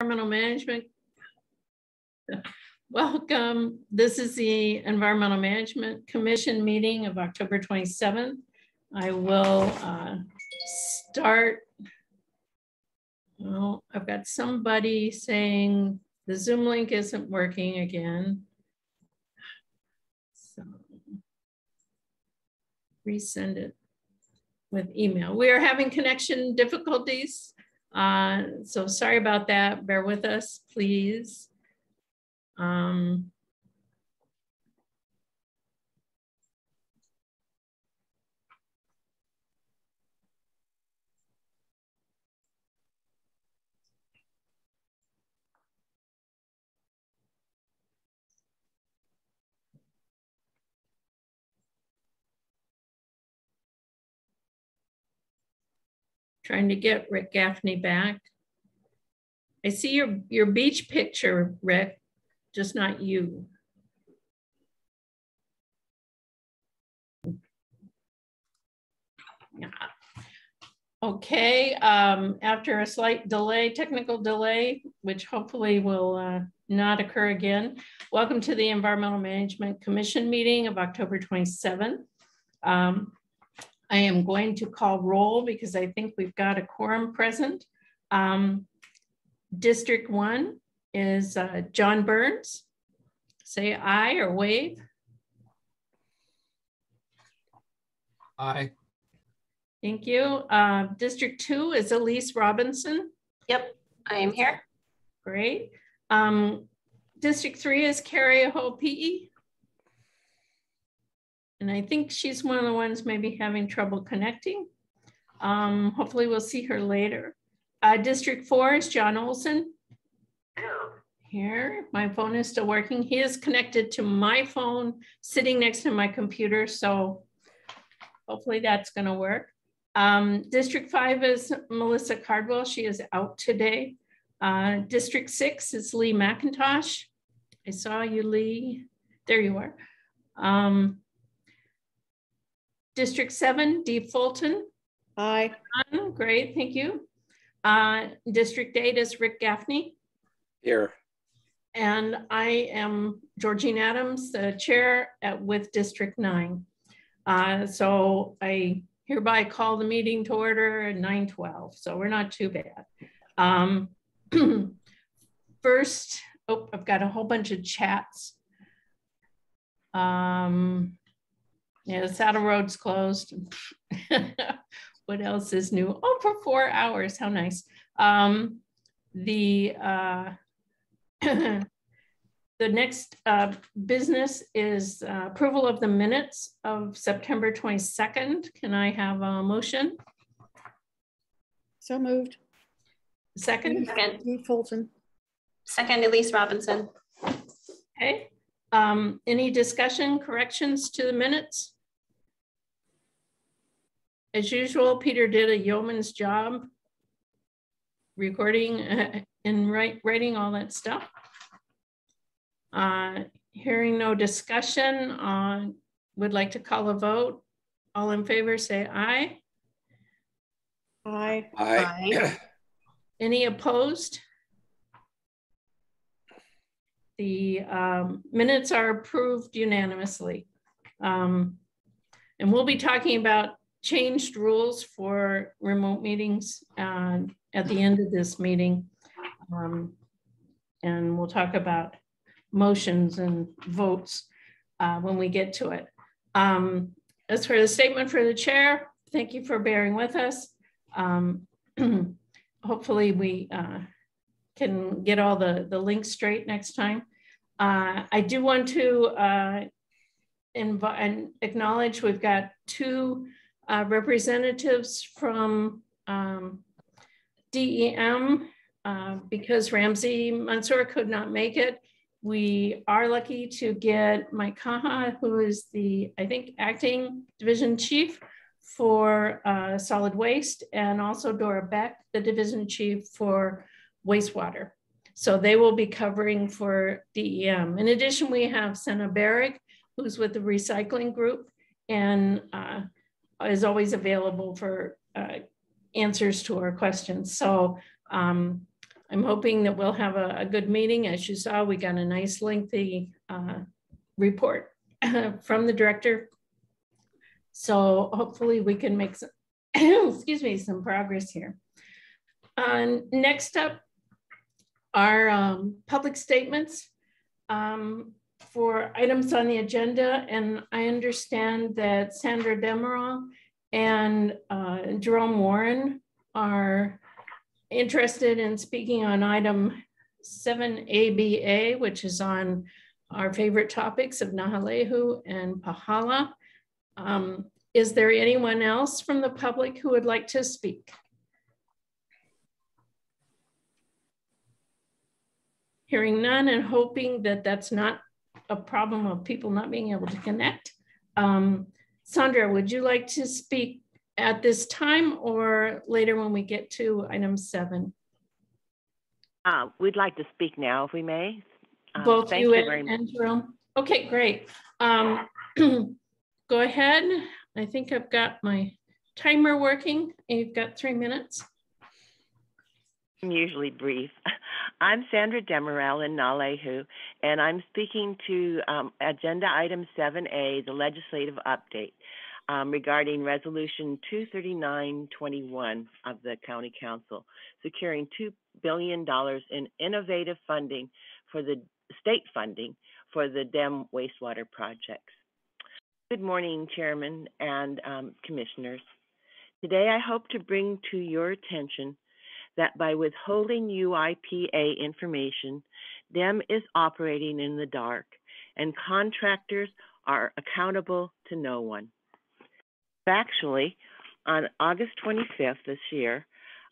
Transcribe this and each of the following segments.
Environmental Management. Welcome. This is the Environmental Management Commission meeting of October 27th. I will uh, start. Well, I've got somebody saying the Zoom link isn't working again. So resend it with email. We are having connection difficulties. Uh, so sorry about that. Bear with us, please. Um, trying to get Rick Gaffney back. I see your, your beach picture, Rick, just not you. Yeah. Okay, um, after a slight delay, technical delay, which hopefully will uh, not occur again, welcome to the Environmental Management Commission meeting of October 27th. Um, I am going to call roll because I think we've got a quorum present. Um, District one is uh, John Burns. Say aye or wave. Aye. Thank you. Uh, District two is Elise Robinson. Yep, I am here. Great. Um, District three is Carrie Hope. And I think she's one of the ones maybe having trouble connecting. Um, hopefully we'll see her later. Uh, District four is John Olson. Here, my phone is still working. He is connected to my phone sitting next to my computer. So hopefully that's gonna work. Um, District five is Melissa Cardwell. She is out today. Uh, District six is Lee McIntosh. I saw you, Lee. There you are. Um, District seven, Dee Fulton. Aye. Great, thank you. Uh, District eight is Rick Gaffney. Here. And I am Georgine Adams, the chair at, with District nine. Uh, so I hereby call the meeting to order at 912. So we're not too bad. Um, first, oh, I've got a whole bunch of chats. Um, yeah, Saddle Road's closed. what else is new? Oh, for four hours. How nice. Um, the uh, the next uh, business is uh, approval of the minutes of September 22nd. Can I have a motion? So moved. Second? Second, Dee Fulton. second Elise Robinson. Okay. Um, any discussion, corrections to the minutes? As usual, Peter did a yeoman's job recording uh, and write, writing all that stuff. Uh, hearing no discussion, uh, would like to call a vote. All in favor, say aye. Aye. Aye. Any opposed? The um, minutes are approved unanimously. Um, and we'll be talking about changed rules for remote meetings uh, at the end of this meeting. Um, and we'll talk about motions and votes uh, when we get to it. Um, as for the statement for the chair, thank you for bearing with us. Um, hopefully we uh, can get all the, the links straight next time. Uh, I do want to uh, and acknowledge we've got two uh, representatives from um, DEM uh, because Ramzi Mansour could not make it. We are lucky to get Mike Kaha, who is the, I think, acting division chief for uh, solid waste, and also Dora Beck, the division chief for wastewater. So they will be covering for DEM. In addition, we have Senna Barrick, who's with the recycling group, and uh, is always available for uh, answers to our questions. So um, I'm hoping that we'll have a, a good meeting. As you saw, we got a nice lengthy uh, report from the director. So hopefully we can make some, excuse me, some progress here. Uh, next up are um, public statements um, for items on the agenda. And I understand that Sandra Demoruelle and uh, Jerome Warren are interested in speaking on item 7ABA, which is on our favorite topics of Naalehu and Pahala. Um, is there anyone else from the public who would like to speak? Hearing none and hoping that that's not a problem of people not being able to connect. Um, Sandra, would you like to speak at this time or later when we get to item seven? Uh, we'd like to speak now, if we may. Um, Both you you and, and Jerome? Okay, great. Um, go ahead. I think I've got my timer working. You've got three minutes. I'm usually brief. I'm Sandra Demoruelle in Naalehu, and I'm speaking to um, agenda item 7A, the legislative update um, regarding resolution 23921 of the county council, securing $2 billion in innovative funding for the state funding for the DEM wastewater projects. Good morning, Chairman and um, Commissioners. Today, I hope to bring to your attention that by withholding UIPA information, DEM is operating in the dark and contractors are accountable to no one. Factually, on August 25th this year,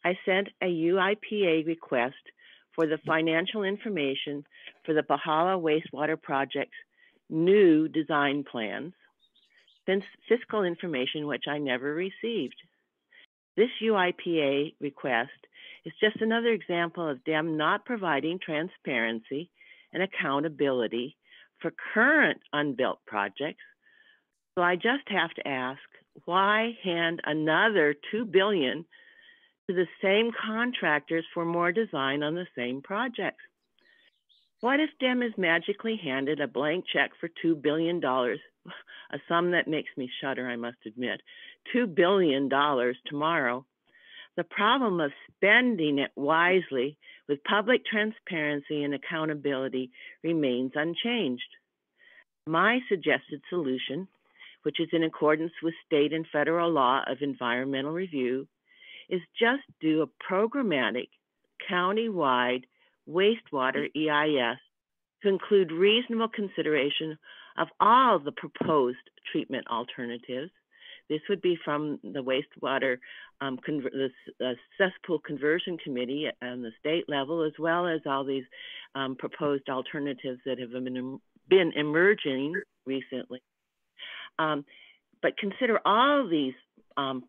I sent a UIPA request for the financial information for the Pahala wastewater project's new design plans, since fiscal information which I never received. This UIPA request is just another example of DEM not providing transparency and accountability for current unbuilt projects. So I just have to ask, why hand another 2 billion to the same contractors for more design on the same projects? What if DEM is magically handed a blank check for $2 billion, a sum that makes me shudder, I must admit, $2 billion tomorrow? The problem of spending it wisely with public transparency and accountability remains unchanged. My suggested solution, which is in accordance with state and federal law of environmental review, is just do a programmatic, county-wide wastewater EIS to include reasonable consideration of all the proposed treatment alternatives. This would be from the wastewater, um, the, the, cesspool conversion committee on the state level, as well as all these um, proposed alternatives that have been, been emerging recently. Um, but consider all these um,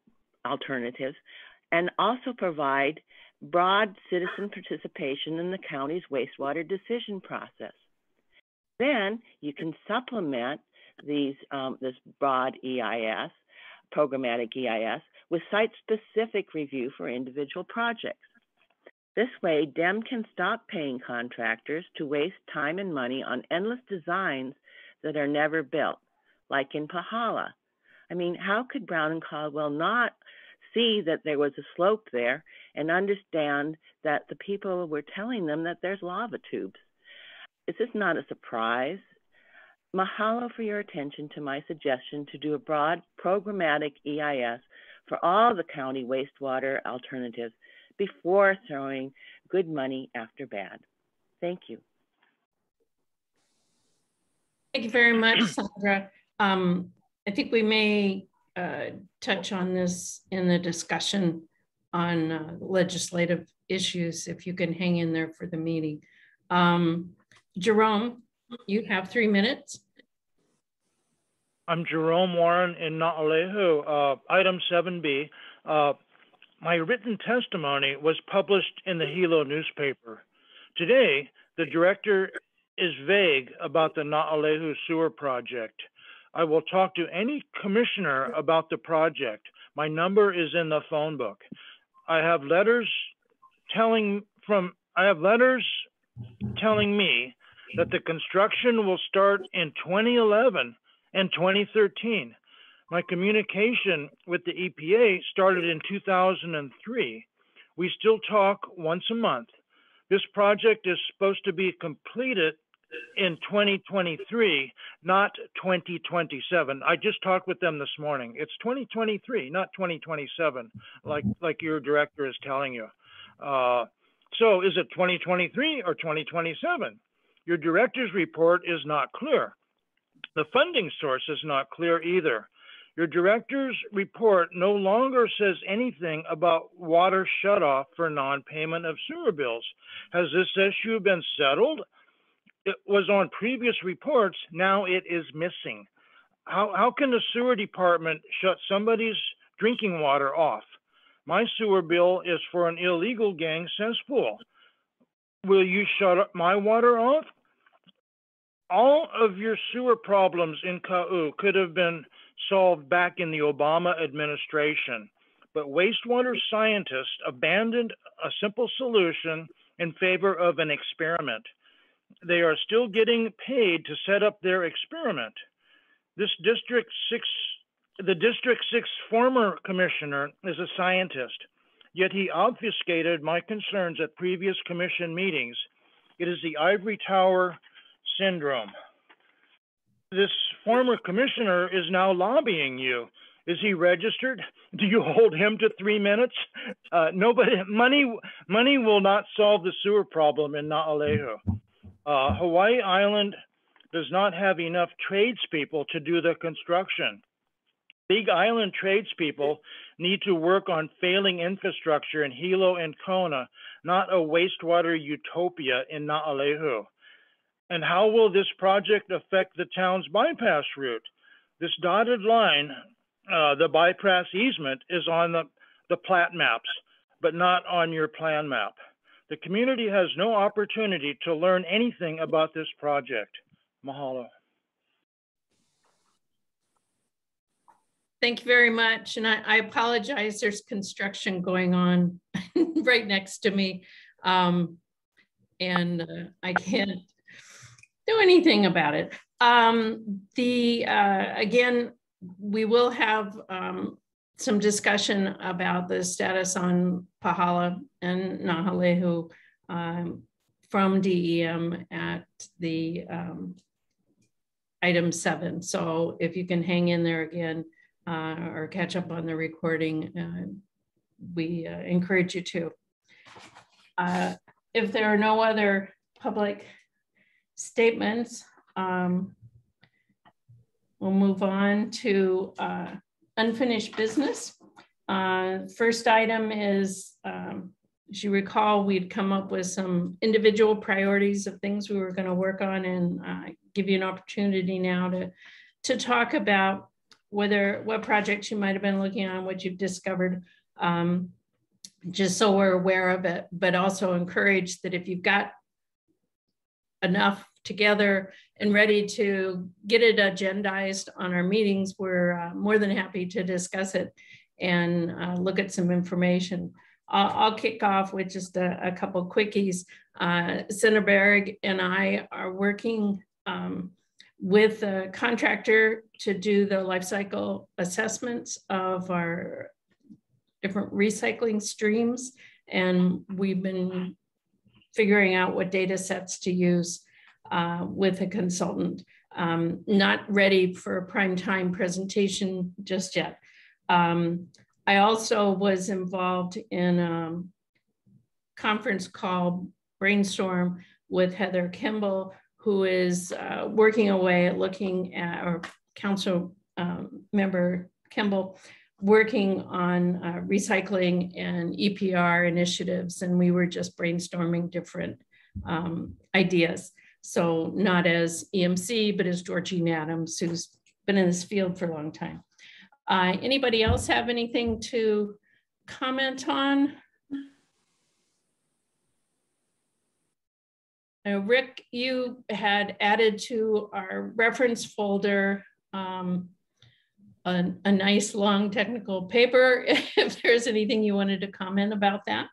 alternatives and also provide broad citizen participation in the county's wastewater decision process. Then you can supplement these, um, this broad EIS, programmatic EIS, with site-specific review for individual projects. This way, DEM can stop paying contractors to waste time and money on endless designs that are never built, like in Pahala. I mean, how could Brown and Caldwell not see that there was a slope there and understand that the people were telling them that there's lava tubes. Is this is not a surprise. Mahalo for your attention to my suggestion to do a broad programmatic EIS for all the county wastewater alternatives before throwing good money after bad. Thank you. Thank you very much, Sandra. Um, I think we may uh, touch on this in the discussion on uh, legislative issues, if you can hang in there for the meeting. Um, Jerome, you have three minutes. I'm Jerome Warren in Naalehu. Uh, item 7B. Uh, my written testimony was published in the Hilo newspaper. Today, the director is vague about the Naalehu sewer project. I will talk to any commissioner about the project. My number is in the phone book. I have letters telling from I have letters telling me that the construction will start in 2011 and 2013. My communication with the EPA started in 2003. We still talk once a month. This project is supposed to be completed in 2023, not 2027. I just talked with them this morning. It's 2023, not 2027, like like your director is telling you. Uh, so is it 2023 or 2027? Your director's report is not clear. The funding source is not clear either. Your director's report no longer says anything about water shutoff for non-payment of sewer bills. Has this issue been settled? It was on previous reports, now it is missing. How, how can the sewer department shut somebody's drinking water off? My sewer bill is for an illegal gang cesspool. Will you shut my water off? All of your sewer problems in Kau could have been solved back in the Obama administration, but wastewater scientists abandoned a simple solution in favor of an experiment. They are still getting paid to set up their experiment. This District 6, the District 6 former commissioner is a scientist, yet he obfuscated my concerns at previous commission meetings. It is the ivory tower syndrome this former commissioner is now lobbying you. Is he registered? Do you hold him to three minutes? Uh, nobody, money, money will not solve the sewer problem in Naalehu. Uh, Hawaii Island does not have enough tradespeople to do the construction. Big Island tradespeople need to work on failing infrastructure in Hilo and Kona, not a wastewater utopia in Naalehu. And how will this project affect the town's bypass route? This dotted line, uh, the bypass easement, is on the, the plat maps, but not on your plan map. The community has no opportunity to learn anything about this project. Mahalo. Thank you very much. And I, I apologize, there's construction going on right next to me. Um, and uh, I can't do anything about it. Um, the uh, again, we will have um, some discussion about the status on Pahala and Naalehu um, from DEM at the um, item seven. So if you can hang in there again uh, or catch up on the recording, uh, we uh, encourage you to. Uh, if there are no other public statements. Um, we'll move on to uh, unfinished business. Uh, first item is, um, as you recall, we'd come up with some individual priorities of things we were going to work on and uh, give you an opportunity now to, to talk about whether what projects you might have been looking on, what you've discovered, um, just so we're aware of it, but also encourage that if you've got enough together and ready to get it agendized on our meetings, we're uh, more than happy to discuss it and uh, look at some information. I'll, kick off with just a, a couple quickies. Uh, and I are working um, with a contractor to do the life cycle assessments of our different recycling streams. And we've been figuring out what data sets to use uh, with a consultant. Um, not ready for a prime time presentation just yet. Um, I also was involved in a conference call Brainstorm with Heather Kimball, who is uh, working away at looking at, or council um, member Kimball, working on uh, recycling and EPR initiatives. And we were just brainstorming different um, ideas. So not as EMC, but as Georgine Adams, who's been in this field for a long time. Uh, anybody else have anything to comment on? Rick, you had added to our reference folder um, a, a nice long technical paper. if there's anything you wanted to comment about that.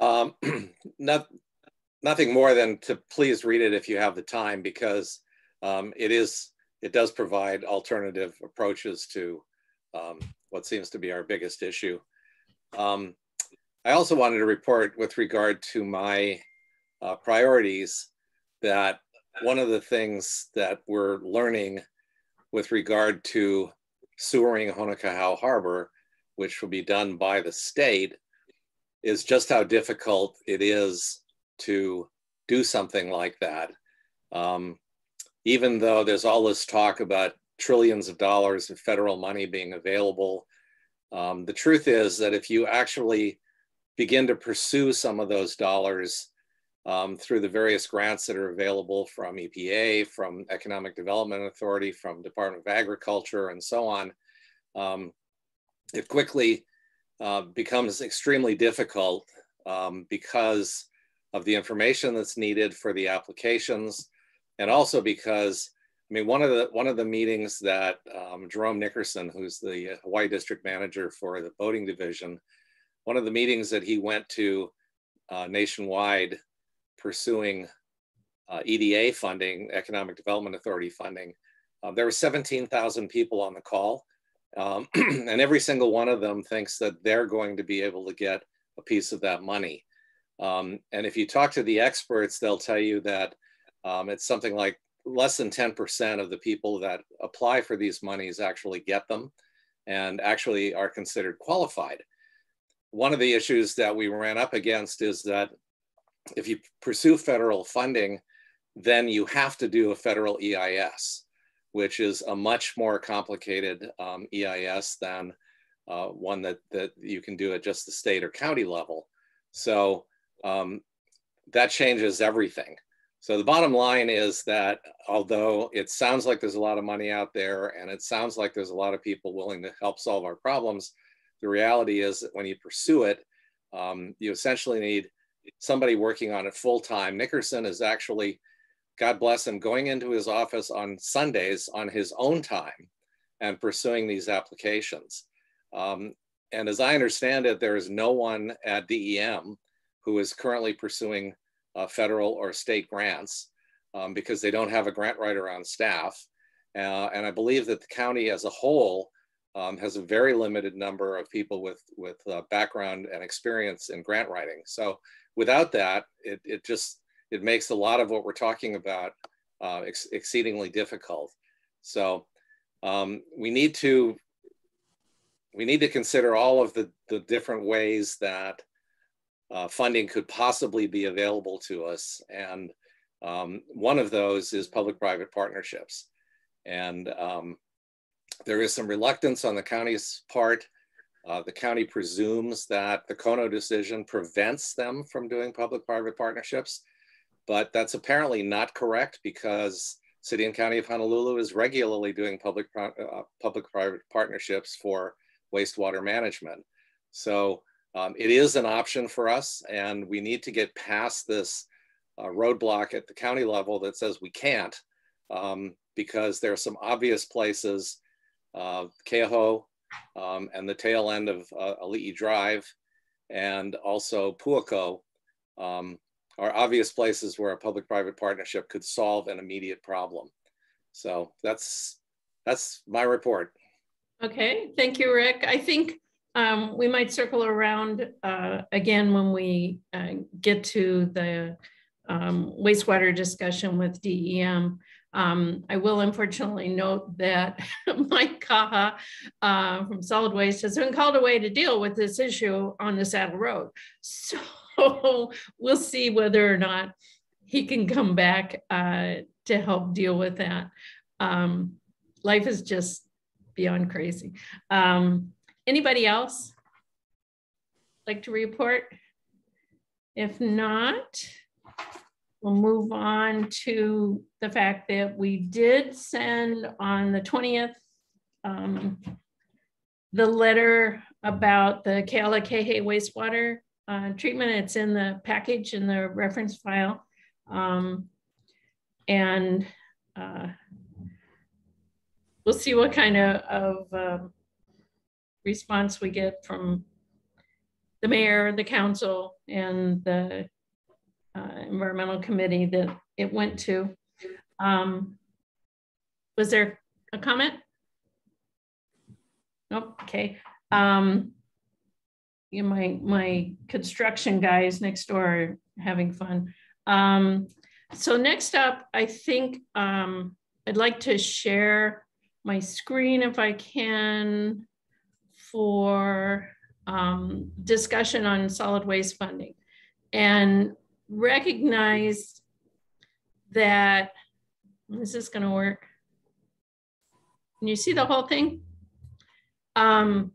Um, not, nothing more than to please read it if you have the time because um, it is, it does provide alternative approaches to um, what seems to be our biggest issue. Um, I also wanted to report with regard to my uh, priorities that one of the things that we're learning with regard to sewering Honokohau Harbor, which will be done by the state, is just how difficult it is to do something like that. Um, even though there's all this talk about trillions of dollars of federal money being available, um, the truth is that if you actually begin to pursue some of those dollars um, through the various grants that are available from EPA, from Economic Development Authority, from Department of Agriculture, and so on, um, it quickly uh, becomes extremely difficult um, because of the information that's needed for the applications, and also because I mean one of the one of the meetings that um, Jerome Nickerson, who's the Hawaii District Manager for the boating division, one of the meetings that he went to uh, nationwide pursuing uh, EDA funding, Economic Development Authority funding, uh, there were 17,000 people on the call. Um, and every single one of them thinks that they're going to be able to get a piece of that money. Um, and if you talk to the experts, they'll tell you that um, it's something like less than 10% of the people that apply for these monies actually get them and actually are considered qualified. One of the issues that we ran up against is that if you pursue federal funding, then you have to do a federal EIS, which is a much more complicated um, EIS than uh, one that, that you can do at just the state or county level. So um, that changes everything. So the bottom line is that although it sounds like there's a lot of money out there and it sounds like there's a lot of people willing to help solve our problems, the reality is that when you pursue it, um, you essentially need somebody working on it full time. Nickerson is actually, God bless him, going into his office on Sundays on his own time and pursuing these applications. Um, and as I understand it, there is no one at DEM who is currently pursuing uh, federal or state grants um, because they don't have a grant writer on staff. Uh, and I believe that the county as a whole um, has a very limited number of people with, with uh, background and experience in grant writing. So without that, it, it just, it makes a lot of what we're talking about uh, ex exceedingly difficult. So um, we need to, we need to consider all of the, the different ways that uh, funding could possibly be available to us. And um, one of those is public-private partnerships. And um, there is some reluctance on the county's part uh, the county presumes that the Kono decision prevents them from doing public-private partnerships, but that's apparently not correct because City and County of Honolulu is regularly doing public uh, public-private partnerships for wastewater management. So um, it is an option for us, and we need to get past this uh, roadblock at the county level that says we can't, um, because there are some obvious places, uh, Keauhou, um, and the tail end of uh, Ali'i Drive and also Puako um, are obvious places where a public-private partnership could solve an immediate problem. So that's that's my report. Okay, thank you, Rick. I think um, we might circle around uh, again when we uh, get to the um, wastewater discussion with DEM. Um, I will unfortunately note that Mike Kaha uh, from Solid Waste has been called away to deal with this issue on the Saddle Road. So we'll see whether or not he can come back uh, to help deal with that. Um, life is just beyond crazy. Um, anybody else like to report? If not, We'll move on to the fact that we did send on the 20th um, the letter about the Kealakehe wastewater uh, treatment. It's in the package in the reference file. Um, and uh, we'll see what kind of, of uh, response we get from the mayor, the council, and the uh, environmental committee that it went to. Um, was there a comment? Nope, okay. Um, you my, my construction guys next door are having fun. Um, so next up, I think um, I'd like to share my screen if I can for um, discussion on solid waste funding and recognize that, is this gonna work? Can you see the whole thing? Um,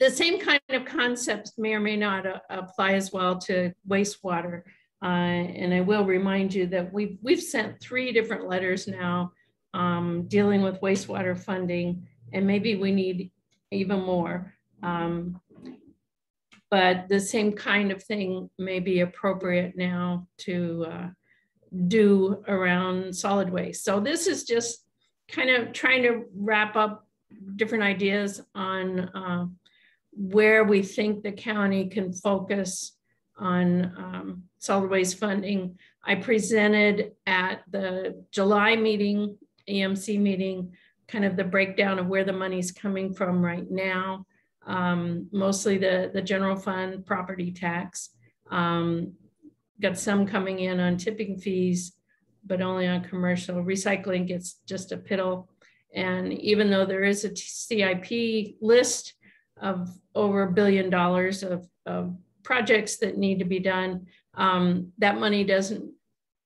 the same kind of concepts may or may not uh, apply as well to wastewater. Uh, and I will remind you that we've, we've sent three different letters now um, dealing with wastewater funding, and maybe we need even more. Um, but the same kind of thing may be appropriate now to uh, do around solid waste. So this is just kind of trying to wrap up different ideas on uh, where we think the county can focus on um, solid waste funding. I presented at the July meeting, EMC meeting, kind of the breakdown of where the money's coming from right now. Um, mostly the, the general fund property tax. Um, got some coming in on tipping fees, but only on commercial. Recycling gets just a piddle. And even though there is a CIP list of over a billion dollars of, of projects that need to be done, um, that money doesn't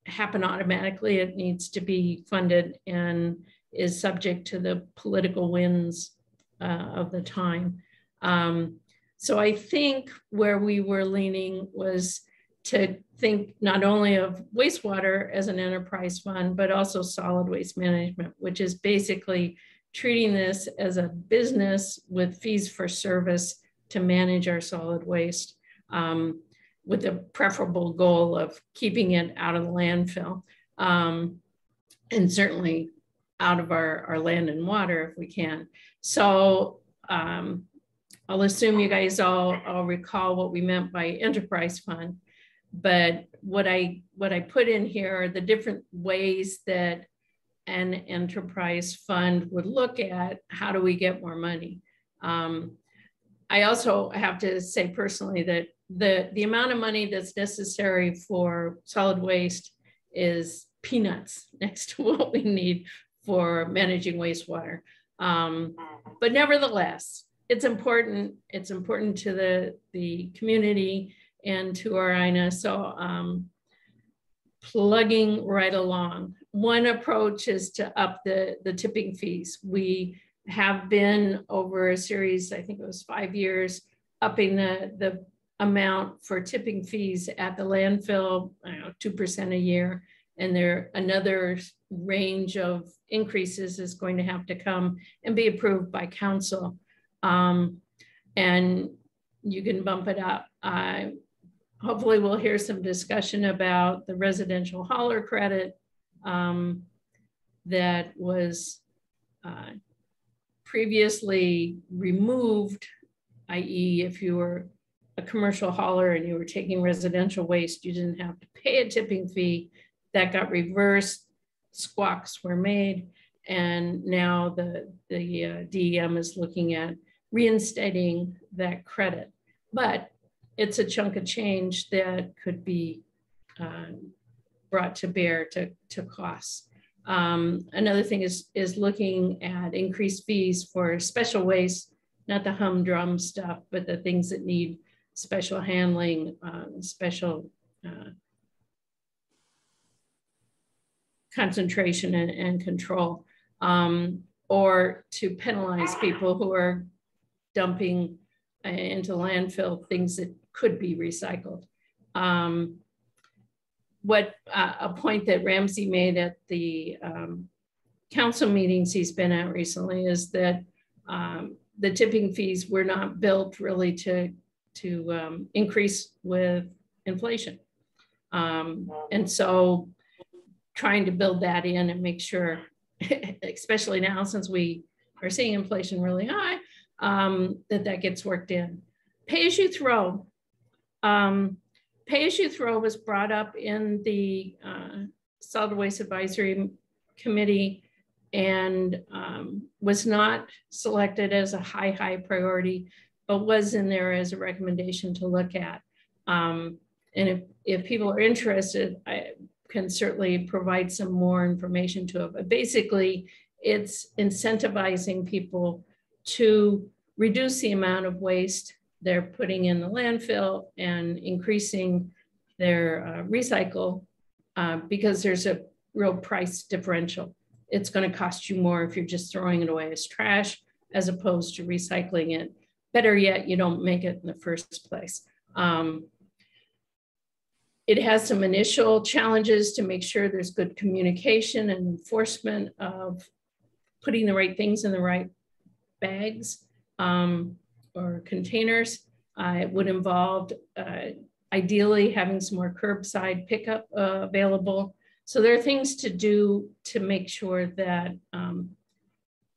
happen automatically. It needs to be funded and is subject to the political winds uh, of the time. Um, so I think where we were leaning was to think not only of wastewater as an enterprise fund, but also solid waste management, which is basically treating this as a business with fees for service to manage our solid waste um, with the preferable goal of keeping it out of the landfill um, and certainly out of our, our land and water if we can. So um, I'll assume you guys all, all recall what we meant by enterprise fund. But what I what I put in here are the different ways that an enterprise fund would look at how do we get more money. Um, I also have to say personally that the the amount of money that's necessary for solid waste is peanuts next to what we need for managing wastewater. Um, but nevertheless, it's important. It's important to the the community and to our aina. So um, plugging right along. One approach is to up the, the tipping fees. We have been over a series, I think it was five years, upping the, the amount for tipping fees at the landfill, know, 2% a year. And there another range of increases is going to have to come and be approved by council. Um, and you can bump it up. Uh, hopefully we'll hear some discussion about the residential hauler credit um, that was uh, previously removed, i.e. if you were a commercial hauler and you were taking residential waste, you didn't have to pay a tipping fee. That got reversed, squawks were made, and now the, the uh, DEM is looking at reinstating that credit. But it's a chunk of change that could be um, brought to bear to, to costs. Um, another thing is, is looking at increased fees for special waste, not the humdrum stuff, but the things that need special handling, um, special uh, concentration and, and control, um, or to penalize people who are dumping uh, into landfill things that could be recycled. Um, what uh, a point that Ramzi made at the um, council meetings he's been at recently is that um, the tipping fees were not built really to to um, increase with inflation, um, and so trying to build that in and make sure, especially now since we are seeing inflation really high, um, that that gets worked in. pay as you throw. Um, pay as you throw was brought up in the uh, solid waste advisory committee and um, was not selected as a high, high priority, but was in there as a recommendation to look at. Um, and if, if people are interested, I can certainly provide some more information to it. But basically, it's incentivizing people to reduce the amount of waste they're putting in the landfill and increasing their uh, recycle uh, because there's a real price differential. It's going to cost you more if you're just throwing it away as trash as opposed to recycling it. Better yet, you don't make it in the first place. Um, it has some initial challenges to make sure there's good communication and enforcement of putting the right things in the right bags um, or containers. Uh, it would involve uh, ideally having some more curbside pickup uh, available. So there are things to do to make sure that um,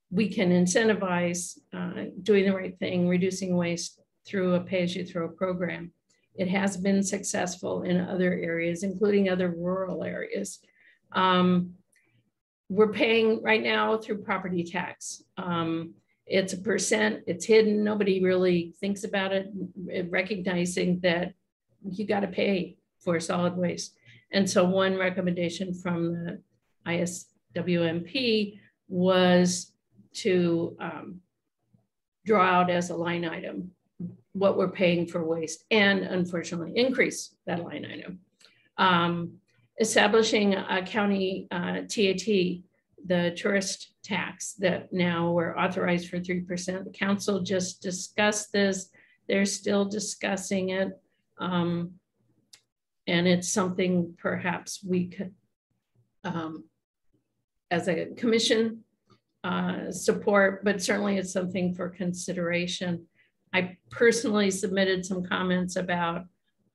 we can incentivize uh, doing the right thing, reducing waste through a pay-as-you-throw program. It has been successful in other areas, including other rural areas. Um, we're paying right now through property tax. Um, it's a percent, it's hidden. Nobody really thinks about it, recognizing that you got to pay for solid waste. And so one recommendation from the ISWMP was to um, draw out as a line item what we're paying for waste and unfortunately increase that line item. Um, establishing a county uh, TAT, the tourist tax that now we're authorized for 3%. The council just discussed this. They're still discussing it. Um, and it's something perhaps we could, um, as a commission, uh, support, but certainly it's something for consideration. I personally submitted some comments about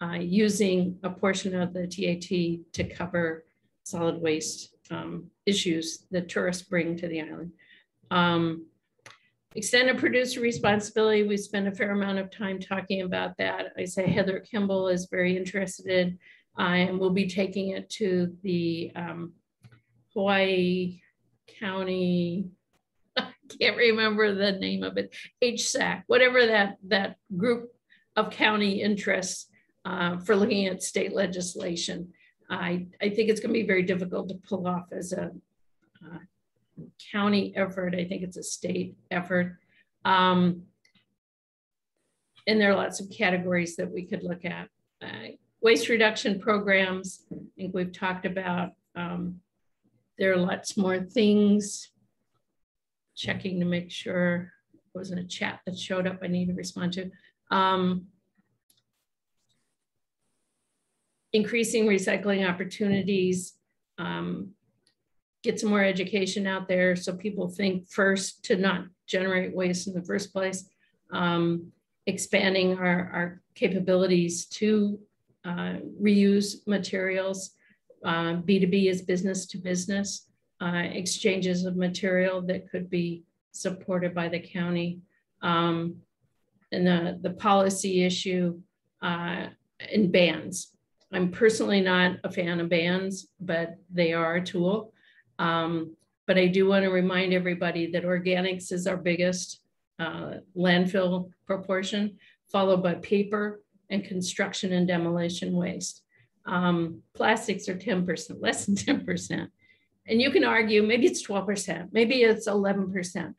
uh, using a portion of the TAT to cover solid waste um, issues that tourists bring to the island. Um, Extended producer responsibility, we spend a fair amount of time talking about that. I say Heather Kimball is very interested uh, and we'll be taking it to the um, Hawaii County, can't remember the name of it, HSAC, whatever that, that group of county interests uh, for looking at state legislation. I, I think it's going to be very difficult to pull off as a uh, county effort. I think it's a state effort. Um, and there are lots of categories that we could look at. Uh, waste reduction programs, I think we've talked about. Um, there are lots more things. Checking to make sure it wasn't a chat that showed up I need to respond to. Um, increasing recycling opportunities, um, get some more education out there so people think first to not generate waste in the first place, um, expanding our, our capabilities to uh, reuse materials. Uh, B2B is business to business, uh, exchanges of material that could be supported by the county. Um, and the, the policy issue uh, and bans. I'm personally not a fan of bans, but they are a tool. Um, but I do want to remind everybody that organics is our biggest uh, landfill proportion, followed by paper and construction and demolition waste. Um, plastics are 10%, less than 10%. And you can argue maybe it's 12%, maybe it's 11%.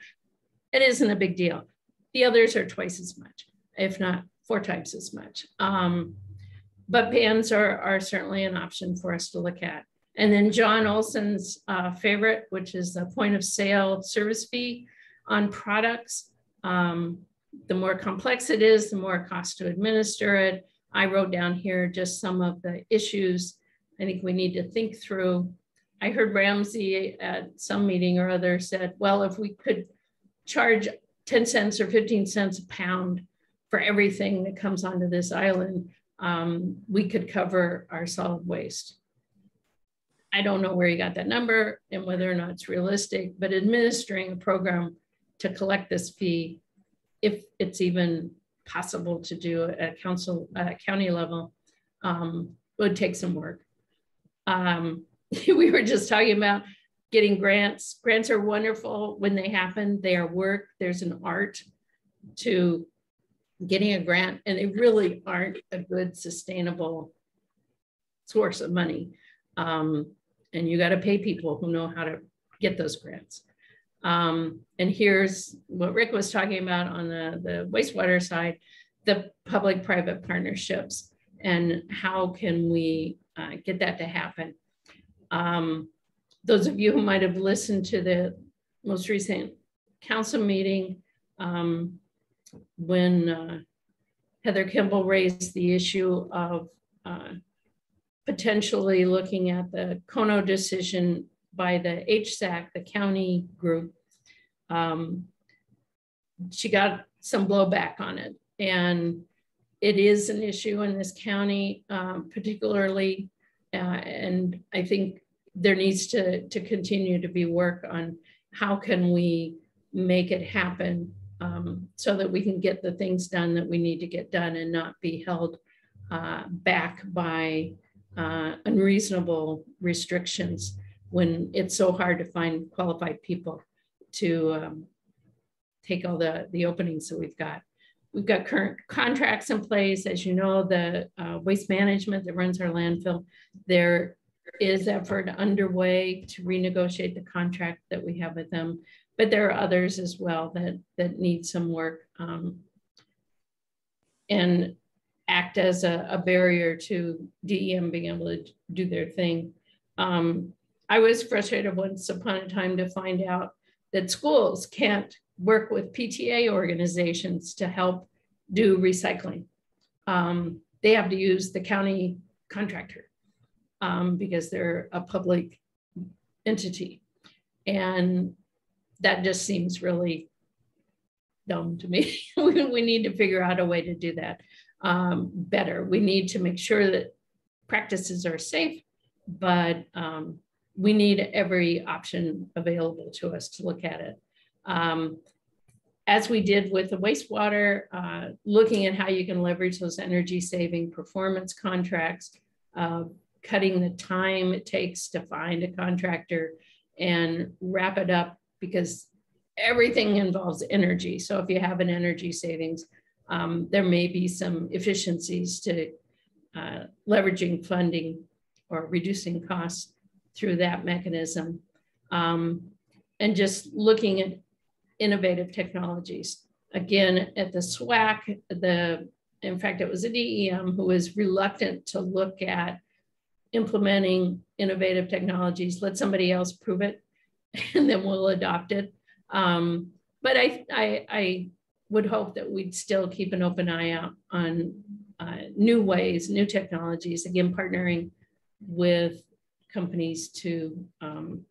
It isn't a big deal. The others are twice as much, if not four times as much. Um, but bans are, are certainly an option for us to look at. And then John Olson's uh, favorite, which is the point of sale service fee on products. Um, the more complex it is, the more it costs to administer it. I wrote down here just some of the issues I think we need to think through. I heard Ramzi at some meeting or other said, well, if we could charge 10 cents or 15 cents a pound for everything that comes onto this island, um, we could cover our solid waste. I don't know where you got that number and whether or not it's realistic, but administering a program to collect this fee, if it's even possible to do at council, uh, county level, um, would take some work. Um, we were just talking about getting grants. Grants are wonderful when they happen. They are work. There's an art to getting a grant, and they really aren't a good sustainable source of money. Um, and you got to pay people who know how to get those grants. Um, and here's what Rick was talking about on the, the wastewater side, the public-private partnerships and how can we uh, get that to happen. Um, those of you who might have listened to the most recent council meeting, um, when uh, Heather Kimball raised the issue of uh, potentially looking at the Kono decision by the HSAC, the county group, um, she got some blowback on it. And it is an issue in this county, um, particularly, uh, and I think there needs to, to continue to be work on how can we make it happen um, so that we can get the things done that we need to get done and not be held uh, back by uh, unreasonable restrictions when it's so hard to find qualified people to um, take all the, the openings that we've got. We've got current contracts in place. As you know, the uh, waste management that runs our landfill, there is effort underway to renegotiate the contract that we have with them. But there are others as well that, that need some work um, and act as a, a, barrier to DEM being able to do their thing. Um, I was frustrated once upon a time to find out that schools can't work with PTA organizations to help do recycling. Um, they have to use the county contractor um, because they're a public entity. And that just seems really dumb to me. we, we, need to figure out a way to do that um, better. We need to make sure that practices are safe, but um, we need every option available to us to look at it. Um, as we did with the wastewater, uh, looking at how you can leverage those energy saving performance contracts, uh, cutting the time it takes to find a contractor and wrap it up because everything involves energy. So if you have an energy savings, um, there may be some efficiencies to uh, leveraging funding or reducing costs through that mechanism. Um, and just looking at innovative technologies. Again, at the SWAC, the in fact, it was a DEM who was reluctant to look at implementing innovative technologies. Let somebody else prove it, and then we'll adopt it. Um, but I, I, I, would hope that we'd still keep an open eye out on uh, new ways, new technologies. Again, partnering with companies to um,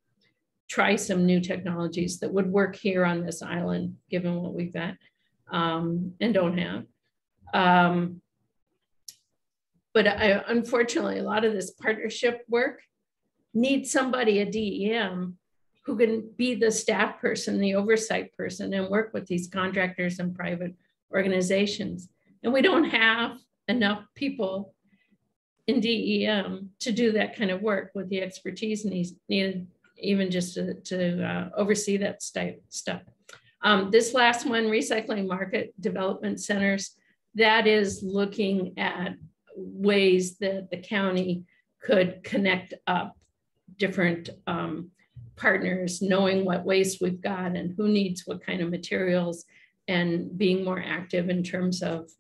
try some new technologies that would work here on this island, given what we've got um, and don't have. Um, but I, unfortunately, a lot of this partnership work needs somebody at DEM who can be the staff person, the oversight person, and work with these contractors and private organizations. And we don't have enough people in DEM to do that kind of work with the expertise needed, even just to, to uh, oversee that stuff. Um, this last one, recycling market development centers, that is looking at ways that the county could connect up different um, partners, knowing what waste we've got and who needs what kind of materials, and being more active in terms of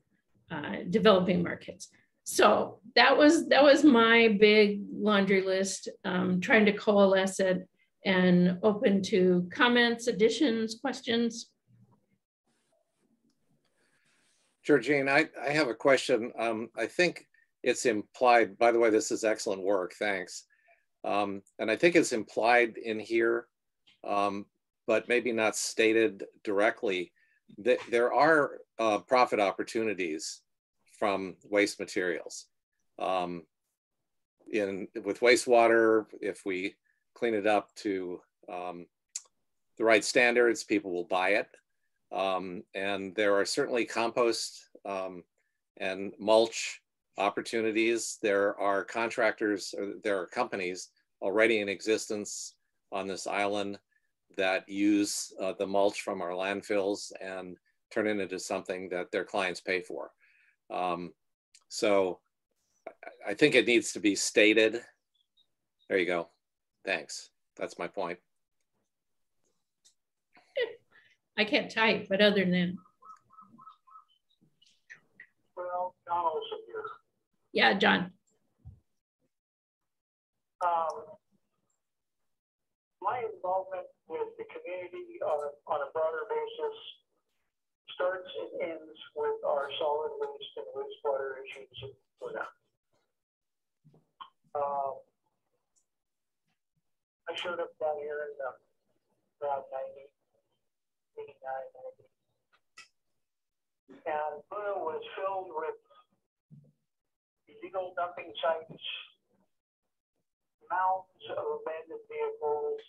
uh, developing markets. So that was that was my big laundry list, um, trying to coalesce it and open to comments, additions, questions. Georgine, I, I have a question. Um, I think it's implied, by the way, this is excellent work, thanks. Um, and I think it's implied in here, um, but maybe not stated directly, that there are uh, profit opportunities from waste materials. Um, in with wastewater, if we clean it up to um, the right standards, people will buy it. Um, and there are certainly compost um, and mulch opportunities. There are contractors, or there are companies already in existence on this island that use uh, the mulch from our landfills and turn it into something that their clients pay for. Um, so I think it needs to be stated. There you go. Thanks. That's my point. I can't type, but other than. Well, Donald's here. Yeah, John. Um, my involvement with the community on a, on a broader basis starts and ends with our solid waste and wastewater issues in Florida. Um, I showed up down here in the, around 90, 89, 90. And Puna was filled with illegal dumping sites, mounds of abandoned vehicles,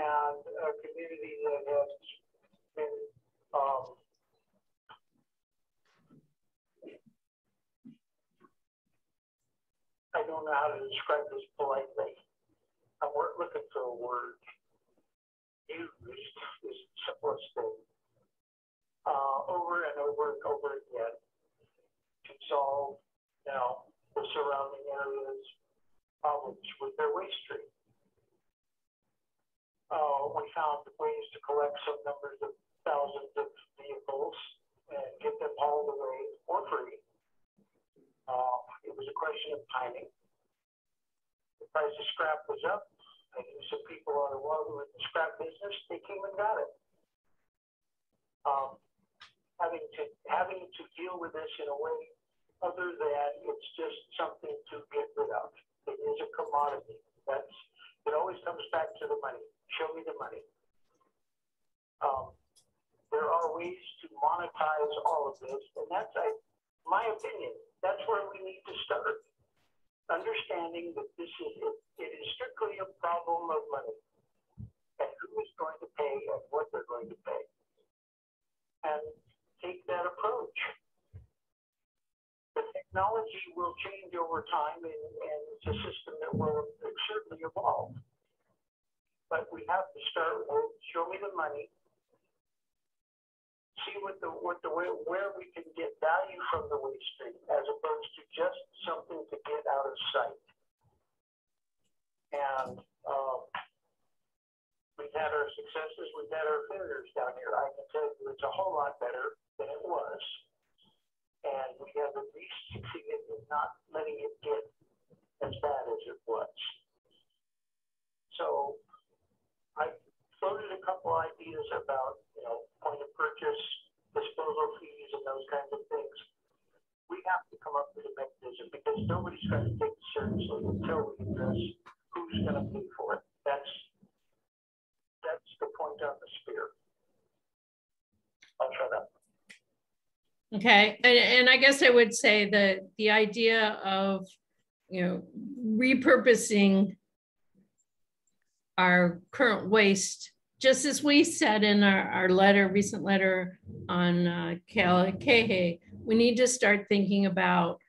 and a community that has been um, I don't know how to describe this politely. I'm looking for a word. Used is the simplest thing. Uh, over and over and over again to solve you know, the surrounding areas problems with their waste stream. Uh, we found ways to collect some numbers of thousands of vehicles and get them hauled away for free. Uh, it was a question of timing. The price of scrap was up. I knew some people on the wall who were in the scrap business. They came and got it. Um, having to having to deal with this in a way other than it's just something to get rid of. It is a commodity. That's it always comes back to the money. Show me the money. Um, there are ways to monetize all of this, and that's I, my opinion. That's where we need to start. Understanding that this is it, is strictly a problem of money. And who is going to pay and what they're going to pay, and take that approach. The technology will change over time and, and it's a system that will certainly evolve. But we have to start with show me the money, see what the what the where, where we can get value from the waste stream as opposed to just something to get out of sight. And um, we've had our successes, we've had our failures down here. I can tell you it's a whole lot better than it was and we have at least succeeded in not letting it get as bad as it was. So I floated a couple ideas about, you know, point of purchase, disposal fees, and those kinds of things. We have to come up with a mechanism because nobody's going to take it seriously until we address who's going to pay for it. That's that's the point on the spear. I'll shut up. Okay, and, and I guess I would say that the idea of, you know, repurposing our current waste, just as we said in our, our letter, recent letter on uh, we need to start thinking about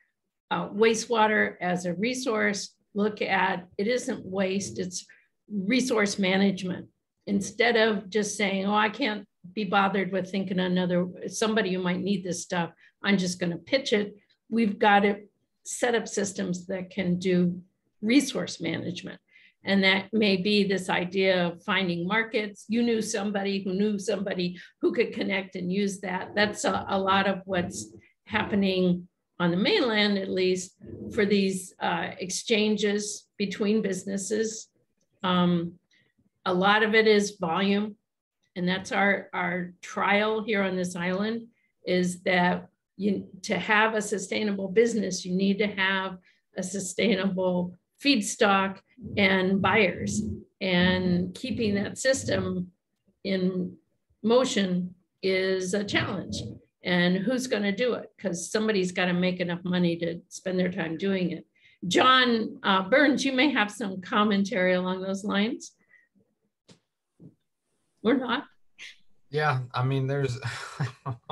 uh, wastewater as a resource. Look at it isn't waste, it's resource management. Instead of just saying, oh, I can't be bothered with thinking another somebody who might need this stuff. I'm just going to pitch it. We've got to set up systems that can do resource management. And that may be this idea of finding markets. You knew somebody who knew somebody who could connect and use that. That's a, a lot of what's happening on the mainland, at least, for these uh, exchanges between businesses. Um, a lot of it is volume and that's our, our trial here on this island, is that you to have a sustainable business, you need to have a sustainable feedstock and buyers. And keeping that system in motion is a challenge. And who's going to do it? Because somebody's got to make enough money to spend their time doing it. John uh, Burns, you may have some commentary along those lines. We're not. Yeah, I mean, there's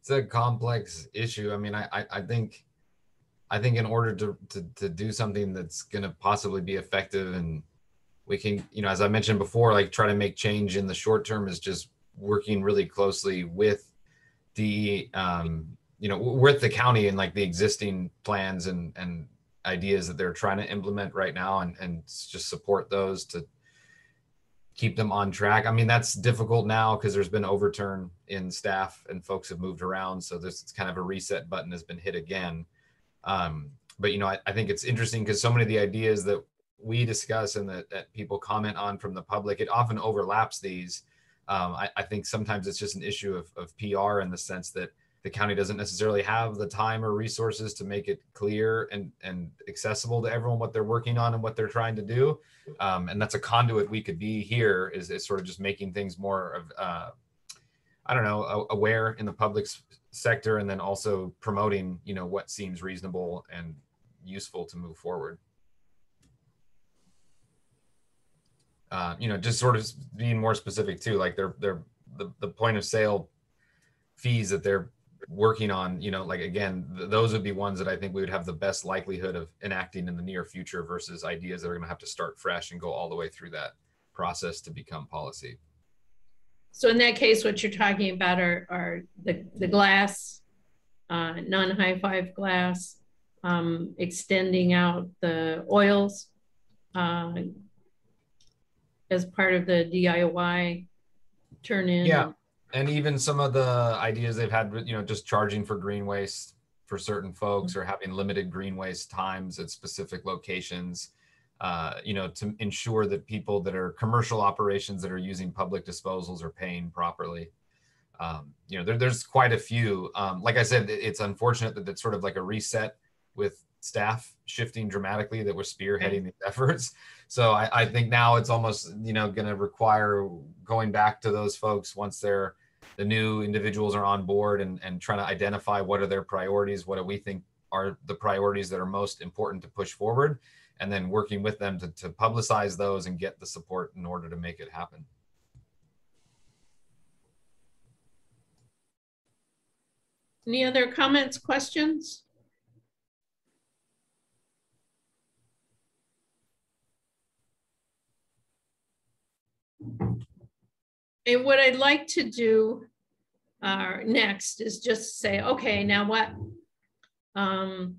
it's a complex issue. I mean, I, I, I think, I think in order to, to, to do something that's going to possibly be effective and we can, you know, as I mentioned before, like try to make change in the short term is just working really closely with the, um, you know, with the county and like the existing plans and, and ideas that they're trying to implement right now and, and just support those to keep them on track. I mean, that's difficult now because there's been overturn in staff and folks have moved around. So this kind of a reset button has been hit again. Um, but you know, I, I think it's interesting because so many of the ideas that we discuss and that, that people comment on from the public, it often overlaps these. Um, I, I, think sometimes it's just an issue of, of PR in the sense that the county doesn't necessarily have the time or resources to make it clear and, and accessible to everyone what they're working on and what they're trying to do. Um, and that's a conduit we could be here is, is sort of just making things more of, uh, I don't know, aware in the public sector and then also promoting, you know, what seems reasonable and useful to move forward. Uh, you know, just sort of being more specific too, like they're, they're the, the point of sale fees that they're working on, you know, like again, th- those would be ones that I think we would have the best likelihood of enacting in the near future versus ideas that are going to have to start fresh and go all the way through that process to become policy. So in that case, what you're talking about are, are the, the glass, uh, non-HI-5 glass, um, extending out the oils uh, as part of the DIY turn in. Yeah. And even some of the ideas they've had, you know, just charging for green waste for certain folks or having limited green waste times at specific locations, uh, you know, to ensure that people that are commercial operations that are using public disposals are paying properly. Um, you know, there, there's quite a few. Um, like I said, it's unfortunate that it's sort of like a reset with staff shifting dramatically that were spearheading these efforts. So I, I think now it's almost you know going to require going back to those folks once they're the new individuals are on board and, and trying to identify what are their priorities, what do we think are the priorities that are most important to push forward, and then working with them to, to publicize those and get the support in order to make it happen. Any other comments, questions? And what I'd like to do uh, next is just say, okay, now what? Um,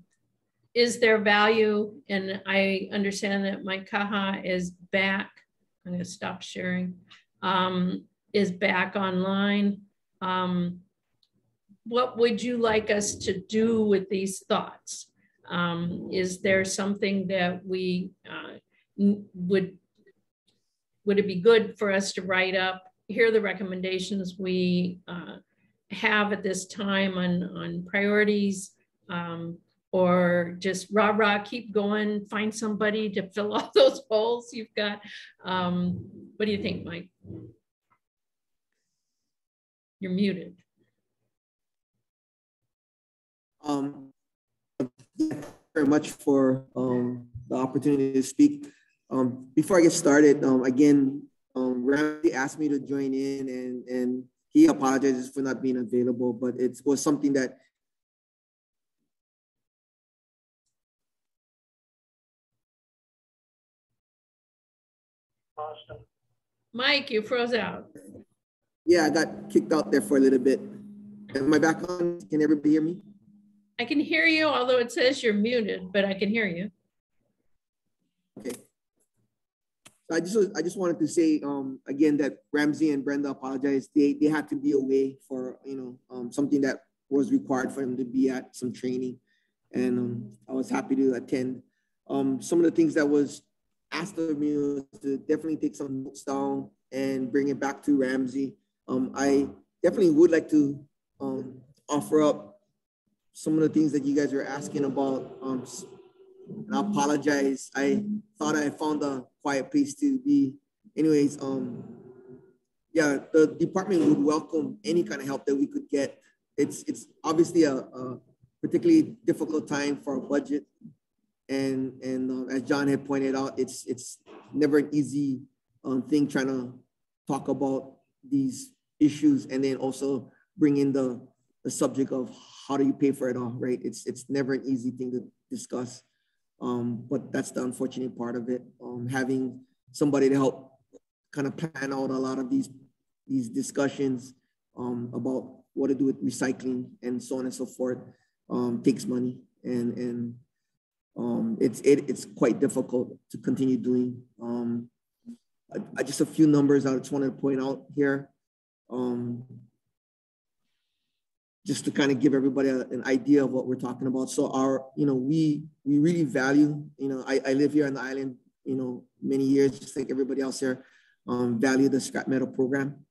is there value? And I understand that my Kaha is back. I'm going to stop sharing. Um, is back online. Um, what would you like us to do with these thoughts? Um, is there something that we uh, would would it be good for us to write up here are the recommendations we uh, have at this time on, on priorities um, or just rah rah keep going find somebody to fill all those holes you've got. Um, what do you think mike? You're muted. Um, thank you very much for um, the opportunity to speak. Um, before I get started, um, again, um, Ramzi asked me to join in and, and he apologizes for not being available, but it was something that Mike, you froze out. Yeah, I got kicked out there for a little bit. Am I back on? Can everybody hear me? I can hear you, although it says you're muted, but I can hear you. Okay. I just I just wanted to say um, again that Ramzi and Brenda apologized. They they had to be away for you know um, something that was required for them to be at some training, and um, I was happy to attend. Um, some of the things that was of me to definitely take some notes down and bring it back to Ramzi. Um, I definitely would like to um, offer up some of the things that you guys are asking about. and I apologize. I thought I found a quiet place to be. Anyways, um, yeah, the department would welcome any kind of help that we could get. It's it's obviously a, a particularly difficult time for our budget, and and uh, as John had pointed out, it's it's never an easy um, thing trying to talk about these issues and then also bring in the the subject of how do you pay for it all, right? It's it's never an easy thing to discuss, um, but that's the unfortunate part of it. Um, having somebody to help kind of plan out a lot of these these discussions um, about what to do with recycling and so on and so forth um, takes money and and um, it's it, it's quite difficult to continue doing. Um, I, I just a few numbers I just wanted to point out here, um, just to kind of give everybody a, an idea of what we're talking about. So our, you know, we we really value, you know, I, I live here on the island, you know, many years, just like everybody else here, um, value the scrap metal program.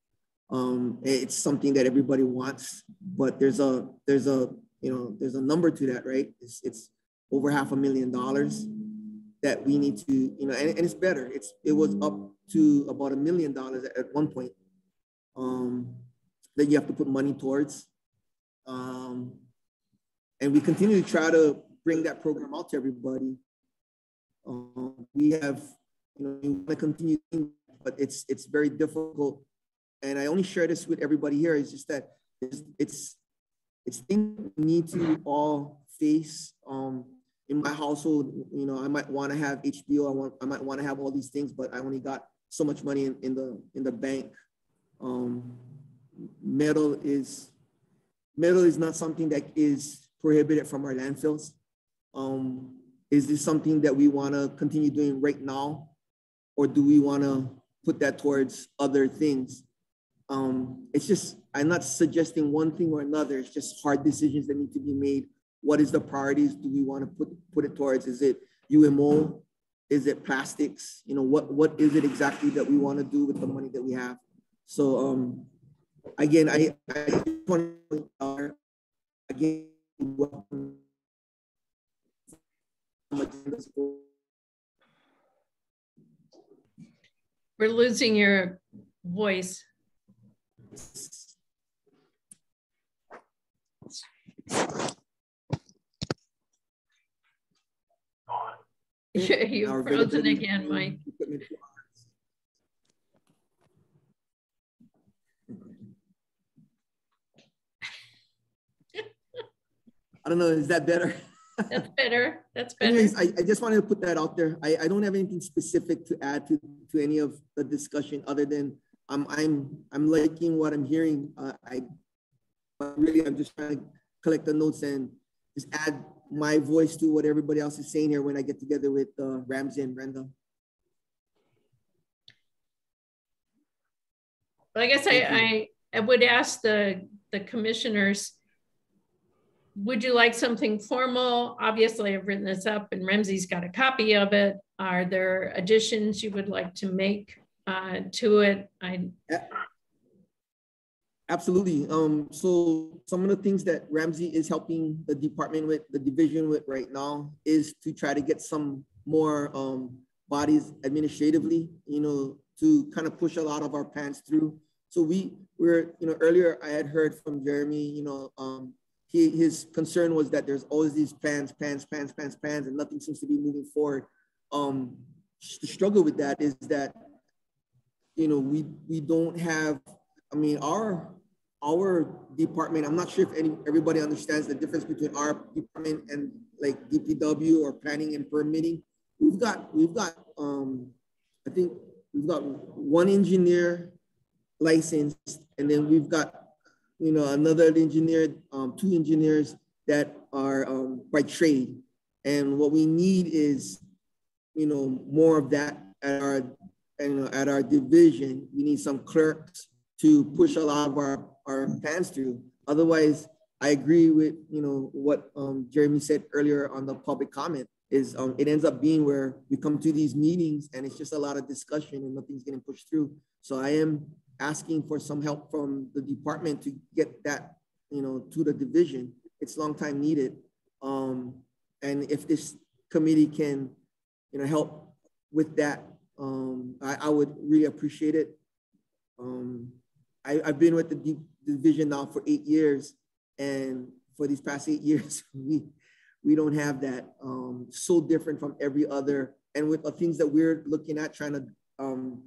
Um, it's something that everybody wants, but there's a there's a you know there's a number to that, right? It's it's over half a million dollars that we need to you know, and, and it's better. It's it was up to about a million dollars at one point um, that you have to put money towards, um, and we continue to try to bring that program out to everybody. Um, we have you know we want to continue, but it's it's very difficult and I only share this with everybody here, is just that it's it's, it's things we need to all face. Um, in my household, you know, I might want to have HBO, I want I might want to have all these things, but I only got so much money in, in the in the bank. Um, metal is metal is not something that is prohibited from our landfills. Um, is this something that we want to continue doing right now, or do we want to put that towards other things? Um, it's just, I'm not suggesting one thing or another. It's just hard decisions that need to be made. What is the priorities? Do we want to put, put it towards? Is it UMO? Is it plastics? You know, what, what is it exactly that we want to do with the money that we have? So um, again, I, I want to, again, We're losing your voice. You're frozen again, Mike. I don't know, is that better? That's better. That's better. Anyways, I, I just wanted to put that out there. I, I don't have anything specific to add to, to any of the discussion other than I'm I'm I'm liking what I'm hearing. Uh, I really I'm just trying to collect the notes and just add my voice to what everybody else is saying here when I get together with uh, Ramzi and Brenda. Well, I guess I, I, I would ask the the commissioners. Would you like something formal? Obviously, I've written this up, and Ramzi's got a copy of it. Are there additions you would like to make uh, to it. I Absolutely. Um, so some of the things that Ramzi is helping the department with, the division with right now, is to try to get some more um, bodies administratively, you know, to kind of push a lot of our plans through. So we were, you know, earlier I had heard from Jeremy, you know, um, he, his concern was that there's always these plans, plans, plans, plans, plans, and nothing seems to be moving forward. Um, the struggle with that is that you know, we we don't have. I mean, our our department. I'm not sure if any everybody understands the difference between our department and like DPW or planning and permitting. We've got we've got um, I think we've got one engineer licensed, and then we've got you know another engineer, um, two engineers that are um, by trade. And what we need is, you know, more of that at our and at our division, we need some clerks to push a lot of our, our plans through. Otherwise, I agree with you know what um, Jeremy said earlier on the public comment is um, it ends up being where we come to these meetings and it's just a lot of discussion and nothing's getting pushed through. So I am asking for some help from the department to get that you know to the division. It's long time needed. Um, and if this committee can you know help with that um, I, I, would really appreciate it. Um, I, have been with the division now for eight years, and for these past eight years, we we don't have that. Um, so different from every other, and with the things that we're looking at, trying to um,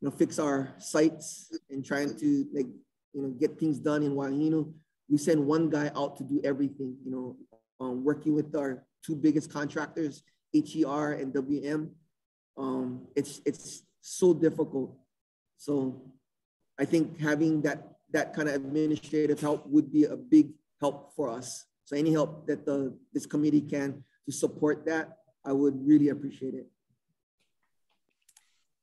you know fix our sites and trying to like you know get things done in Waiinu. we send one guy out to do everything, you know, um, working with our two biggest contractors, HER and WM. Um, it's, it's so difficult. So I think having that, that kind of administrative help would be a big help for us. So any help that the, this committee can to support that, I would really appreciate it.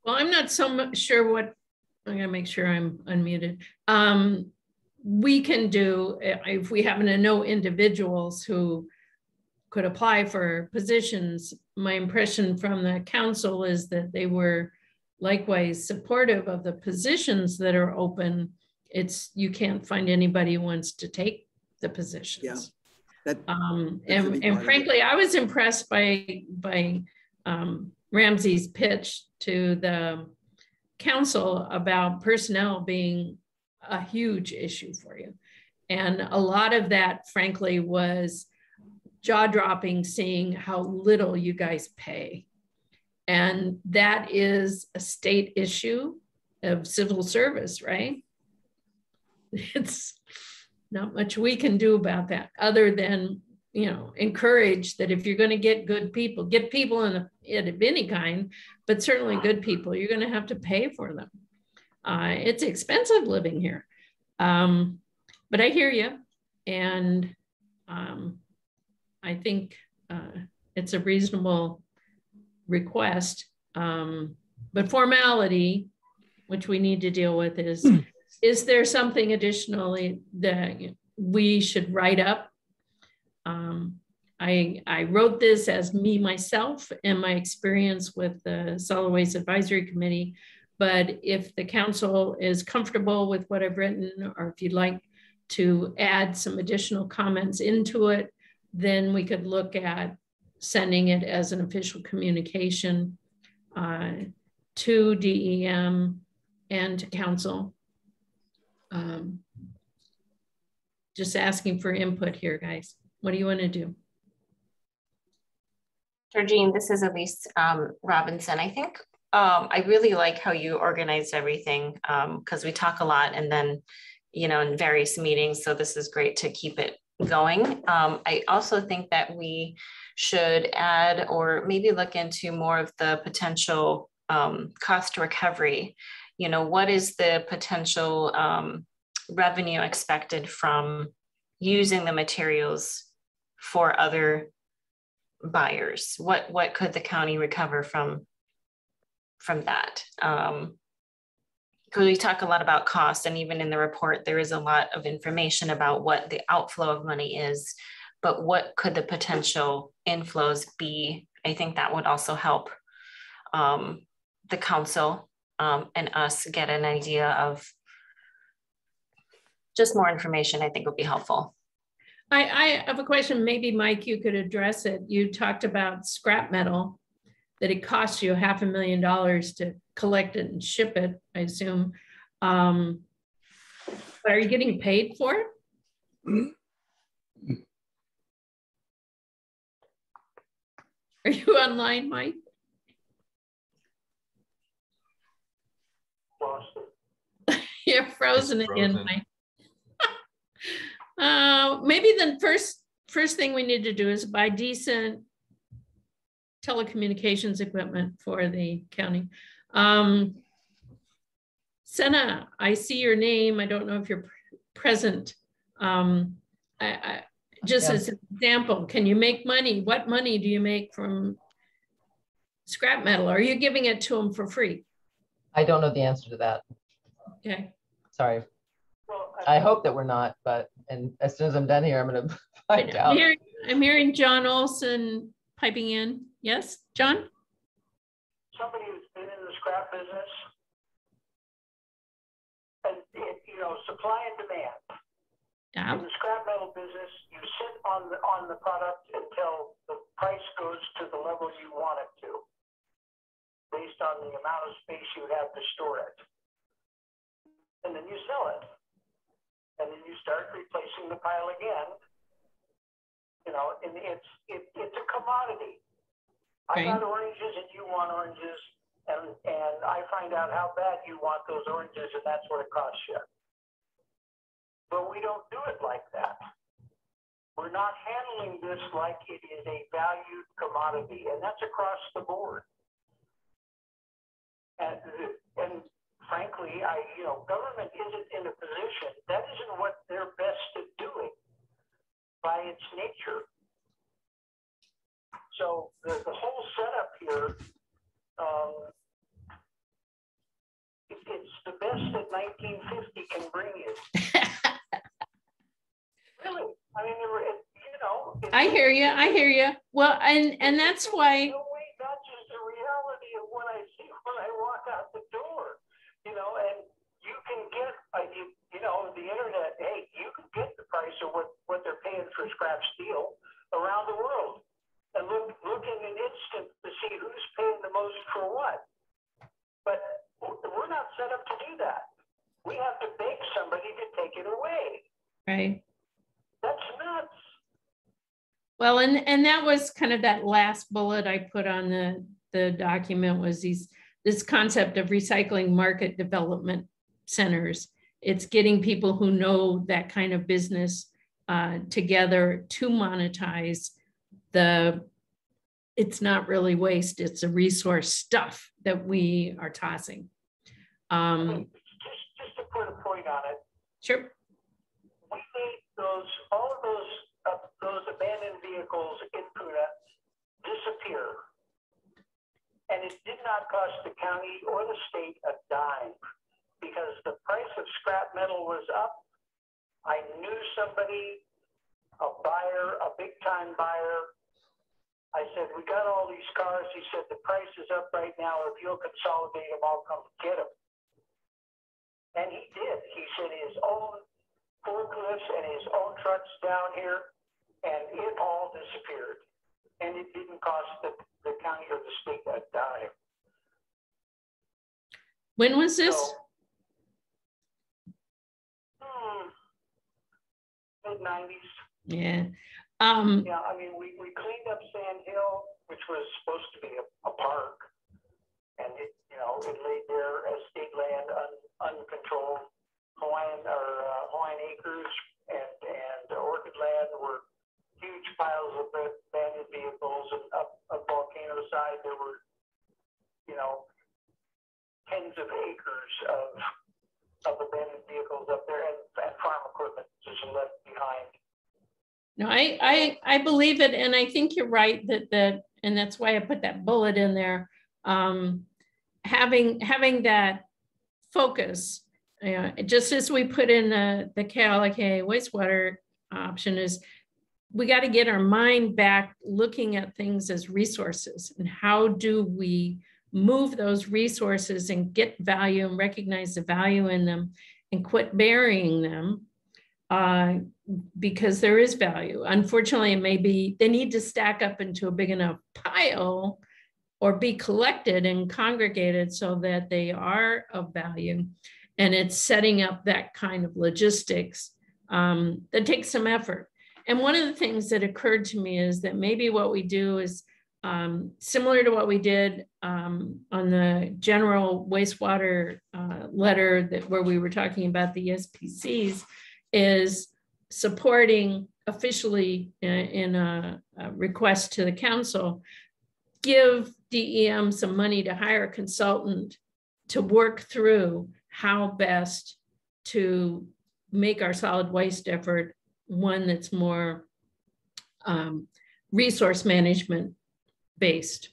Well, I'm not so sure what, I'm gonna make sure I'm unmuted. Um, we can do, if we happen to know individuals who could apply for positions, my impression from the council is that they were likewise supportive of the positions that are open. It's, you can't find anybody who wants to take the positions. Yeah. That, Um, and, and part of it. frankly, I was impressed by, by um, Ramzi's pitch to the council about personnel being a huge issue for you. And a lot of that, frankly, was jaw dropping seeing how little you guys pay. And that is a state issue of civil service, right? It's not much we can do about that other than, you know, encourage that if you're going to get good people, get people in, a, in of any kind, but certainly good people, you're going to have to pay for them. Uh, it's expensive living here. Um, but I hear you. And um, I think uh, it's a reasonable request. Um, but formality, which we need to deal with, is is there something additionally that we should write up? Um, I, I wrote this as me myself and my experience with the Solid Waste Advisory Committee. But if the council is comfortable with what I've written, or if you'd like to add some additional comments into it, then we could look at sending it as an official communication uh, to DEM and to council. Um, just asking for input here, guys. What do you want to do? Georgine, this is Elise um, Robinson. I think um, I really like how you organized everything because we talk a lot and then, you know, in various meetings. So this is great to keep it going. Um, I also think that we should add or maybe look into more of the potential um, cost recovery. You know, what is the potential um, revenue expected from using the materials for other buyers? What what could the county recover from from that? Um, because we talk a lot about cost, and even in the report, there is a lot of information about what the outflow of money is, but what could the potential inflows be? I think that would also help um, the council um, and us get an idea of just more information. I think would be helpful. I, I have a question. Maybe Mike, you could address it. You talked about scrap metal, that it costs you half a million dollars to collect it and ship it, I assume. Um, are you getting paid for it? Are you online, Mike? You're frozen It's again, frozen. Mike. Uh, maybe the first, first thing we need to do is buy decent telecommunications equipment for the county. Um, Senna, I see your name. I don't know if you're pr- present. Um, I, I, just Yeah. as an example, can you make money? What money do you make from scrap metal? Are you giving it to them for free? I don't know the answer to that. Okay. Sorry. Well, I hope that we're not, but, and as soon as I'm done here, I'm gonna find I'm out. hearing, I'm hearing John Olson piping in. Yes, John? somebody who's been in the scrap business, and, you know, supply and demand. Yeah. In the scrap metal business, you sit on the, on the product until the price goes to the level you want it to, based on the amount of space you have to store it. And then you sell it. And then you start replacing the pile again. You know, and it's, it, it's a commodity. I got oranges and you want oranges, and, and I find out how bad you want those oranges, and that's what it costs you. but we don't do it like that. We're not handling this like it is a valued commodity, and that's across the board. And, and frankly, I, you know, government isn't in a position, that isn't what they're best at doing by its nature. So the, the whole setup here, um, it, it's the best that 1950 can bring you. really, I mean, it, you know. I hear you. I hear you. Well, and and that's why. No way matches the reality of what I see when I walk out the door. You know, and you can get, uh, you, you know, the internet. Hey, you can get the price of what what they're paying for scrap steel around the world and look, look in an instant to see who's paying the most for what. But we're not set up to do that. We have to beg somebody to take it away. Right. That's nuts. Well, and and that was kind of that last bullet I put on the the document was these this concept of recycling market development centers. It's getting people who know that kind of business uh, together to monetize the it's not really waste, it's a resource stuff that we are tossing. Um, just, just to put a point on it, sure. we made those, all of those, uh, those abandoned vehicles in Puna disappear. And it did not cost the county or the state a dime because the price of scrap metal was up. I knew somebody, a buyer, a big time buyer, I said, we got all these cars. He said, the price is up right now. If you'll consolidate them, I'll come get them. And he did. He said his own forklifts and his own trucks down here, and it all disappeared. And it didn't cost the, the county or the state a dime. When was this? So, hmm, mid 90s. Yeah. Um, Yeah, I mean, we, we cleaned up Sand Hill, which was supposed to be a, a park. And it, you know, it laid there as state land un, uncontrolled. Hawaiian or uh, Hawaiian acres and, and Orchidland were huge piles of abandoned vehicles and up, up volcano side, there were, you know, tens of acres of, of abandoned vehicles up there and, and farm equipment just left behind. No, I, I, I believe it. And I think you're right that, that, and that's why I put that bullet in there. Um, having, having that focus, uh, just as we put in the, the Kealakehe wastewater option is we got to get our mind back looking at things as resources and how do we move those resources and get value and recognize the value in them and quit burying them uh, because there is value. Unfortunately, it may be they need to stack up into a big enough pile or be collected and congregated so that they are of value. And it's setting up that kind of logistics um, that takes some effort. And one of the things that occurred to me is that maybe what we do is um, similar to what we did um, on the general wastewater uh, letter that where we were talking about the SPCs is supporting officially in, in a, a, request to the council, give DEM some money to hire a consultant to work through how best to make our solid waste effort one that's more um, resource management based.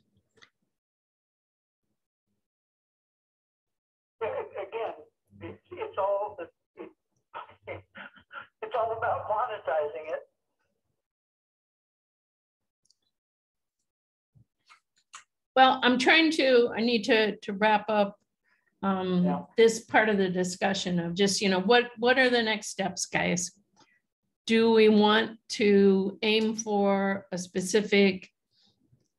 Again, it's all it's all about monetizing it. Well, I'm trying to, I need to, to wrap up um, yeah. this part of the discussion of just, you know, what, what are the next steps, guys? Do we want to aim for a specific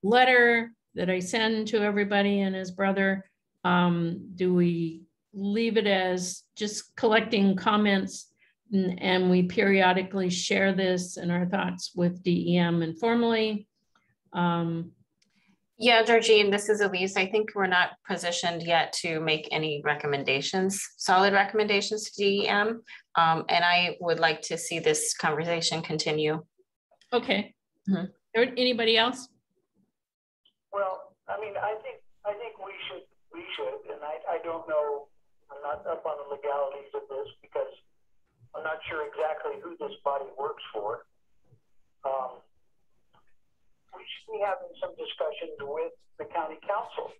letter that I send to everybody and his brother? Um, do we leave it as just collecting comments and we periodically share this and our thoughts with DEM informally. Um, Yeah, Georgine, this is Elise. I think we're not positioned yet to make any recommendations, solid recommendations to DEM. Um, and I would like to see this conversation continue. Okay. Mhm. Anybody else? Well, I mean, I think, I think we should, we should, and I, I don't know, I'm not up on the legalities of this because I'm not sure exactly who this body works for. Um, we should be having some discussions with the county council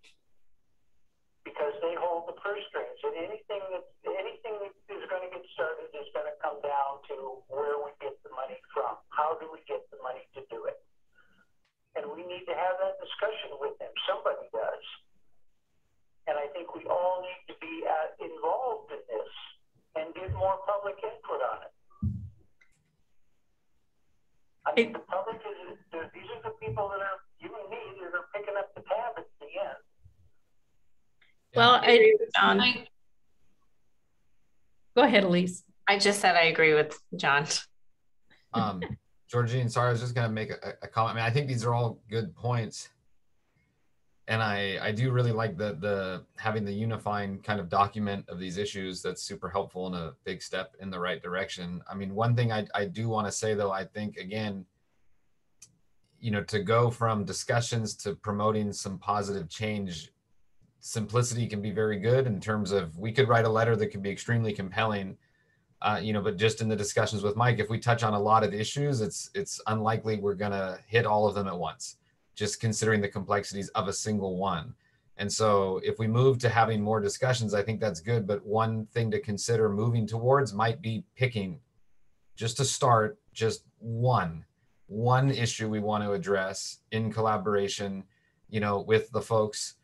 because they hold the purse strings and anything that, anything that is gonna get started is gonna come down to where we get the money from. How do we get the money to do it? And we need to have that discussion with them. Somebody does. And I think we all need to be uh, involved in this and get more public input on it. I mean, the public is, these are the people that are, you and me, that are picking up the tab at the end. Well, I, John, I- go ahead, Elise. I just said I agree with John. Um, Georgine, sorry, I was just gonna make a, a comment. I mean, I think these are all good points. And I, I do really like the, the, having the unifying kind of document of these issues. That's super helpful and a big step in the right direction. I mean, one thing I, I do want to say though, I think again, you know, to go from discussions to promoting some positive change, simplicity can be very good in terms of, we could write a letter that could be extremely compelling uh, you know, but just in the discussions with Mike, if we touch on a lot of issues, it's it's unlikely we're gonna hit all of them at once, just considering the complexities of a single one. And so if we move to having more discussions, I think that's good. But one thing to consider moving towards might be picking just to start, just one, one issue we want to address in collaboration, you know, with the folks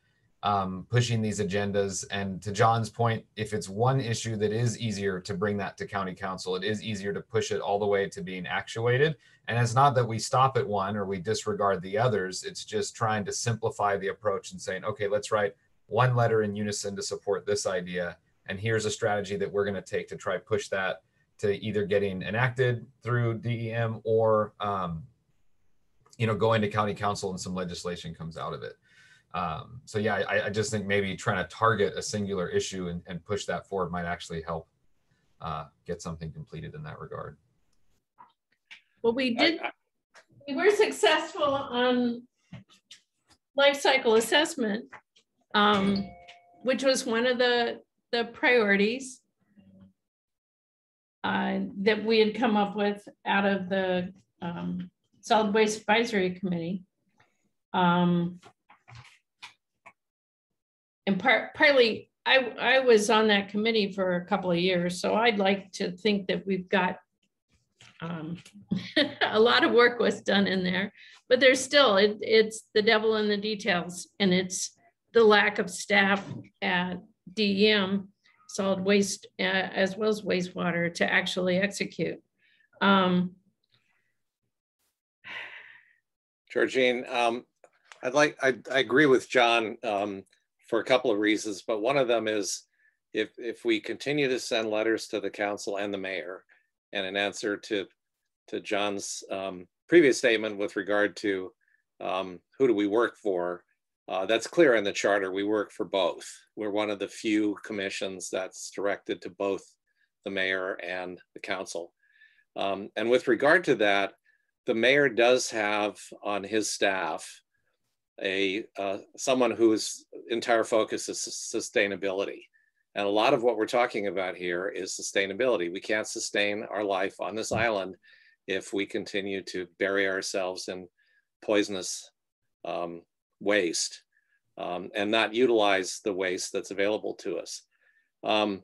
um, pushing these agendas. And to John's point, if it's one issue that is easier to bring that to county council, it is easier to push it all the way to being actuated. And it's not that we stop at one or we disregard the others. It's just trying to simplify the approach and saying, okay, let's write one letter in unison to support this idea. And here's a strategy that we're going to take to try push that to either getting enacted through DEM or, um, you know, going to county council and some legislation comes out of it. Um, so yeah, I, I just think maybe trying to target a singular issue and, and push that forward might actually help uh, get something completed in that regard. Well, we did, we were successful on life cycle assessment, um, which was one of the, the priorities uh, that we had come up with out of the um, Solid Waste Advisory Committee. Um, and part, partly, I, I was on that committee for a couple of years, so I'd like to think that we've got um, a lot of work was done in there, but there's still, it, it's the devil in the details and it's the lack of staff at DEM, solid waste, uh, as well as wastewater to actually execute. Um, Georgine, um, I'd like, I, I agree with John, um, for a couple of reasons, but one of them is if, if we continue to send letters to the council and the mayor and an answer to, to John's, um, previous statement with regard to, um, who do we work for? Uh, that's clear in the charter. We work for both. We're one of the few commissions that's directed to both the mayor and the council. Um, and with regard to that, the mayor does have on his staff a uh, someone whose entire focus is sustainability. And a lot of what we're talking about here is sustainability. We can't sustain our life on this island if we continue to bury ourselves in poisonous um, waste um, and not utilize the waste that's available to us. Um,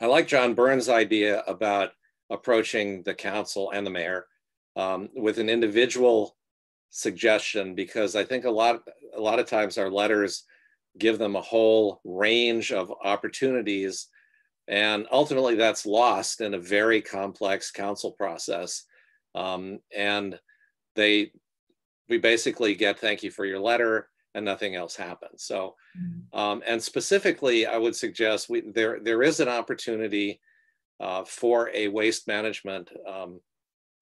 I like John Burns' idea about approaching the council and the mayor um, with an individual suggestion because I think a lot a lot of times our letters give them a whole range of opportunities and ultimately that's lost in a very complex council process. Um, and they we basically get thank you for your letter and nothing else happens. So um, and specifically i would suggest we there there is an opportunity uh, for a waste management um,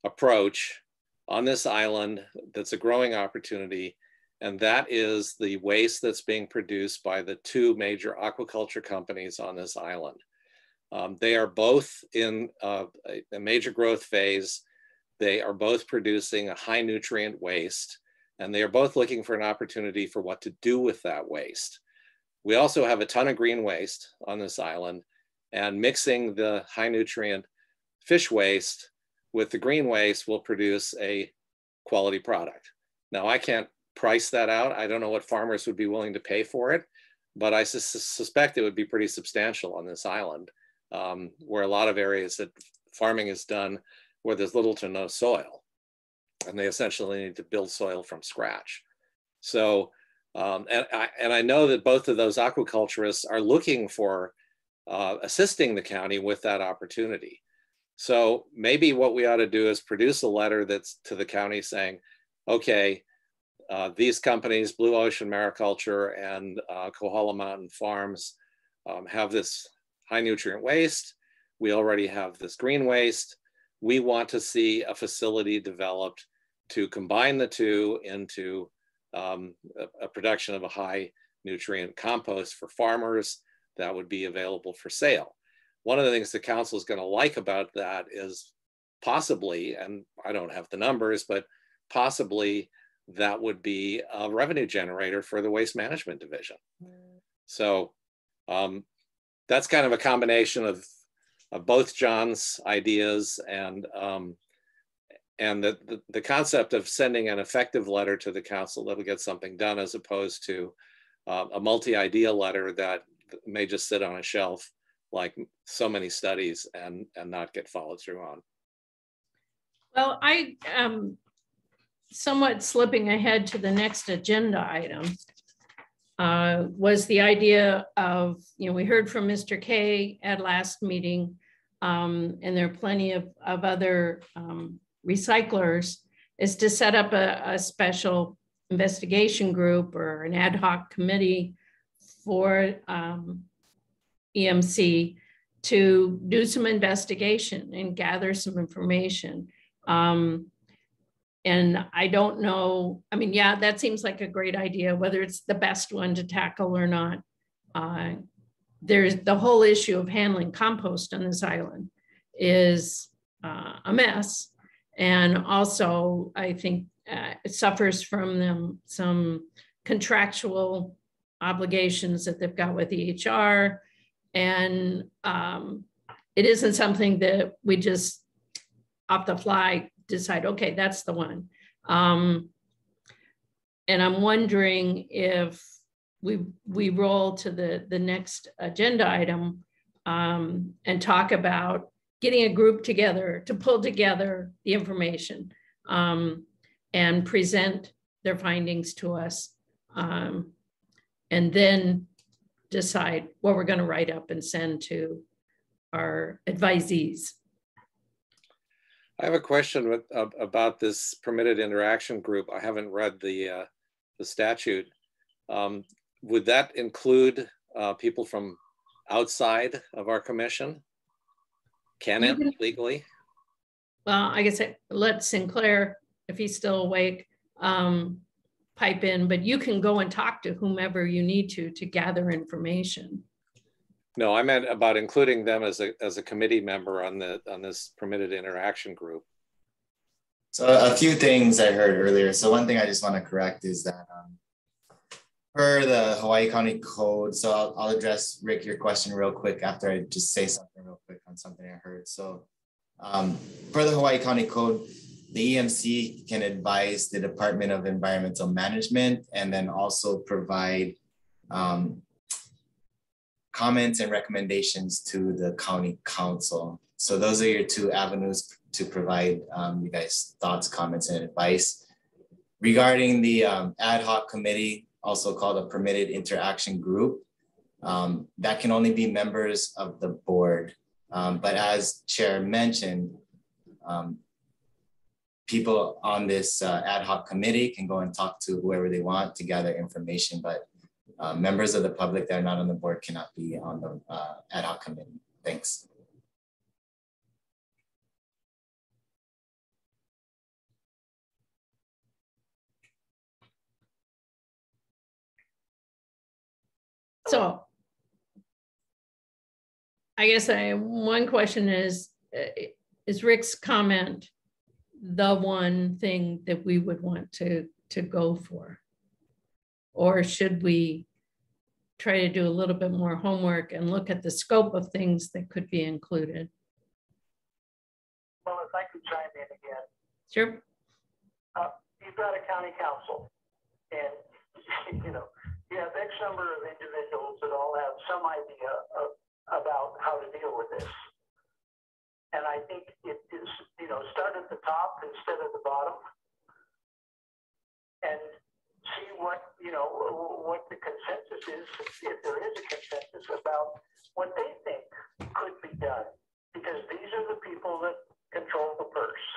approach on this island that's a growing opportunity and that is the waste that's being produced by the two major aquaculture companies on this island. Um, they are both in uh, a, a major growth phase. They are both producing a high nutrient waste, and they are both looking for an opportunity for what to do with that waste. We also have a ton of green waste on this island, and mixing the high nutrient fish waste with the green waste will produce a quality product. Now, I can't price that out. I don't know what farmers would be willing to pay for it, but I sus suspect it would be pretty substantial on this island, um, where a lot of areas that farming is done where there's little to no soil, and they essentially need to build soil from scratch. So, um, and, I, and I know that both of those aquaculturists are looking for uh, assisting the county with that opportunity. So maybe what we ought to do is produce a letter that's to the county saying, okay, uh, these companies, Blue Ocean Mariculture and uh, Kohala Mountain Farms, um, have this high nutrient waste. We already have this green waste. We want to see a facility developed to combine the two into um, a, a production of a high nutrient compost for farmers that would be available for sale. One of the things the council is going to like about that is possibly, and I don't have the numbers, but possibly that would be a revenue generator for the waste management division. So um, that's kind of a combination of, of both John's ideas and um, and the, the, the, concept of sending an effective letter to the council that'll get something done as opposed to uh, a multi-idea letter that may just sit on a shelf like so many studies and, and not get followed through on. Well, I am somewhat slipping ahead to the next agenda item uh, was the idea of, you know, we heard from Mr. K at last meeting, um, and there are plenty of, of other um, recyclers, is to set up a, a special investigation group or an ad hoc committee for um, EMC to do some investigation and gather some information. Um, and I don't know, I mean, yeah, that seems like a great idea, whether it's the best one to tackle or not. Uh, there's the whole issue of handling compost on this island is uh, a mess. And also, I think uh, it suffers from them some contractual obligations that they've got with EHR. And um, it isn't something that we just off the fly decide, okay, that's the one. Um, and I'm wondering if we we roll to the the next agenda item um, and talk about getting a group together to pull together the information um, and present their findings to us, um, and then decide what we're going to write up and send to our advisees. I have a question with, uh, about this permitted interaction group. I haven't read the uh, the statute. Um, would that include uh, people from outside of our commission? Can it legally? Well, I guess I, let Sinclair, if he's still awake, um, pipe in, but you can go and talk to whomever you need to to gather information. No, I meant about including them as a, as a committee member on the on this permitted interaction group. So a few things I heard earlier. So one thing I just want to correct is that um, per the Hawaii County Code, so I'll, I'll address Rick your question real quick after I just say something real quick on something I heard. So um, per the Hawaii County Code, the EMC can advise the Department of Environmental Management and then also provide um, comments and recommendations to the county council. So those are your two avenues to provide um, you guys thoughts, comments, and advice. Regarding the um, ad hoc committee, also called a permitted interaction group, um, that can only be members of the board. Um, but as chair mentioned, um, people on this uh, ad hoc committee can go and talk to whoever they want to gather information, but uh, members of the public that are not on the board cannot be on the uh, ad hoc committee. Thanks. So I guess I, one question is, uh, is Rick's comment the one thing that we would want to, to go for? Or should we try to do a little bit more homework and look at the scope of things that could be included? Well, if I could chime in again, Sure. Uh, you've got a county council and, you know, you have X number of individuals that all have some idea of, about how to deal with this. And I think it is, you know, start at the top instead of the bottom. And see what, you know, what the consensus is, if there is a consensus about what they think could be done. Because these are the people that control the purse.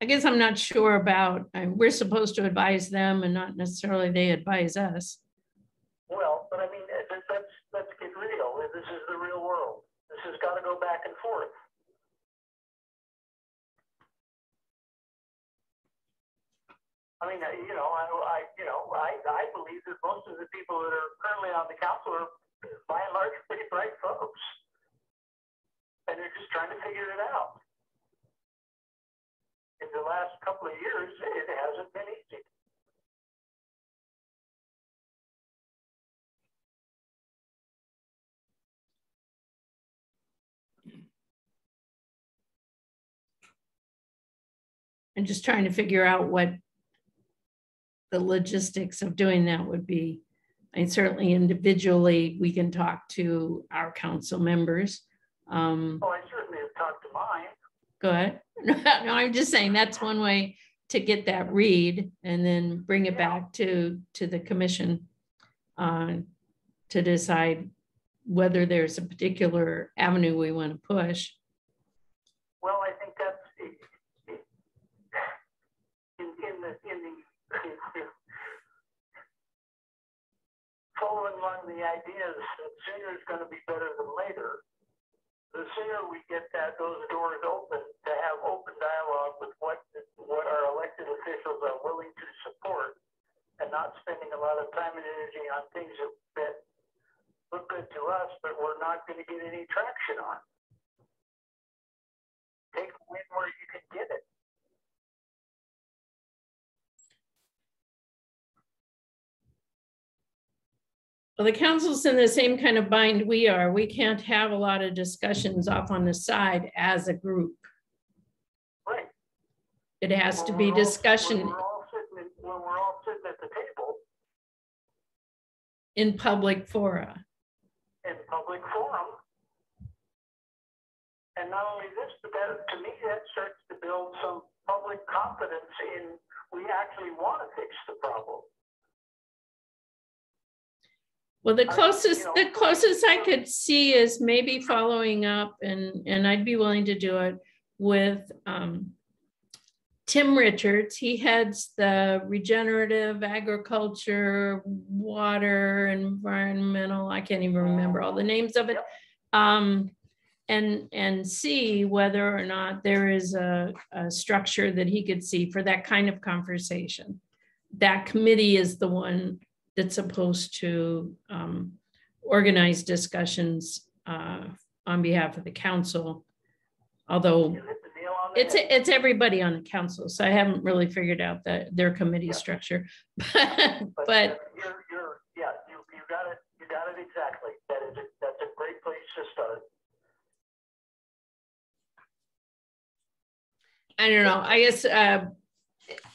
I guess I'm not sure about, uh, we're supposed to advise them and not necessarily they advise us. Well, but I mean, let's, let's get real. This is the real world. This has got to go back and forth. I mean, uh, you know, I, I, you know, I, I believe that most of the people that are currently on the council are by and large pretty bright folks. And they're just trying to figure it out. In the last couple of years, it hasn't been easy. And just trying to figure out what the logistics of doing that would be. And certainly individually, we can talk to our council members. Um, Oh, I certainly have talked to mine. Go ahead. No, I'm just saying that's one way to get that read and then bring it back to, to the commission uh, to decide whether there's a particular avenue we want to push. Well, I think that's in, in the, in the, following along the ideas that sooner is going to be better than later, the sooner we get that, those doors open to have open dialogue with what, what our elected officials are willing to support and not spending a lot of time and energy on things that, that look good to us, but we're not going to get any traction on. Take a win where you can get it. Well, the council's in the same kind of bind we are. We can't have a lot of discussions off on the side as a group. Right. It has to be all- discussion When we're all sitting, in- when we're all sitting at the table in public fora. in public forum. And not only this, but that, to me, that starts to build some public confidence in, we actually want to fix the problem. Well, the I- you closest, know, the closest I could see is maybe following up and, and I'd be willing to do it with um, Tim Richards. He heads the regenerative agriculture, water, environmental, I can't even remember all the names of it. Yep. Um, and, and see whether or not there is a, a structure that he could see for that kind of conversation. That committee is the one that's supposed to um, organize discussions uh, on behalf of the council. Although You hit the nail on the it's, it's everybody on the council, so I haven't really figured out that their committee Yeah. structure. But But you're, you're, yeah, you, you got it, you got it exactly. That is, a that's a great place to start. I don't know, I guess uh,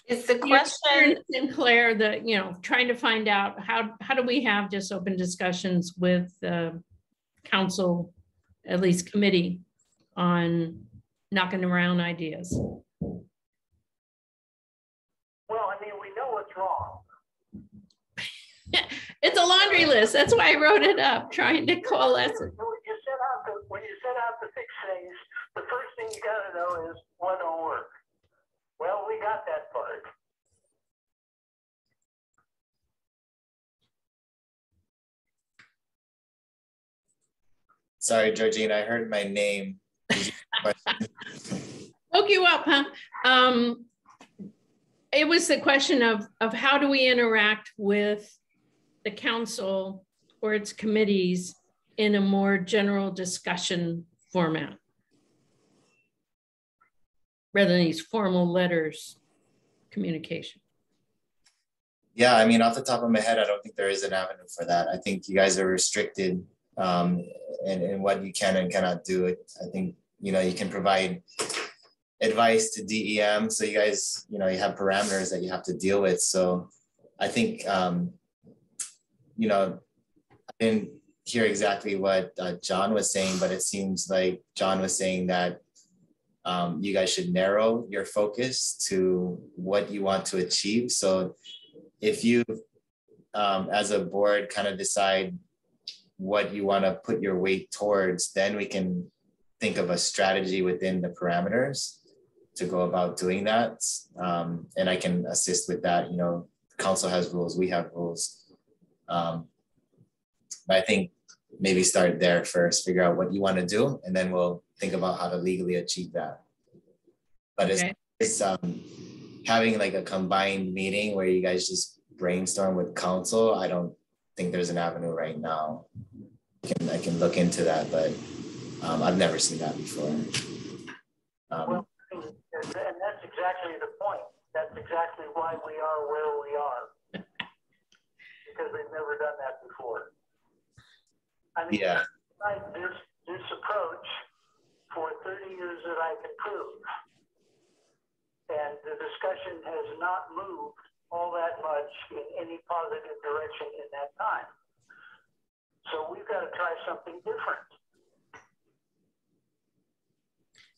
Is the You're question, Sinclair, the, you know, trying to find out how, how do we have just open discussions with the council, at least committee, on knocking around ideas? Well, I mean, we know what's wrong. It's a laundry list. That's why I wrote it up, trying to coalesce it. When you set out to, when you set out to fix things, the first thing you gotta know is what don't work. Well, we got that part. Sorry, Georgina, I heard my name Hook you up, huh? Um, it was the question of, of how do we interact with the council or its committees in a more general discussion format? Rather than these formal letters communication. Yeah, I mean, off the top of my head, I don't think there is an avenue for that. I think you guys are restricted um, in, in what you can and cannot do. It. I think you know you can provide advice to DEM, so you guys, you know, you have parameters that you have to deal with. So I think, um, you know, I didn't hear exactly what uh, John was saying, but it seems like John was saying that um, you guys should narrow your focus to what you want to achieve. So if you, um, as a board, kind of decide what you want to put your weight towards, then we can think of a strategy within the parameters to go about doing that. Um, and I can assist with that. You know, council has rules, we have rules. Um, but I think maybe start there first, figure out what you want to do, and then we'll think about how to legally achieve that. But okay. it's, it's um, having like a combined meeting where you guys just brainstorm with council. I don't think there's an avenue right now. I can, I can look into that, but um, I've never seen that before. Um, well, and that's exactly the point. That's exactly why we are where we are. because we've never done that before. I mean, yeah. this, this approach for 30 years that I can prove. And the discussion has not moved all that much in any positive direction in that time. So we've got to try something different.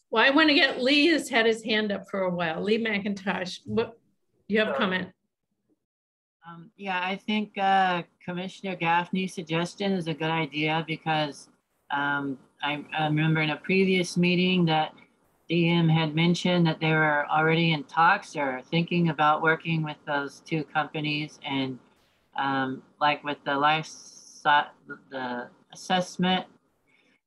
Well, I want to get Lee has had his hand up for a while. Lee McIntosh, what you have a comment? Um, yeah, I think uh, Commissioner Gaffney's suggestion is a good idea because um, I, I, remember in a previous meeting that DM had mentioned that they were already in talks or thinking about working with those two companies and um, like with the life the assessment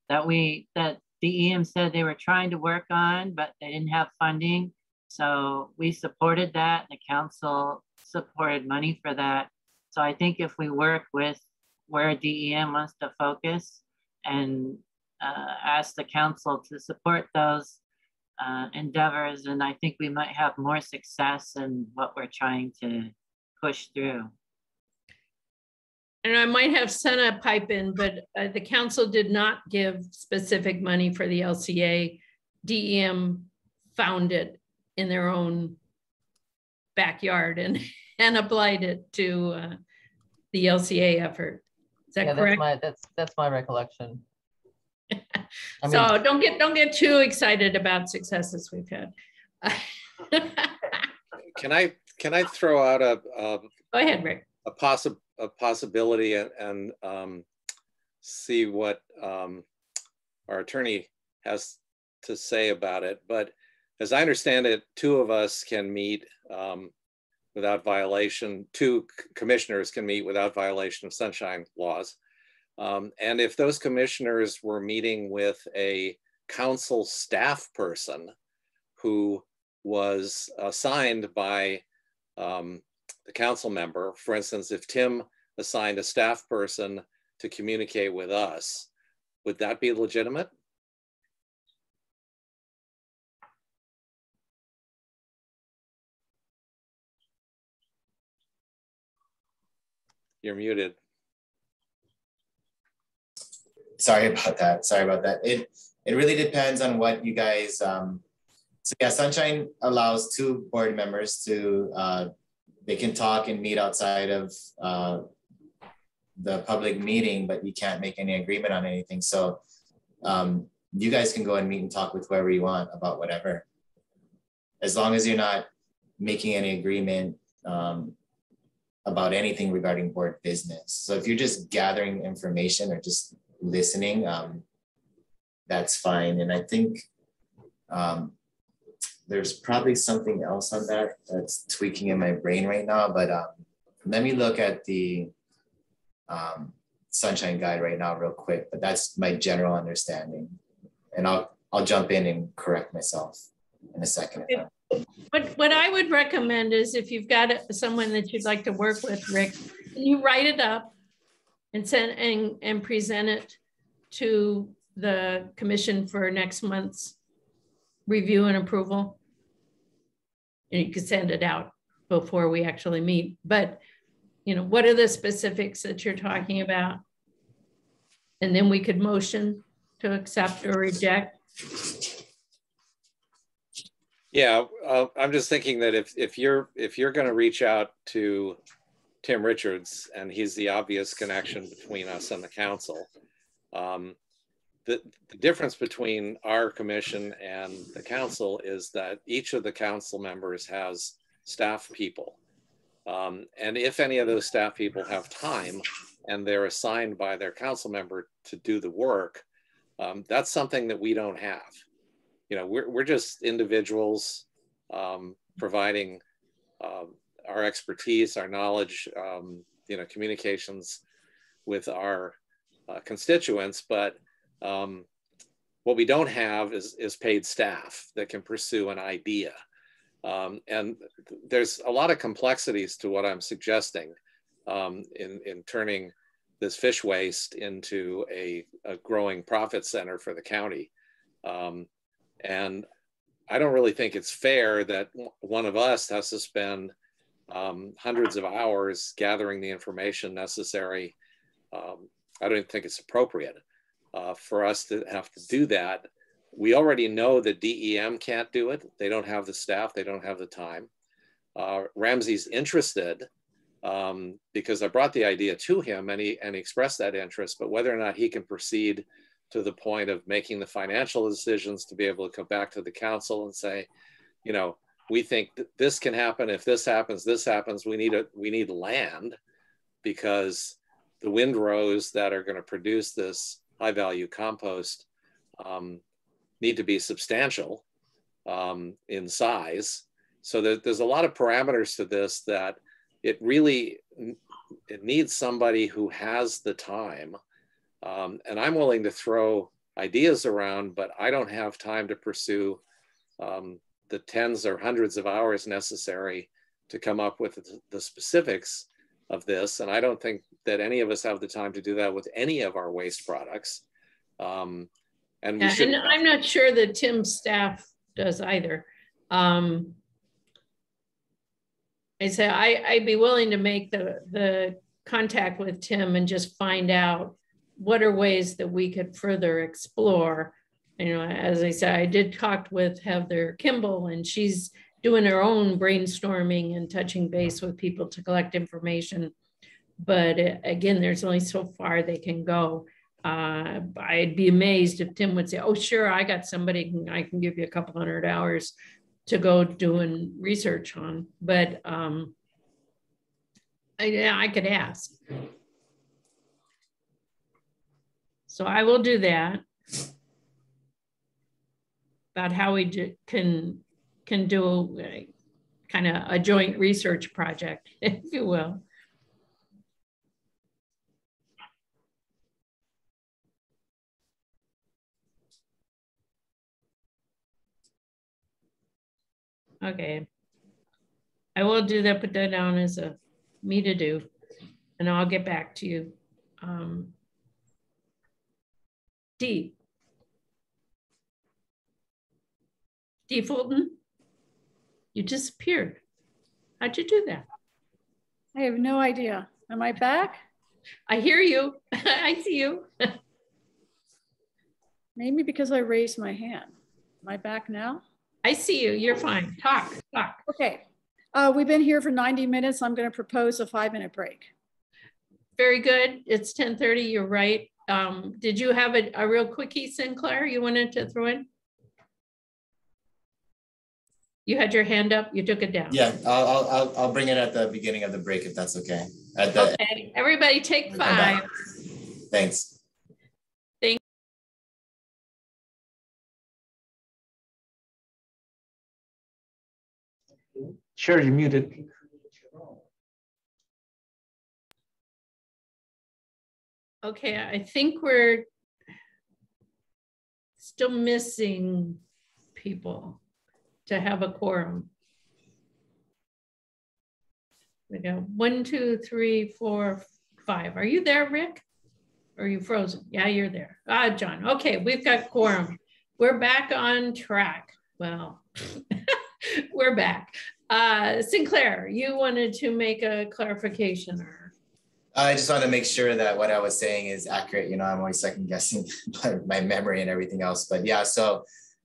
that we that DEM said they were trying to work on, but they didn't have funding. So we supported that. The council supported money for that. So I think if we work with where DEM wants to focus and uh, ask the council to support those uh, endeavors, and I think we might have more success in what we're trying to push through and I might have sent a pipe in, but uh, the council did not give specific money for the LCA. DEM found it in their own backyard and, and applied it to uh, the LCA effort. Is that yeah, correct? That's my, that's, that's my recollection. I mean, so don't get don't get too excited about successes we've had. can I can I throw out a, a go ahead, Rick? A possible a possibility and, and um, see what um, our attorney has to say about it. But as I understand it, two of us can meet um, without violation, two commissioners can meet without violation of sunshine laws. Um, and if those commissioners were meeting with a council staff person who was assigned by um, the council member. For instance, if Tim assigned a staff person to communicate with us, would that be legitimate? You're muted. Sorry about that. Sorry about that. It it really depends on what you guys. Um, so yeah, Sunshine allows two board members to uh, they can talk and meet outside of uh, the public meeting, but you can't make any agreement on anything. So um, you guys can go and meet and talk with whoever you want about whatever. As long as you're not making any agreement um, about anything regarding board business. So if you're just gathering information or just listening, um, that's fine. And I think um, there's probably something else on that that's tweaking in my brain right now, but um, let me look at the um, sunshine guide right now real quick, but that's my general understanding. And I'll I'll jump in and correct myself in a second. What, what I would recommend is if you've got someone that you'd like to work with, Rick, you write it up and send and, and present it to the commission for next month's review and approval? And you could send it out before we actually meet, but you know, what are the specifics that you're talking about? And then we could motion to accept or reject. Yeah, uh, I'm just thinking that if, if you're, if you're going to reach out to Tim Richards and he's the obvious connection between us and the council, um, the, the difference between our commission and the council is that each of the council members has staff people. Um, and if any of those staff people have time and they're assigned by their council member to do the work, um, that's something that we don't have you know, we're, we're just individuals um, providing um, our expertise, our knowledge, um, you know, communications with our uh, constituents. But um, what we don't have is, is paid staff that can pursue an idea. Um, and there's a lot of complexities to what I'm suggesting in, in turning this fish waste into a, a growing profit center for the county. Um, and I don't really think it's fair that one of us has to spend um, hundreds of hours gathering the information necessary. Um, I don't think it's appropriate uh, for us to have to do that. We already know that DEM can't do it. They don't have the staff, they don't have the time. Uh, Ramzi's interested um, because I brought the idea to him and he, and he expressed that interest, but whether or not he can proceed to the point of making the financial decisions to be able to come back to the council and say, you know, we think this can happen. If this happens, this happens. We need a we need land because the windrows that are going to produce this high value compost um, need to be substantial um, in size. So there, there's a lot of parameters to this that it really it needs somebody who has the time um, and I'm willing to throw ideas around, but I don't have time to pursue um, the tens or hundreds of hours necessary to come up with the specifics of this. And I don't think that any of us have the time to do that with any of our waste products. Um, and, yeah, and I'm not sure that Tim's staff does either. Um, I say I, I'd be willing to make the the contact with Tim and just find out what are ways that we could further explore? You know, as I said, I did talk with Heather Kimball, and she's doing her own brainstorming and touching base with people to collect information. But uh, again, there's only so far they can go. Uh, I'd be amazed if Tim would say, "Oh, sure, I got somebody I can give you a couple hundred hours to go doing research on." But um, I, I could ask. So I will do that. About how we do, can can do a, kind of a joint research project, if you will. Okay. I will do that, put that down as a me to do, and I'll get back to you. Um, D. D. Fulton, you disappeared. How'd you do that? I have no idea. Am I back? I hear you. I see you. Maybe because I raised my hand. Am I back now? I see you. You're fine. Talk, talk. Okay. Uh, we've been here for 90 minutes. I'm going to propose a five minute break. Very good. It's 1030. You're right. Um, did you have a, a real quickie, Sinclair, you wanted to throw in? You had your hand up, you took it down. Yeah, I'll, I'll, I'll bring it at the beginning of the break if that's okay. At the, okay, everybody take five. Thanks. Thank Sure, you're muted. Okay, I think we're still missing people to have a quorum. We go one, two, three, four, five. Are you there, Rick? Or are you frozen? Yeah, you're there. Ah, John. Okay, we've got quorum. We're back on track. Well, we're back. Uh, Sinclair, you wanted to make a clarification or? I just want to make sure that what I was saying is accurate. You know, I'm always second guessing my memory and everything else. But yeah, so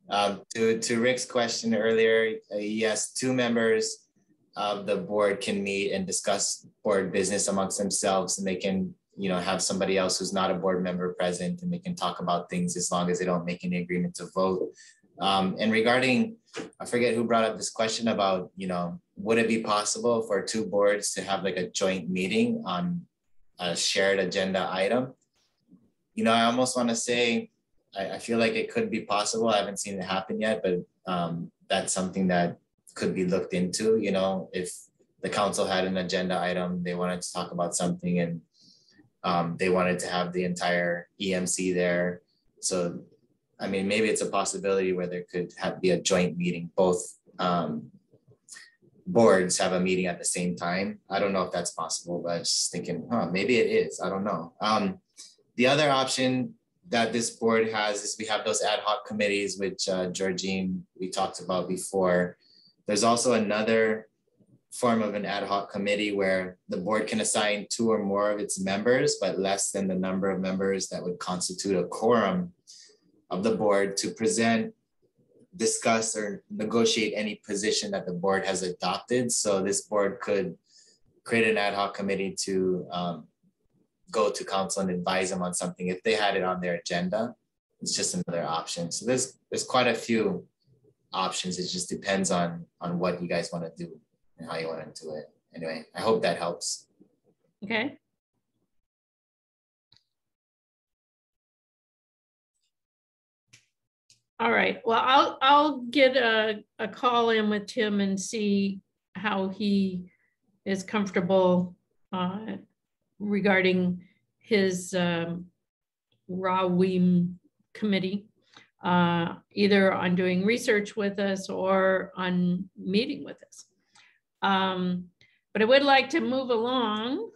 um, to, to Rick's question earlier, uh, yes, two members of the board can meet and discuss board business amongst themselves and they can, you know, have somebody else who's not a board member present and they can talk about things as long as they don't make any agreement to vote. Um, and regarding, I forget who brought up this question about, you know, would it be possible for two boards to have like a joint meeting on a shared agenda item? You know, I almost want to say, I, I feel like it could be possible. I haven't seen it happen yet, but um, that's something that could be looked into. You know, if the council had an agenda item, they wanted to talk about something and um, they wanted to have the entire EMC there. So I mean, maybe it's a possibility where there could have, be a joint meeting. Both um, boards have a meeting at the same time. I don't know if that's possible, but I was just thinking, huh, maybe it is. I don't know. Um, the other option that this board has is we have those ad hoc committees, which uh, Georgine we talked about before. There's also another form of an ad hoc committee where the board can assign two or more of its members, but less than the number of members that would constitute a quorum of the board to present, discuss, or negotiate any position that the board has adopted. So this board could create an ad hoc committee to um, go to council and advise them on something if they had it on their agenda. It's just another option. So there's there's quite a few options. It just depends on on what you guys want to do and how you want to do it. Anyway, I hope that helps. Okay. All right. Well, I'll I'll get a, a call in with Tim and see how he is comfortable uh, regarding his um, RAWEM committee, uh, either on doing research with us or on meeting with us. Um, but I would like to move along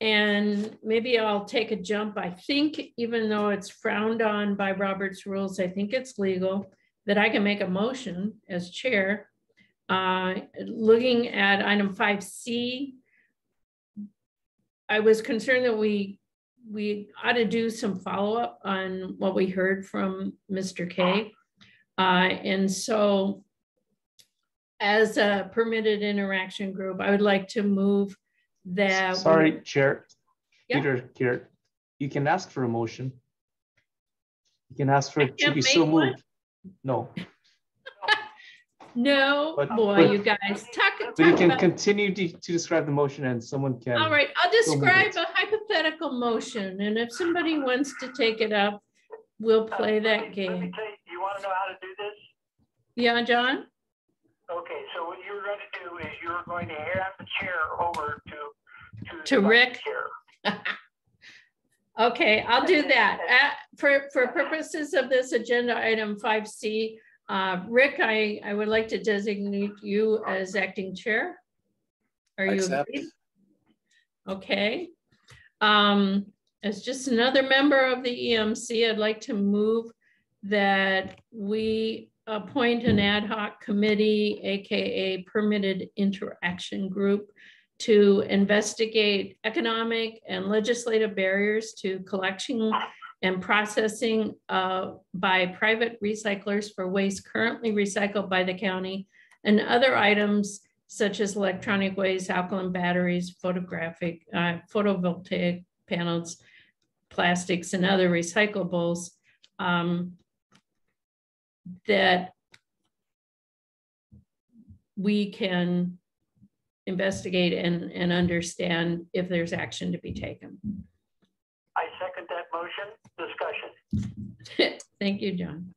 and maybe I'll take a jump. I think even though it's frowned on by Robert's rules, I think it's legal that I can make a motion as chair. Uh, looking at item 5C, I was concerned that we we ought to do some follow up on what we heard from Mr. K. Uh, and so as a permitted interaction group, I would like to move that. Sorry, we, Chair. Yeah. Peter, Peter, you can ask for a motion. You can ask for it to be so one. moved. No. no, but, boy, but, you guys talk. But talk you can about... continue to, to, describe the motion, and someone can. All right, I'll describe a hypothetical motion, and if somebody wants to take it up, we'll play that game. You want to know how to do this? Yeah, John. Okay, so what you're going to do is you're going to hand the chair over to to, to Rick. okay, I'll do that. At, for for purposes of this agenda item 5C, uh, Rick, I, I would like to designate you as acting chair. Are you agreed? Okay. Um, as just another member of the EMC, I'd like to move that we appoint an ad hoc committee, AKA permitted interaction group, to investigate economic and legislative barriers to collection and processing uh, by private recyclers for waste currently recycled by the county and other items such as electronic waste, alkaline batteries, photographic, uh, photovoltaic panels, plastics, and other recyclables. Um, that we can investigate and, and understand if there's action to be taken. I second that motion. Discussion. Thank you, John.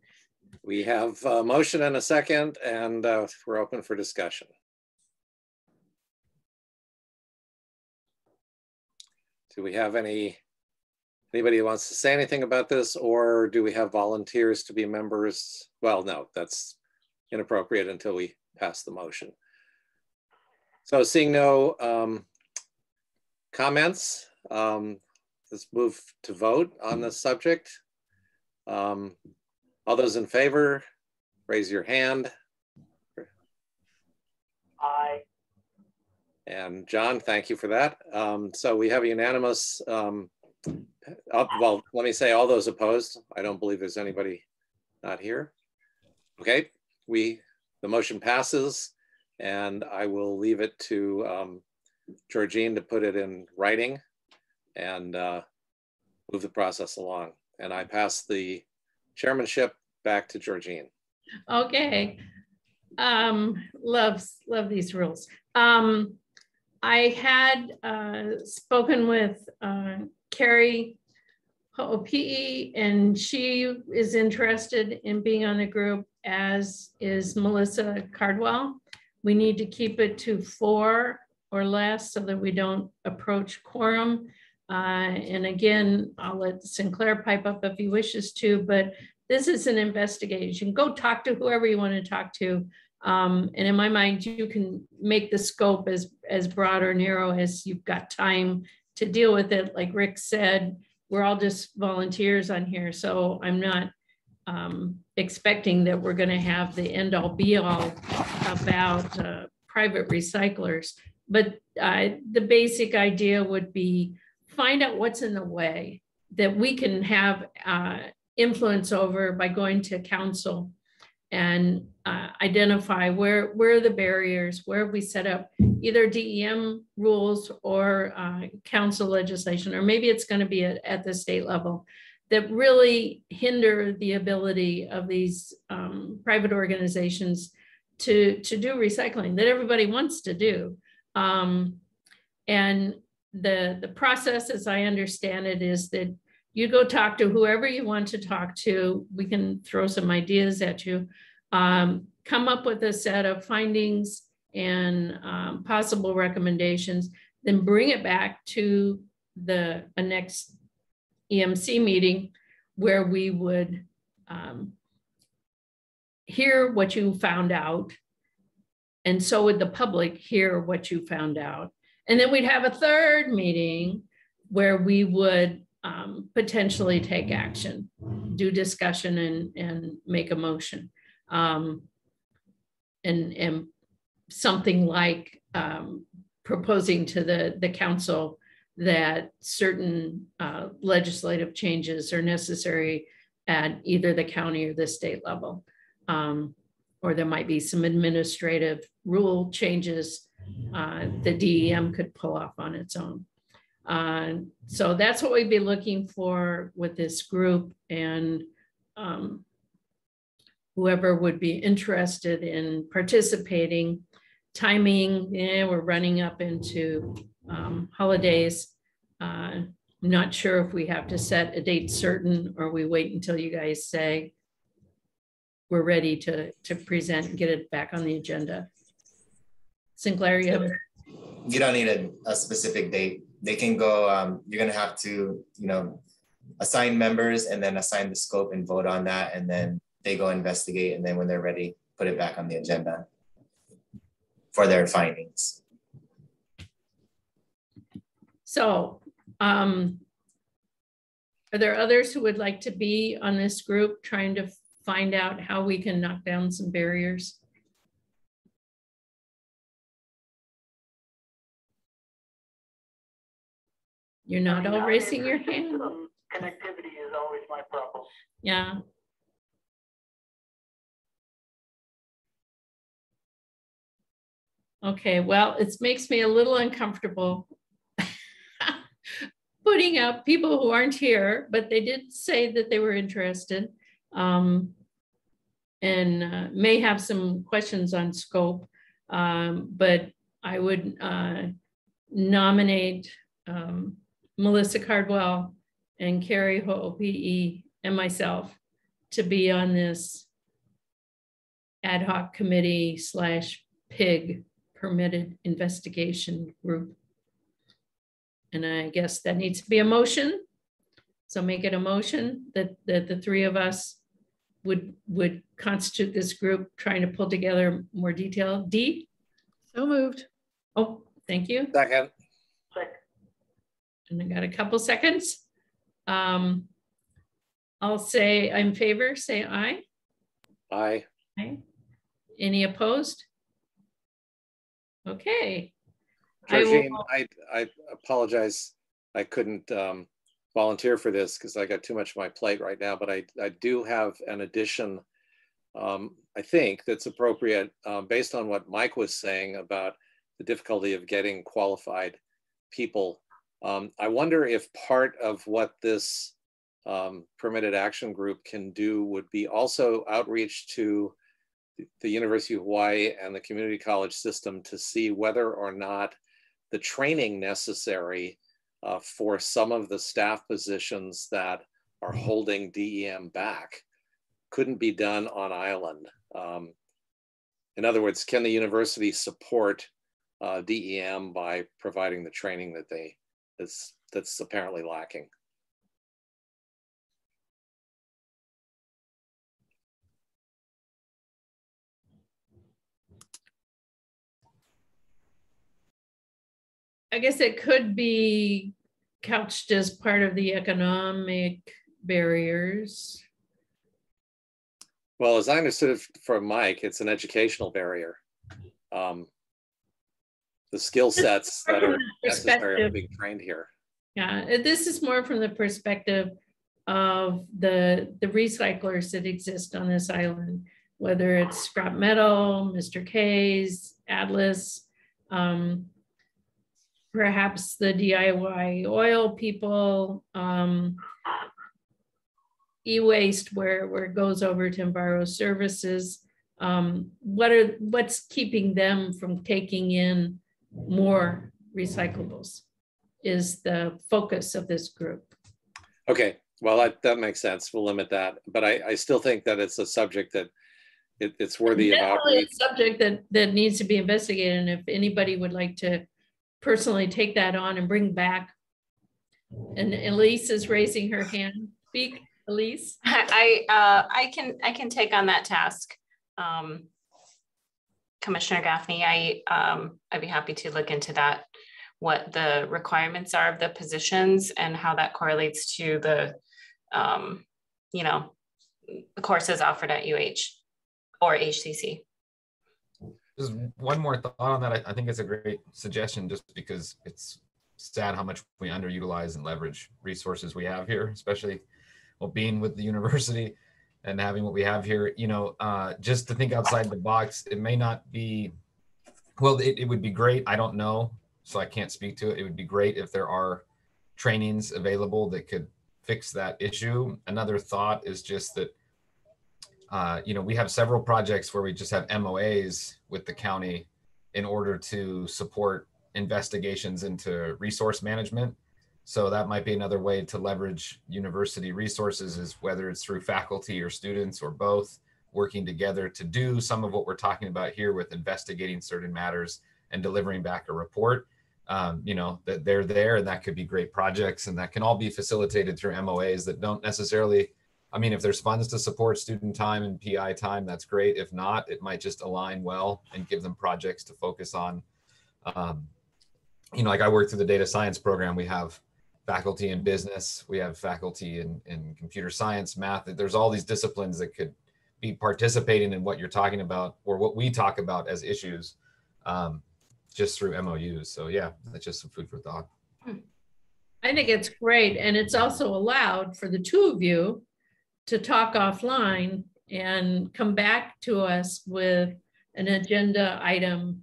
We have a motion and a second, and uh, we're open for discussion. Do we have any Anybody wants to say anything about this, or do we have volunteers to be members? Well, no, that's inappropriate until we pass the motion. So seeing no um, comments, um, let's move to vote on this subject. Um, all those in favor, raise your hand. Aye. And John, thank you for that. Um, so we have a unanimous, um, well, let me say all those opposed. I don't believe there's anybody not here. Okay, we, the motion passes and I will leave it to um, Georgine to put it in writing and uh, move the process along. And I pass the chairmanship back to Georgine. Okay. Um, love, love these rules. Um, I had uh, spoken with uh, Carrie Ho'opi'i, and she is interested in being on the group, as is Melissa Cardwell. We need to keep it to four or less so that we don't approach quorum. Uh, and again, I'll let Sinclair pipe up if he wishes to, but this is an investigation. Go talk to whoever you want to talk to. Um, and in my mind, you can make the scope as, as broad or narrow as you've got time to deal with it. Like Rick said, we're all just volunteers on here. So I'm not um, expecting that we're going to have the end all be all about uh, private recyclers. But uh, the basic idea would be find out what's in the way that we can have uh, influence over by going to council and uh, identify where, where are the barriers, where have we set up either DEM rules or uh, council legislation, or maybe it's going to be at, at, the state level that really hinder the ability of these um, private organizations to, to do recycling that everybody wants to do. Um, and the, the process, as I understand it, is that you go talk to whoever you want to talk to. We can throw some ideas at you. Um, come up with a set of findings and um, possible recommendations, then bring it back to the next EMC meeting where we would um, hear what you found out. And so would the public hear what you found out. And then we'd have a third meeting where we would um, potentially take action, do discussion and, and make a motion. Um, and, and something like um, proposing to the, the council that certain uh, legislative changes are necessary at either the county or the state level. Um, or there might be some administrative rule changes uh, the DEM could pull off on its own. Uh, so that's what we'd be looking for with this group and um, whoever would be interested in participating. Timing, yeah, we're running up into um, holidays. Uh, not sure if we have to set a date certain or we wait until you guys say we're ready to, to present and get it back on the agenda. Sinclair, you have? You don't need a, a specific date they can go, um, you're gonna have to, you know, assign members and then assign the scope and vote on that. And then they go investigate. And then when they're ready, put it back on the agenda for their findings. So um, are there others who would like to be on this group trying to find out how we can knock down some barriers? You're not I mean, all raising your hand. Connectivity is always my problem. Yeah. Okay, well, it makes me a little uncomfortable putting out people who aren't here, but they did say that they were interested um, and uh, may have some questions on scope. Um, but I would uh, nominate um, Melissa Cardwell and Carrie Ho'opi'i and myself to be on this ad hoc committee slash PIG permitted investigation group. And I guess that needs to be a motion. So make it a motion that, that the three of us would, would constitute this group trying to pull together more detail. D? So moved. Oh, thank you. Second, And I got a couple seconds. Um, I'll say I'm in favor, say aye. aye. Aye. Any opposed? Okay. I Georgine, I, I apologize. I couldn't um, volunteer for this because I got too much on my plate right now, but I, I do have an addition, um, I think that's appropriate um, based on what Mike was saying about the difficulty of getting qualified people. Um, I wonder if part of what this um, permitted action group can do would be also outreach to the- University of Hawaii and the community college system to see whether or not the training necessary uh, for some of the staff positions that are holding DEM back couldn't be done on island. Um, in other words, can the university support uh, DEM by providing the training that they that's that's apparently lacking? I guess it could be couched as part of the economic barriers. Well, as I understood it from Mike, it's an educational barrier. Um, the skill sets that are necessary are being trained here. Yeah, this is more from the perspective of the, the recyclers that exist on this island, whether it's scrap metal, Mr. K's, Atlas, um, perhaps the DIY oil people, um, e-waste where, where it goes over to Enviro Services. Um, what are, what's keeping them from taking in more recyclables is the focus of this group. Okay, well, that, that makes sense. We'll limit that. But I, I still think that it's a subject that it, it's worthy of Definitely outreach. a subject that, that needs to be investigated. And if anybody would like to personally take that on and bring back. And Elise is raising her hand. Speak, Elise. I, uh, I can, I can take on that task. Um, Commissioner Gaffney, I, um, I'd be happy to look into that, what the requirements are of the positions and how that correlates to the, um, you know, courses offered at UH or HCC. Just one more thought on that. I, I think it's a great suggestion just because it's sad how much we underutilize and leverage resources we have here, especially well, being with the university and having what we have here, you know, uh, just to think outside the box, it may not be, well, it, it would be great. I don't know. So I can't speak to it. It would be great if there are trainings available that could fix that issue. Another thought is just that uh, you know, we have several projects where we just have MOAs with the county in order to support investigations into resource management. So that might be another way to leverage university resources is whether it's through faculty or students or both working together to do some of what we're talking about here with investigating certain matters and delivering back a report. Um, you know, that they're there and that could be great projects and that can all be facilitated through MOAs that don't necessarily I mean, if there's funds to support student time and PI time, that's great. If not, it might just align well and give them projects to focus on. Um, you know, like I work through the data science program, we have faculty in business, we have faculty in, in computer science, math. There's all these disciplines that could be participating in what you're talking about or what we talk about as issues um, just through MOUs. So yeah, that's just some food for thought. I think it's great. And it's also allowed for the two of you to talk offline and come back to us with an agenda item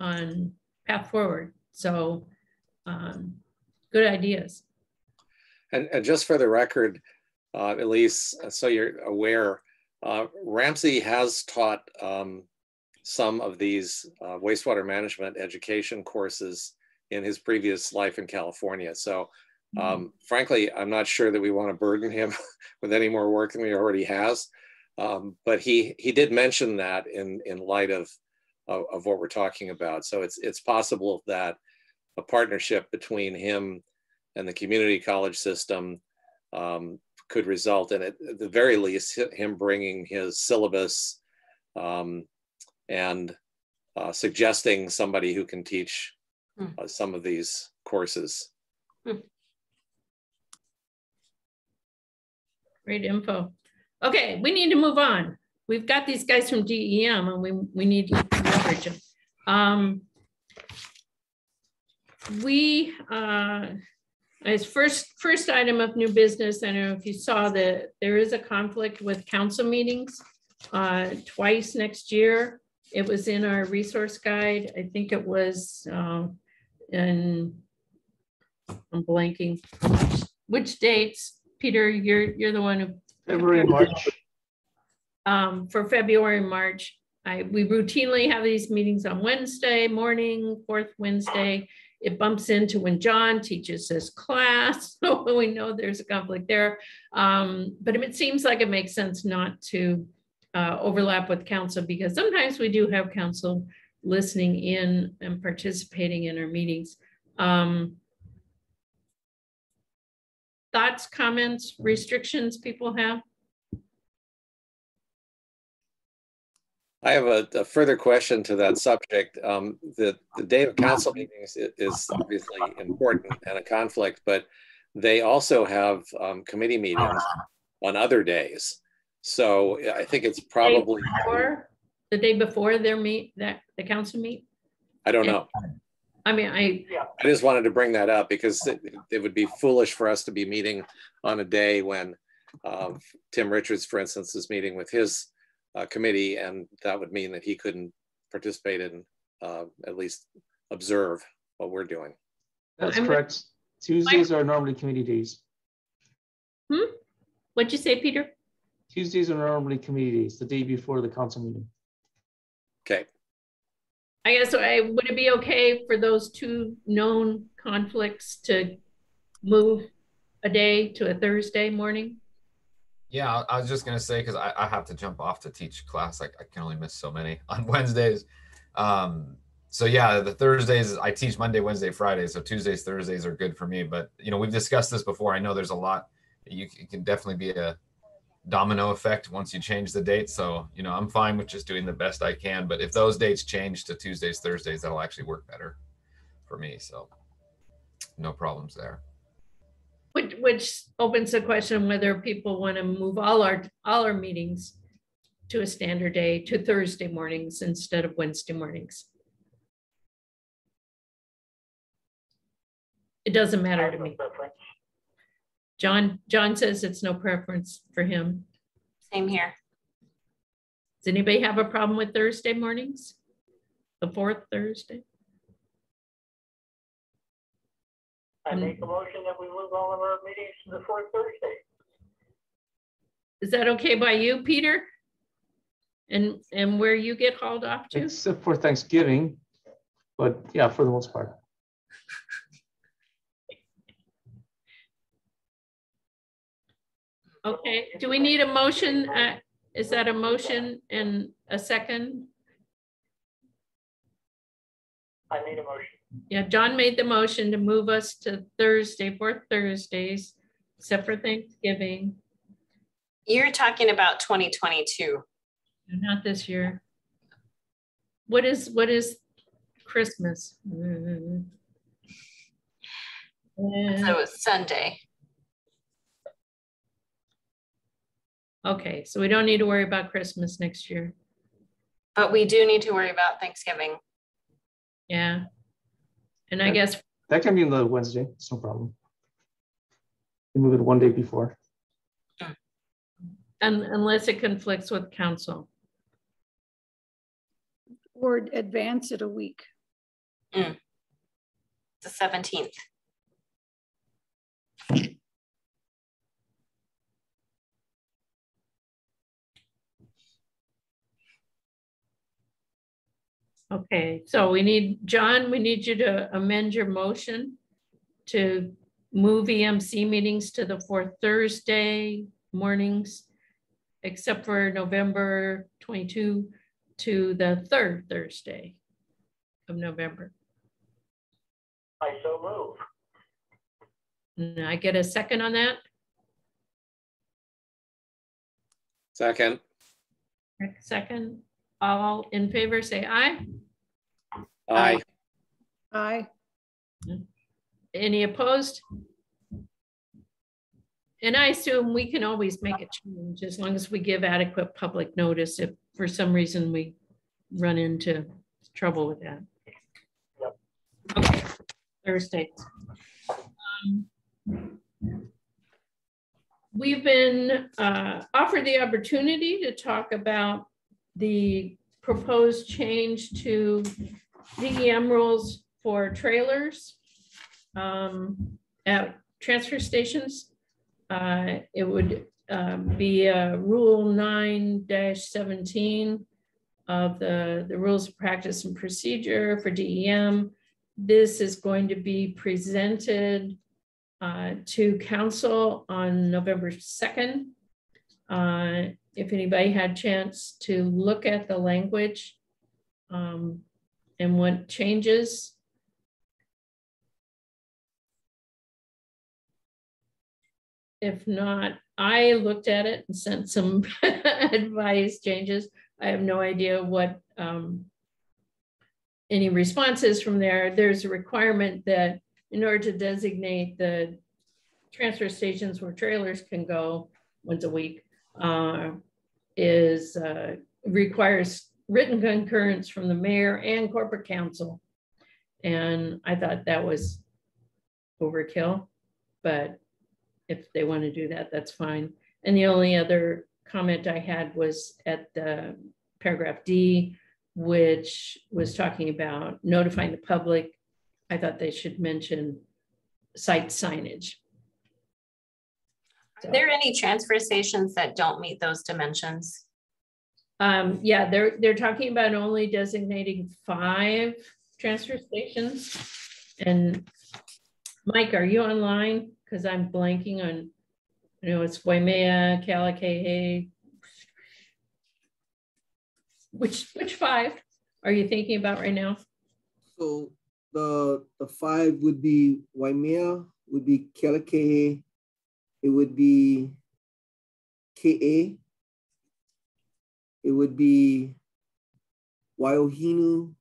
on path forward. So um, good ideas. And, and just for the record, uh, Elise, so you're aware, uh, Ramzi has taught um, some of these uh, wastewater management education courses in his previous life in California. So um, frankly, I'm not sure that we want to burden him with any more work than he already has. Um, but he he did mention that in in light of, of, of what we're talking about. So it's it's possible that a partnership between him and the community college system um, could result in at the very least, him bringing his syllabus um, and uh, suggesting somebody who can teach Hmm. uh, some of these courses. Great info. Okay, we need to move on. We've got these guys from DEM and we, we need to leverage them. Um, we, uh, as first, first item of new business, I don't know if you saw that there is a conflict with council meetings uh, twice next year. It was in our resource guide. I think it was um, in, I'm blanking. Which dates? Peter, you're, you're the one who February, March. um, for February, and March. I, we routinely have these meetings on Wednesday morning, fourth Wednesday. It bumps into when John teaches his class, so we know there's a conflict there. Um, but it seems like it makes sense not to uh, overlap with council because sometimes we do have council listening in and participating in our meetings. Um, thoughts, comments, restrictions people have? I have a, a further question to that subject. Um, the, the day of council meetings is obviously important and a conflict, but they also have um, committee meetings on other days. So I think it's probably, Or the day before their meet, that the council meet? I don't know. I mean, I, yeah. I just wanted to bring that up because it, it would be foolish for us to be meeting on a day when um, Tim Richards, for instance, is meeting with his uh, committee, and that would mean that he couldn't participate in, uh, at least observe what we're doing. That's I'm- correct. Tuesdays are normally committee days. hmm? What'd you say, Peter? Tuesdays are normally committee days, the day before the council meeting. Okay, I guess I, would it be okay for those two known conflicts to move a day to a Thursday morning? Yeah, I- I was just gonna say because I, I have to jump off to teach class. Like I can only miss so many on Wednesdays. Um, so yeah, the Thursdays I teach Monday, Wednesday, Friday. So Tuesdays, Thursdays are good for me. But you know, we've discussed this before. I know there's a lot. You can definitely be a domino effect once you change the date. So you know, I'm fine with just doing the best I can. But if those dates change to Tuesdays, Thursdays, that'll actually work better for me. So no problems there. Which, which opens the question whether people want to move all our, all our meetings to a standard day to Thursday mornings instead of Wednesday mornings. It doesn't matter to me. Preference. John, John says it's no preference for him. Same here. Does anybody have a problem with Thursday mornings? The fourth Thursday? I make a motion that we move all of our meetings to the fourth Thursday. Is that okay by you, Peter? And, and where you get hauled off to? Except for Thanksgiving, but yeah, for the most part. Okay, do we need a motion? Uh, Is that a motion and a second? I need a motion. Yeah, John made the motion to move us to Thursday, fourth Thursdays, except for Thanksgiving, You're talking about 2022. not this year. What is, what is Christmas? Mm. Uh, So it's Sunday. Okay, so we don't need to worry about Christmas next year. But we do need to worry about Thanksgiving. Yeah. And I guess, That can be on the Wednesday, it's no problem. You move it one day before. Mm. un- unless it conflicts with council. Or advance it a week. Mm. The 17th. Okay, so we need, John, we need you to amend your motion to move EMC meetings to the fourth Thursday mornings, except for November 22 to the third Thursday of November. I so move. And I get a second on that? Second, second. All in favor, say aye. aye. Aye. Any opposed? And I assume we can always make a change as long as we give adequate public notice if for some reason we run into trouble with that. Yep. Okay, Thursday. Um, We've been uh, offered the opportunity to talk about the proposed change to DEM rules for trailers um, at transfer stations. Uh, It would um, be uh, Rule nine seventeen of the, the Rules of Practice and Procedure for DEM. This is going to be presented uh, to council on November 2nd. Uh, If anybody had chance to look at the language um, and what changes. If not, I looked at it and sent some advice changes. I have no idea what um, any responses from there. There's a requirement that in order to designate the transfer stations where trailers can go once a week uh, is uh, requires written concurrence from the mayor and corporate counsel. And I thought that was overkill, but if they want to do that, that's fine. And the only other comment I had was at the paragraph D, which was talking about notifying the public. I thought they should mention site signage. Are there any transfer stations that don't meet those dimensions? Um, yeah, they're they're talking about only designating five transfer stations. And Mike, are you online? Because I'm blanking on, you know, it's Waimea, Kealakehe. Which which five are you thinking about right now? So the the five would be Waimea, would be Kealakehe, it would be KA, it would be Waiohinu,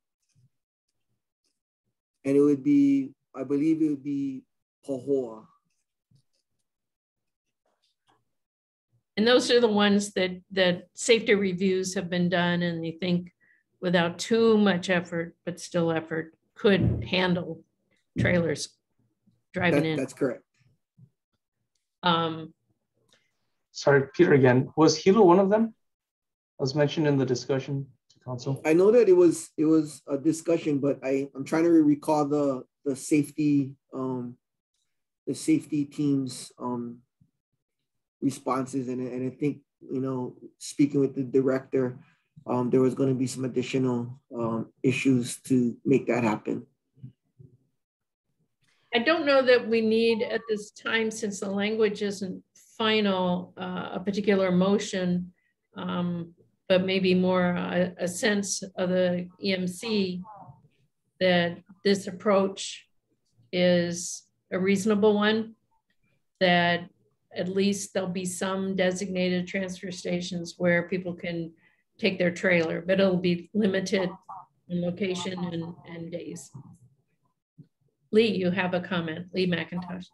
and it would be, I believe it would be Pahoa. And those are the ones that that safety reviews have been done and you think without too much effort, but still effort, could handle trailers driving That- in. That's correct. Um, Sorry, Peter again. Was Hilo one of them? I Was mentioned in the discussion to council. I know that it was it was a discussion, but I I'm trying to recall the the safety um the safety team's um responses and and I think you know speaking with the director um there was going to be some additional um issues to make that happen. I don't know that we need at this time, since the language isn't final, uh, a particular motion, um, but maybe more a, a sense of the EMC that this approach is a reasonable one, that at least there'll be some designated transfer stations where people can take their trailer, but it'll be limited in location and, and days. Lee, you have a comment. Lee McIntosh.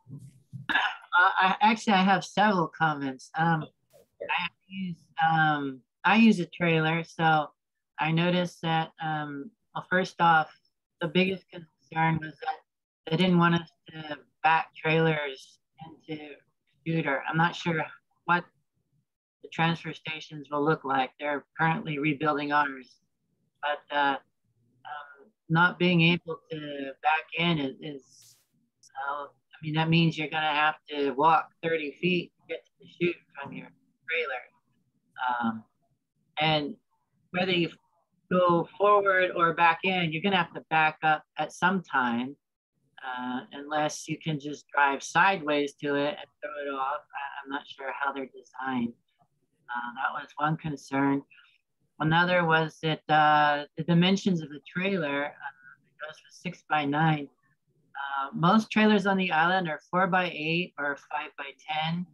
I actually I have several comments. Um, I use um, I use a trailer, so I noticed that um, well, first off, the biggest concern was that they didn't want us to back trailers into shooter. I'm not sure what the transfer stations will look like. They're currently rebuilding ours, but uh, not being able to back in is, is uh, I mean, that means you're gonna have to walk 30 feet to get to the chute from your trailer. Um, and whether you go forward or back in, you're gonna have to back up at some time, uh, unless you can just drive sideways to it and throw it off. I, I'm not sure how they're designed. Uh, that was one concern. Another was that uh, the dimensions of the trailer, uh, goes for six by nine. Uh, most trailers on the island are four by eight or five by 10.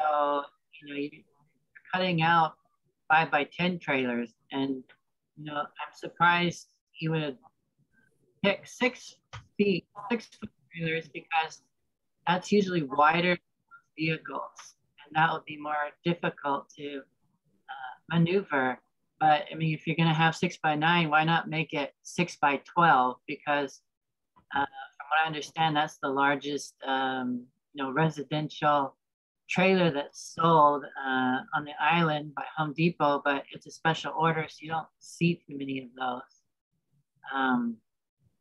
So, you know, you're cutting out five by 10 trailers. And, you know, I'm surprised you would pick six feet, six foot trailers because that's usually wider vehicles. And that would be more difficult to uh, maneuver. But I mean, if you're going to have six by nine, why not make it six by 12? Because uh, from what I understand, that's the largest, um, you know, residential trailer that's sold uh, on the island by Home Depot, but it's a special order, so you don't see too many of those. Um,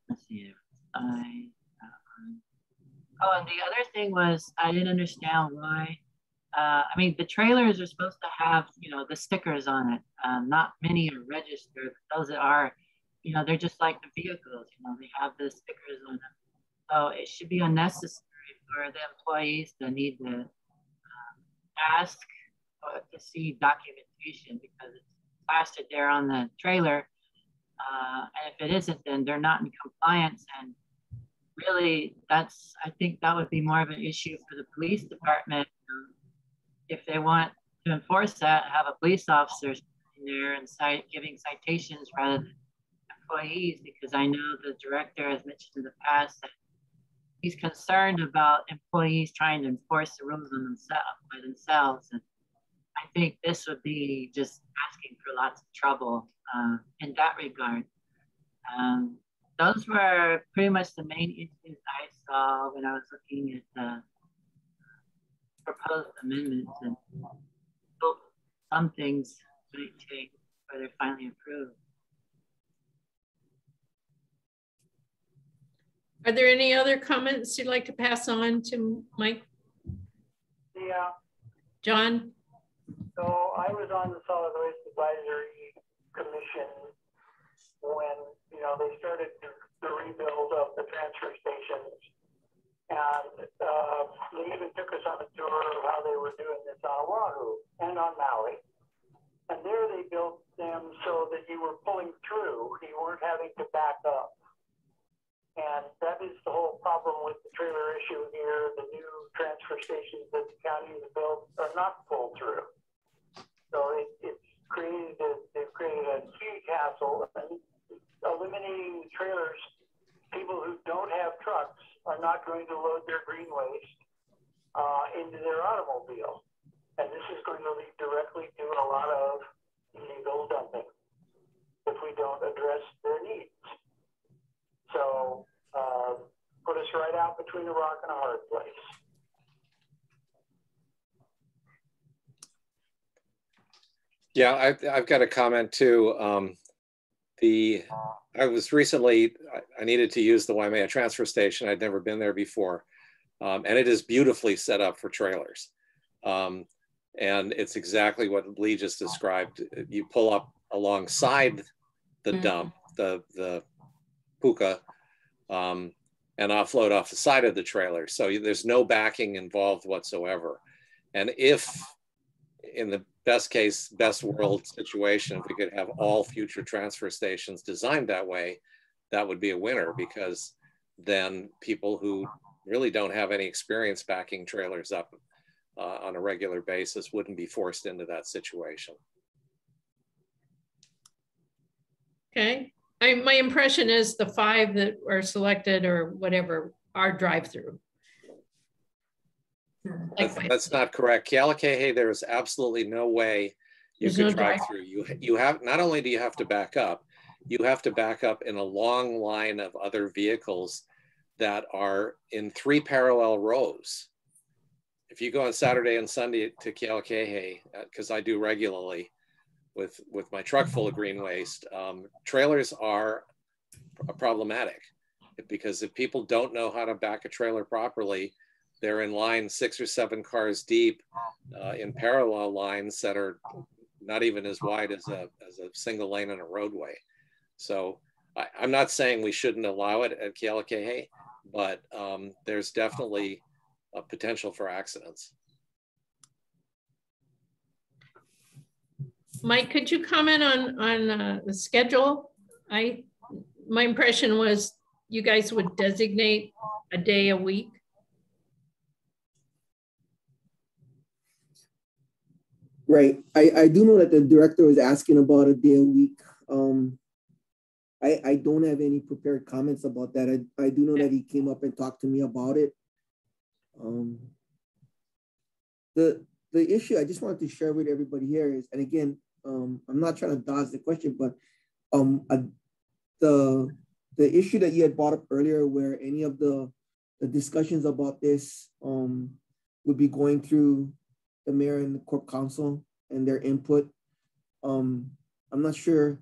let's see if I. Um, oh, and the other thing was I didn't understand why. Uh, I mean, the trailers are supposed to have, you know, the stickers on it. Um, not many are registered. Those that are, you know, they're just like the vehicles. You know, they have the stickers on them. So it should be unnecessary for the employees to need to ask to see documentation because it's plastered there on the trailer. Uh, and if it isn't, then they're not in compliance. And really, that's, I think that would be more of an issue for the police department. If they want to enforce that, have a police officer there and cite, giving citations rather than employees, because I know the director has mentioned in the past that he's concerned about employees trying to enforce the rules on themselves by themselves. And I think this would be just asking for lots of trouble uh, in that regard. Um, those were pretty much the main issues I saw when I was looking at the proposed amendments and some things might take before they're finally approved. Are there any other comments you'd like to pass on to Mike? Yeah. John? So I was on the Solid Waste Advisory Commission when, you know, they started the rebuild of the transfer stations. And uh, they even took us on a tour of how they were doing this on Oahu and on Maui. And there they built them so that you were pulling through. You weren't having to back up. And that is the whole problem with the trailer issue here. The new transfer stations that the county has built are not pulled through. So it, it's created, a, they've created a huge hassle. And eliminating trailers, people who don't have trucks are not going to load their green waste uh, into their automobile. And this is going to lead directly to a lot of illegal dumping if we don't address their needs. So uh, put us right out between a rock and a hard place. Yeah, I've, I've got a comment too. Um, the I was recently I needed to use the Waimea transfer station. I'd never been there before, um, and it is beautifully set up for trailers. Um, and it's exactly what Lee just described. You pull up alongside the mm -hmm. dump, the the puka um, and offload off the side of the trailer. So there's no backing involved whatsoever. And if in the best case, best world situation, if we could have all future transfer stations designed that way, that would be a winner because then people who really don't have any experience backing trailers up uh, on a regular basis wouldn't be forced into that situation. Okay. I, my impression is the five that are selected or whatever are drive-through. That's, that's, not correct. Kealakehe, there is absolutely no way you There's could no drive through. You you have not only do you have to back up, you have to back up in a long line of other vehicles that are in three parallel rows. If you go on Saturday and Sunday to Kealakehe, because uh, I do regularly, with with my truck full of green waste. Um, trailers are problematic because if people don't know how to back a trailer properly, they're in line six or seven cars deep uh, in parallel lines that are not even as wide as a, as a single lane on a roadway. So I, am not saying we shouldn't allow it at Kealakehe, but um, there's definitely a potential for accidents. Mike, could you comment on on uh, the schedule? I my impression was you guys would designate a day a week. Right. I, I do know that the director was asking about a day a week. Um, I, I don't have any prepared comments about that. I, I do know that he came up and talked to me about it. Um, the the issue I just wanted to share with everybody here is, and again, um, I'm not trying to dodge the question, but um, the the issue that you had brought up earlier, where any of the the discussions about this um, would be going through the mayor and the corp counsel and their input. Um, I'm not sure.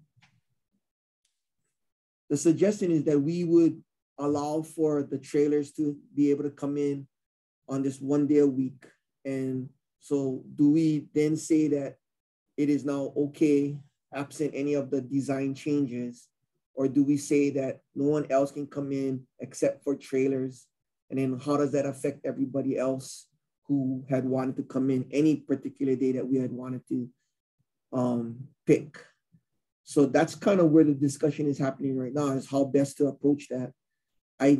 The suggestion is that we would allow for the trailers to be able to come in on this one day a week. And so do we then say that it is now okay, absent any of the design changes? Or do we say that no one else can come in except for trailers? And then how does that affect everybody else who had wanted to come in any particular day that we had wanted to um, pick? So that's kind of where the discussion is happening right now is how best to approach that. I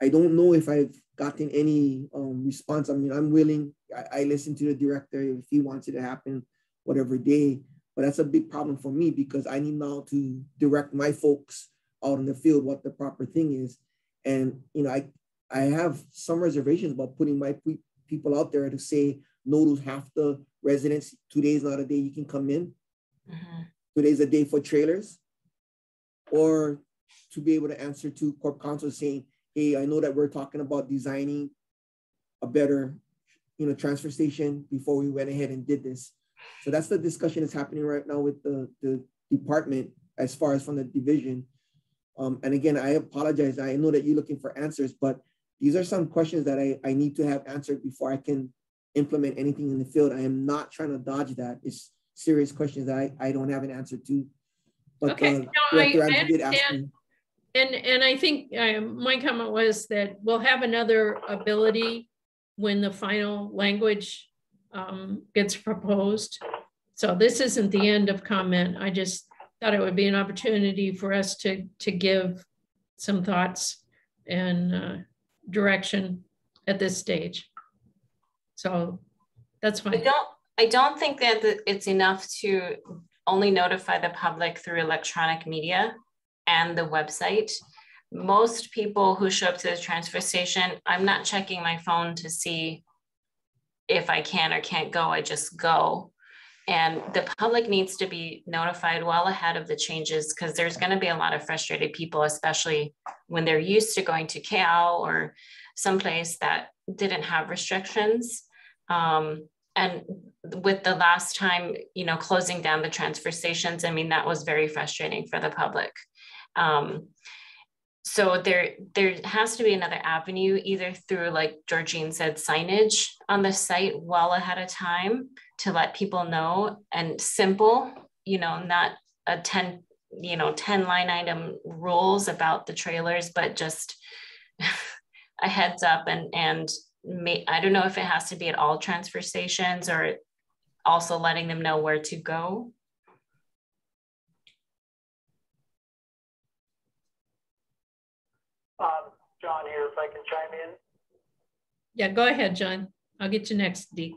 I don't know if I've gotten any um, response. I mean, I'm willing, I, I listen to the director if he wants it to happen whatever day, but that's a big problem for me because I need now to direct my folks out in the field what the proper thing is. And, you know, I, I have some reservations about putting my people out there to say no to half the residents, two days, not a day you can come in. Mm-hmm. Two days a day for trailers. Or to be able to answer to corp counsel saying, hey, I know that we're talking about designing a better, you know, transfer station before we went ahead and did this. So that's the discussion that's happening right now with the, the department as far as from the division. Um, and again, I apologize. I know that you're looking for answers, but these are some questions that I, I need to have answered before I can implement anything in the field. I am not trying to dodge that. It's serious questions that I, I don't have an answer to. But okay, uh, no, I, I understand. And, and I think uh, my comment was that we'll have another ability when the final language um, gets proposed. So this isn't the end of comment. I just thought it would be an opportunity for us to, to give some thoughts and uh, direction at this stage. So that's fine. I don't, I don't think that it's enough to only notify the public through electronic media and the website. Most people who show up to the transfer station, I'm not checking my phone to see if I can or can't go, I just go. And the public needs to be notified well ahead of the changes because there's going to be a lot of frustrated people, especially when they're used to going to Cal or someplace that didn't have restrictions. Um, and with the last time, you know, closing down the transfer stations, I mean, that was very frustrating for the public. Um, so there there has to be another avenue either through like georgine said signage on the site well ahead of time to let people know and simple you know not a 10 you know 10 line item rules about the trailers but just a heads up and and may, i don't know if it has to be at all transfer stations or also letting them know where to go Um, John here, if I can chime in. Yeah, go ahead, John. I'll get you next, Dee.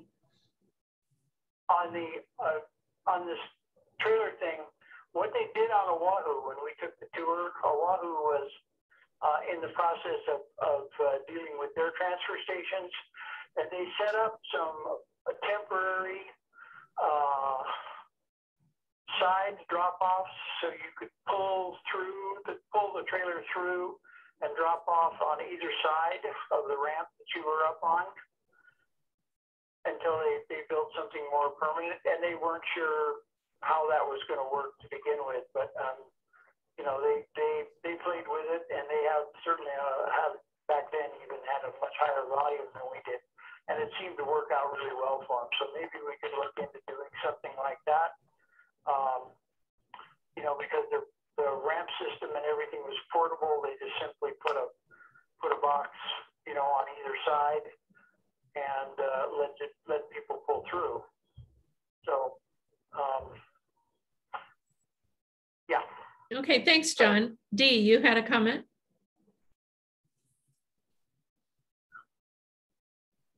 On the uh, on this trailer thing, what they did on Oahu when we took the tour, Oahu was uh, in the process of, of uh, dealing with their transfer stations, and they set up some uh, temporary uh, side drop-offs so you could pull through, the, pull the trailer through and drop off on either side of the ramp that you were up on until they, they built something more permanent. And they weren't sure how that was going to work to begin with, but um, you know they, they they played with it, and they have certainly uh, have back then even had a much higher volume than we did, and it seemed to work out really well for them. So maybe we could look into doing something like that. Um, you know, because they're the ramp system and everything was portable. They just simply put a put a box, you know, on either side and uh, let it, let people pull through. So, um, yeah. Okay, thanks, John. D, you had a comment?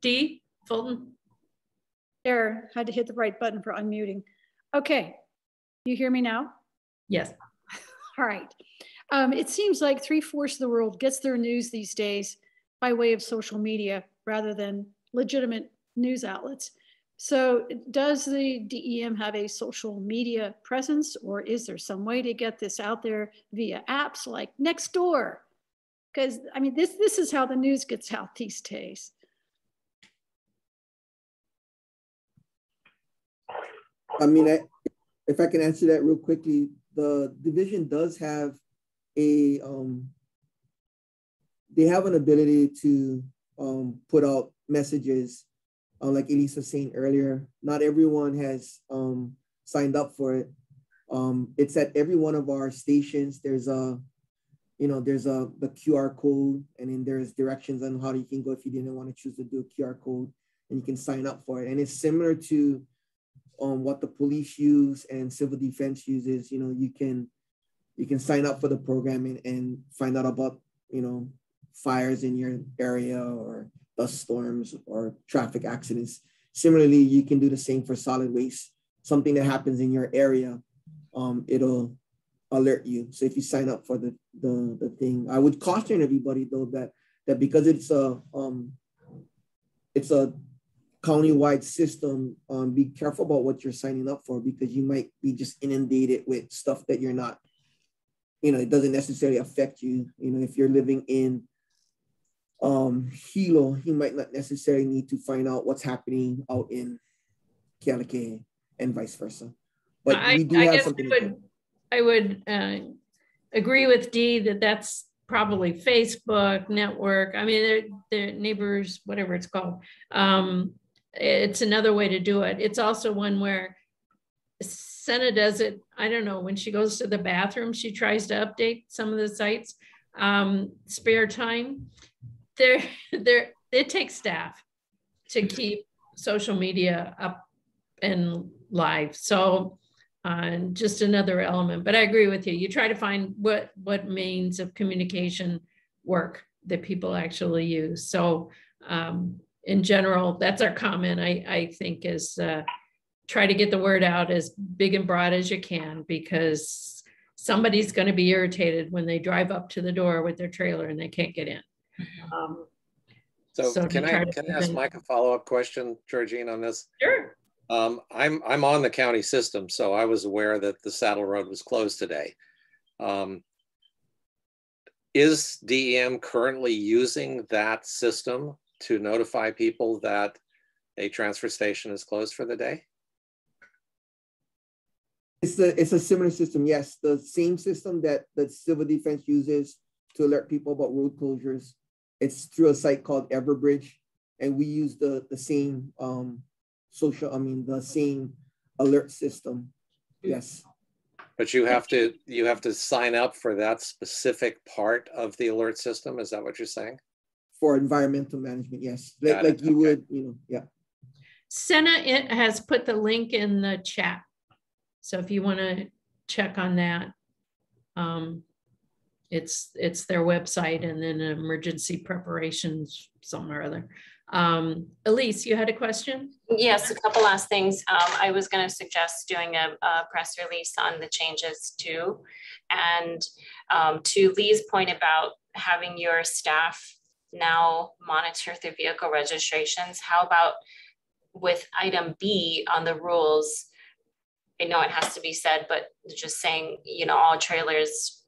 D Fulton? There, had to hit the right button for unmuting. Okay, you hear me now? Yes. All right. Um, it seems like three fourths of the world gets their news these days by way of social media rather than legitimate news outlets. So does the DEM have a social media presence or is there some way to get this out there via apps like Nextdoor? Because I mean, this, this is how the news gets out these days. I mean, I, if I can answer that real quickly, the division does have a, um, they have an ability to um, put out messages, uh, like Elisa was saying earlier. Not everyone has um, signed up for it. Um, it's at every one of our stations. There's a, you know, there's a the QR code, and then there's directions on how you can go if you didn't want to choose to do a QR code, and you can sign up for it. And it's similar to um, what the police use and civil defense uses. You know, you can you can sign up for the program and, and find out about you know fires in your area or dust storms or traffic accidents. Similarly, you can do the same for solid waste. Something that happens in your area, um, it'll alert you. So if you sign up for the, the, the thing, I would caution everybody though that that because it's a um, it's a county-wide system, um, be careful about what you're signing up for because you might be just inundated with stuff that you're not, you know, it doesn't necessarily affect you. You know, if you're living in um, Hilo, he might not necessarily need to find out what's happening out in Kealakehe and vice versa. But I, we do I have something. I would, I would uh, agree with Dee that that's probably Facebook network. I mean, they're neighbors, whatever it's called. Um, it's another way to do it. It's also one where Senna does it. I don't know when she goes to the bathroom, she tries to update some of the sites. Um, spare time, there, there. It takes staff to keep social media up and live. So, uh, just another element. But I agree with you. You try to find what what means of communication work that people actually use. So. Um, in general, that's our comment, I, I think, is uh, try to get the word out as big and broad as you can because somebody's going to be irritated when they drive up to the door with their trailer and they can't get in. Um, So, So can I, can I ask prevent- Mike a follow-up question, Georgine, on this? Sure. Um, I'm, I'm on the county system, so I was aware that the Saddle Road was closed today. Um, Is DEM currently using that system to notify people that a transfer station is closed for the day? It's a it's a similar system, yes. The same system that the civil defense uses to alert people about road closures. It's through a site called Everbridge, and we use the the same um, social. I mean, the same alert system. Yes. But you have to, you have to sign up for that specific part of the alert system? Is that what you're saying? For environmental management, yes. Like, Got it, like you would, you know, yeah. Senna it has put the link in the chat. So if you want to check on that, um, it's it's their website and then emergency preparations, something or other. Um, Elise, you had a question? Yes, a couple last things. Um, I was going to suggest doing a, a press release on the changes too. And um, to Lee's point about having your staff now monitor their vehicle registrations, how about with item B on the rules? I know it has to be said, but just saying, you know, all trailers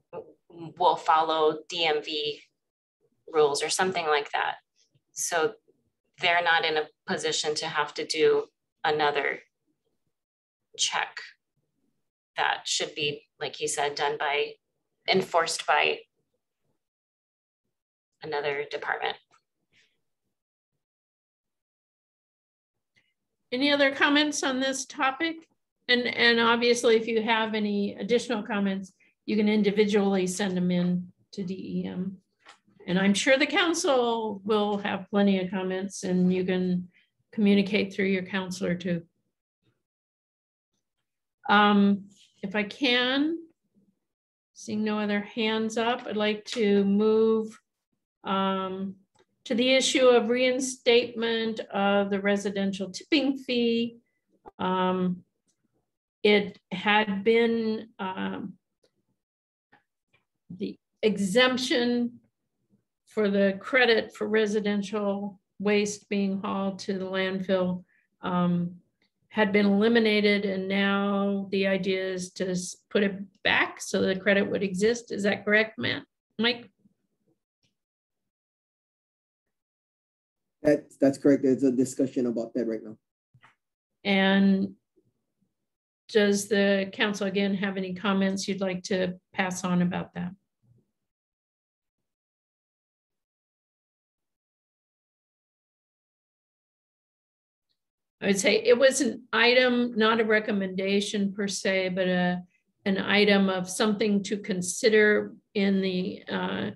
will follow DMV rules or something like that. So they're not in a position to have to do another check that should be, like you said, done by, enforced by another department. Any other comments on this topic? And, and obviously, if you have any additional comments, you can individually send them in to DEM. And I'm sure the council will have plenty of comments and you can communicate through your counselor too. Um, if I can, seeing no other hands up, I'd like to move um, to the issue of reinstatement of the residential tipping fee. Um, it had been um, the exemption for the credit for residential waste being hauled to the landfill um, had been eliminated and now the idea is to put it back so the credit would exist. Is that correct, Matt? Mike? That's, that's correct. There's a discussion about that right now. And does the council again have any comments you'd like to pass on about that? I would say it was an item, not a recommendation per se, but a, an item of something to consider in the uh,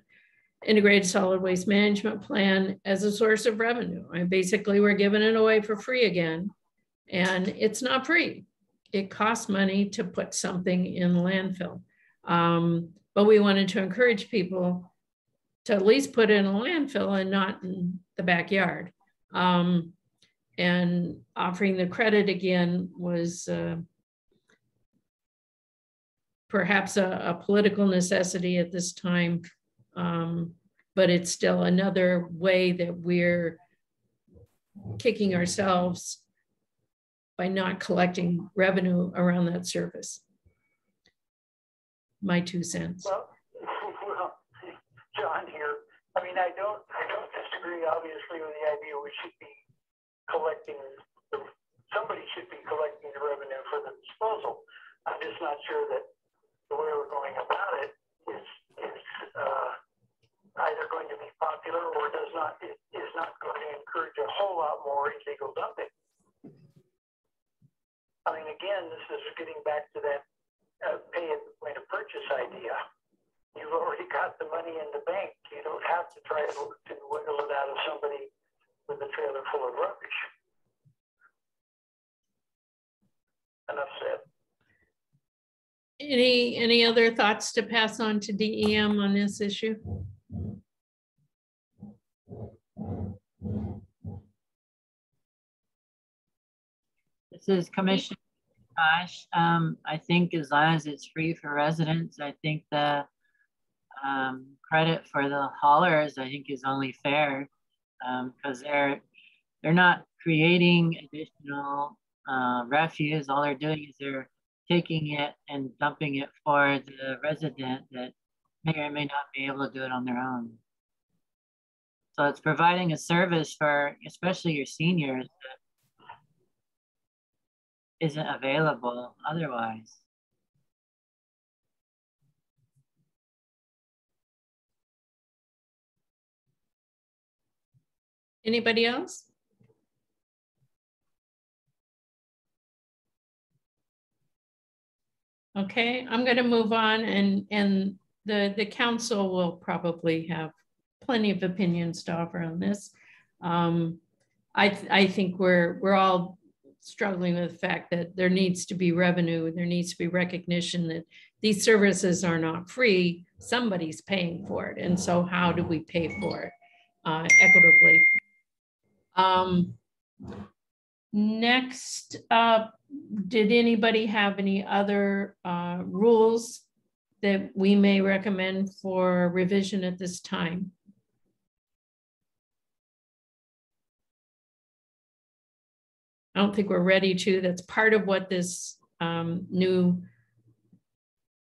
integrated solid waste management plan as a source of revenue. Mean, basically, we're giving it away for free again, and it's not free. It costs money to put something in landfill. Um, but we wanted to encourage people to at least put in a landfill and not in the backyard. Um, and offering the credit again was uh, perhaps a, a, political necessity at this time, um, but it's still another way that we're kicking ourselves by not collecting revenue around that service. My two cents. Well, well, John here. I mean, I don't, I don't disagree. Obviously, with the idea we should be collecting, somebody should be collecting the revenue for the disposal. I'm just not sure that the way we're going about it is uh, either going to be popular or does not, is not going to encourage a whole lot more illegal dumping. I mean, again, this is getting back to that uh, pay at the point of purchase idea. You've already got the money in the bank. You don't have to try to, to wiggle it out of somebody with a trailer full of rubbish. Enough said. Any any other thoughts to pass on to DEM on this issue? This is Commissioner Gosh. Um, I think as long as it's free for residents, I think the um, credit for the haulers, I think is only fair because um, they're they're not creating additional uh, refuse. All they're doing is they're taking it and dumping it for the resident that may or may not be able to do it on their own. So it's providing a service for especially your seniors that isn't available otherwise. Anybody else? Okay, I'm going to move on and, and the, the council will probably have plenty of opinions to offer on this. Um, I, th I think we're, we're all struggling with the fact that there needs to be revenue there needs to be recognition that these services are not free. Somebody's paying for it. And so how do we pay for it uh, equitably? Um, next up, did anybody have any other uh, rules that we may recommend for revision at this time? I don't think we're ready to. That's part of what this um, new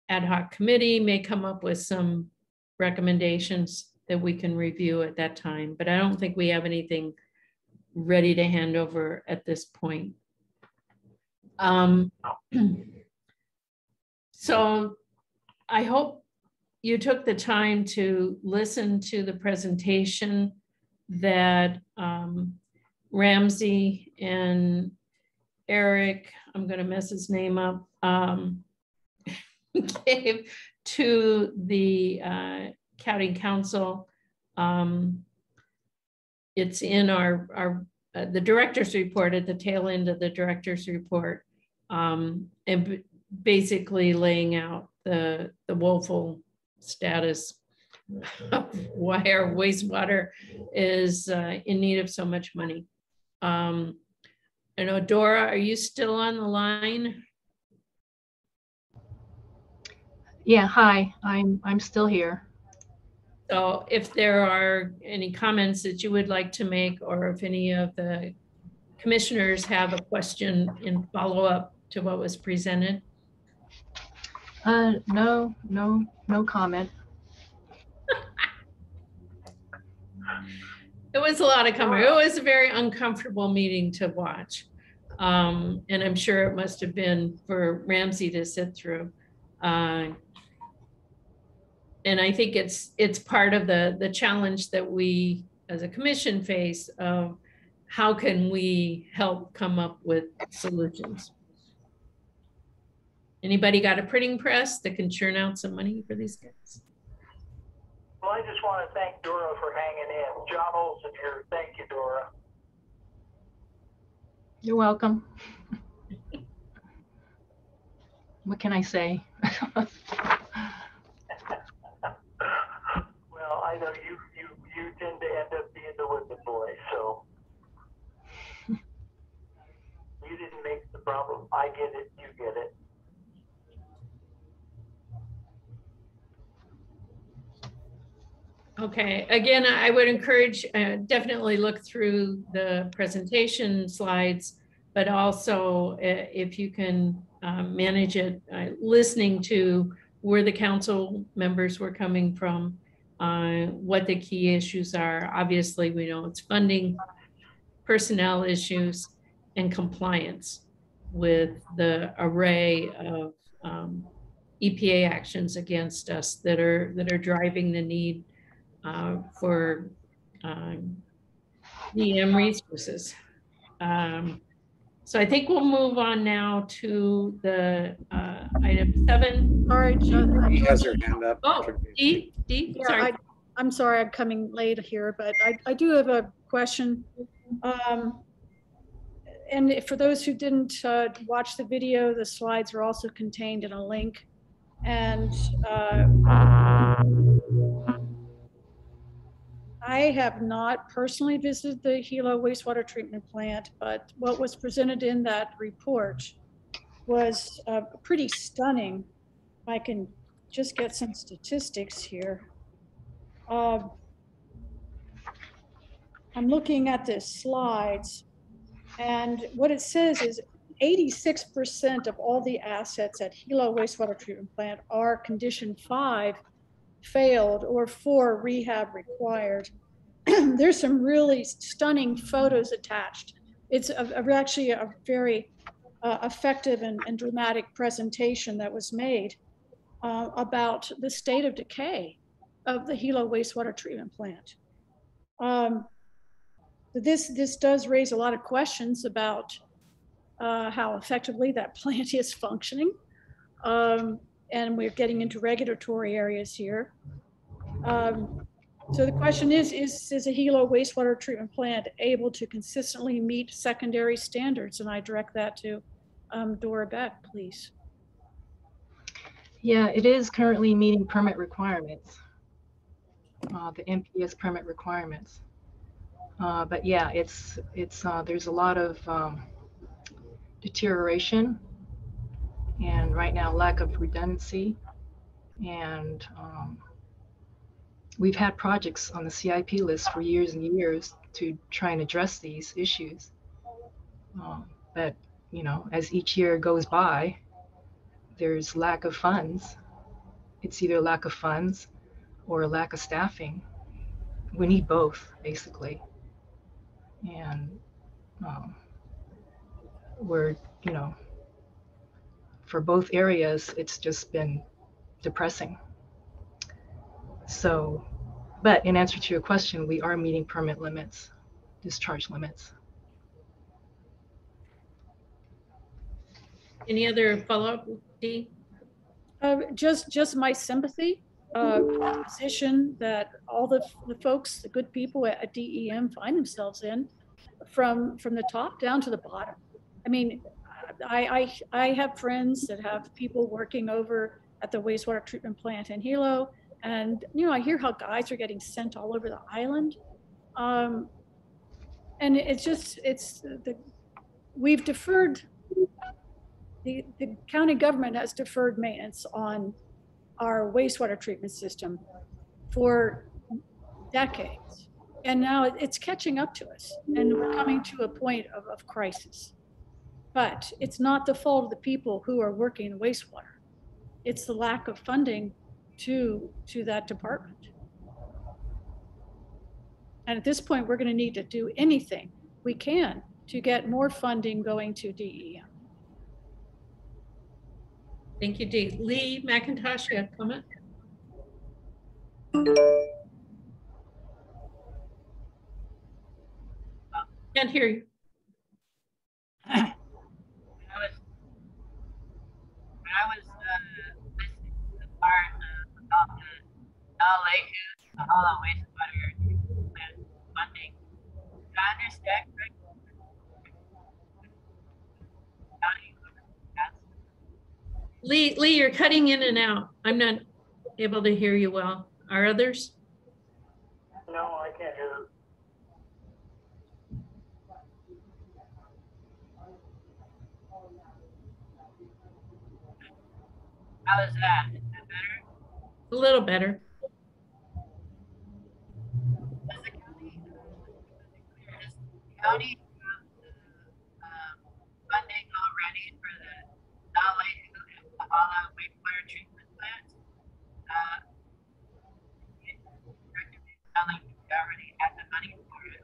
ad hoc committee may come up with some recommendations that we can review at that time, but I don't think we have anything ready to hand over at this point. Um, so I hope you took the time to listen to the presentation that um, Ramzi and Eric, I'm going to mess his name up, um, gave to the uh, county council. Um, it's in our, our uh, the director's report at the tail end of the director's report um, and basically laying out the, the woeful status of why our wastewater is uh, in need of so much money. Um, I know Dora, are you still on the line? Yeah, hi, I'm, I'm still here. So if there are any comments that you would like to make, or if any of the commissioners have a question in follow-up to what was presented? Uh, no, no, no comment. It was a lot of coming. It was a very uncomfortable meeting to watch. Um, and I'm sure it must have been for Ramzi to sit through. Uh, and I think it's it's part of the the challenge that we as a commission face of how can we help come up with solutions. Anybody got a printing press that can churn out some money for these guys? Well, I just want to thank Dora for hanging in. John Olson here. Thank you, Dora. You're welcome. what can I say? I know you, you, you tend to end up being the whipping boy, so. you didn't make the problem. I get it. You get it. Okay, again, I would encourage, uh, definitely look through the presentation slides, but also uh, if you can um, manage it, uh, listening to where the council members were coming from, what the key issues are. Obviously, we know it's funding, personnel issues, and compliance with the array of um, EPA actions against us that are that are driving the need uh, for um, DEM resources. Um, so I think we'll move on now to the uh, item seven. All right. He has her hand up. Oh, Dee, Dee, Yeah, sorry. I, I'm sorry, I'm coming late here, but I, I do have a question. Um, and if- for those who didn't uh, watch the video, the slides are also contained in a link. And uh, I have not personally visited the Hilo wastewater treatment plant, but what was presented in that report was uh, pretty stunning. I can just get some statistics here. Um, I'm looking at the slides, and what it says is 86% of all the assets at Hilo wastewater treatment plant are condition five failed or four rehab required. There's some really stunning photos attached. It's a, a- actually a very uh, effective and, and dramatic presentation that was made uh, about the state of decay of the Hilo wastewater treatment plant. Um, this this does raise a lot of questions about uh, how effectively that plant is functioning, um, and we're getting into regulatory areas here. Um, so the question is: Is is a Hilo wastewater treatment plant able to consistently meet secondary standards? And I direct that to um, Dora Beck, please. Yeah, it is currently meeting permit requirements, uh, the MPS permit requirements. Uh, but yeah, it's it's uh, there's a lot of um, deterioration, and right now lack of redundancy, and um, we've had projects on the CIP list for years and years to try and address these issues. Um, but you know, as each year goes by, there's lack of funds. It's either lack of funds or lack of staffing. We need both, basically. And um, we're, you know, for both areas, it's just been depressing. So, but in answer to your question, we are meeting permit limits, discharge limits. Any other follow-up, Dee? Uh, just, just my sympathy, uh, position that all the, the folks, the good people at DEM find themselves in from, from the top down to the bottom. I mean, I, I, I have friends that have people working over at the wastewater treatment plant in Hilo, And, you know, I hear how guys are getting sent all over the island. Um, and it's just, it's the, we've deferred, the, the county government has deferred maintenance on our wastewater treatment system for decades. And now it's catching up to us and we're coming to a point of, of crisis. But it's not the fault of the people who are working in wastewater. It's the lack of funding to, to that department. And at this point, we're going to need to do anything we can to get more funding going to DEM. Thank you, Dee. Lee McIntosh, you have a comment? Can't hear you. When I was, when I was uh, listening to the part uh, about the LA the hollow wastewater plant funding, did I understand correctly? Lee, Lee, you're cutting in and out. I'm not able to hear you well. Are others? No, I can't hear. How is that? Is that better? A little better. Does the county, does the county have the um, funding already for the LA and Pahala wastewater treatment plant? Uh, it- it sound like we already have the money for it.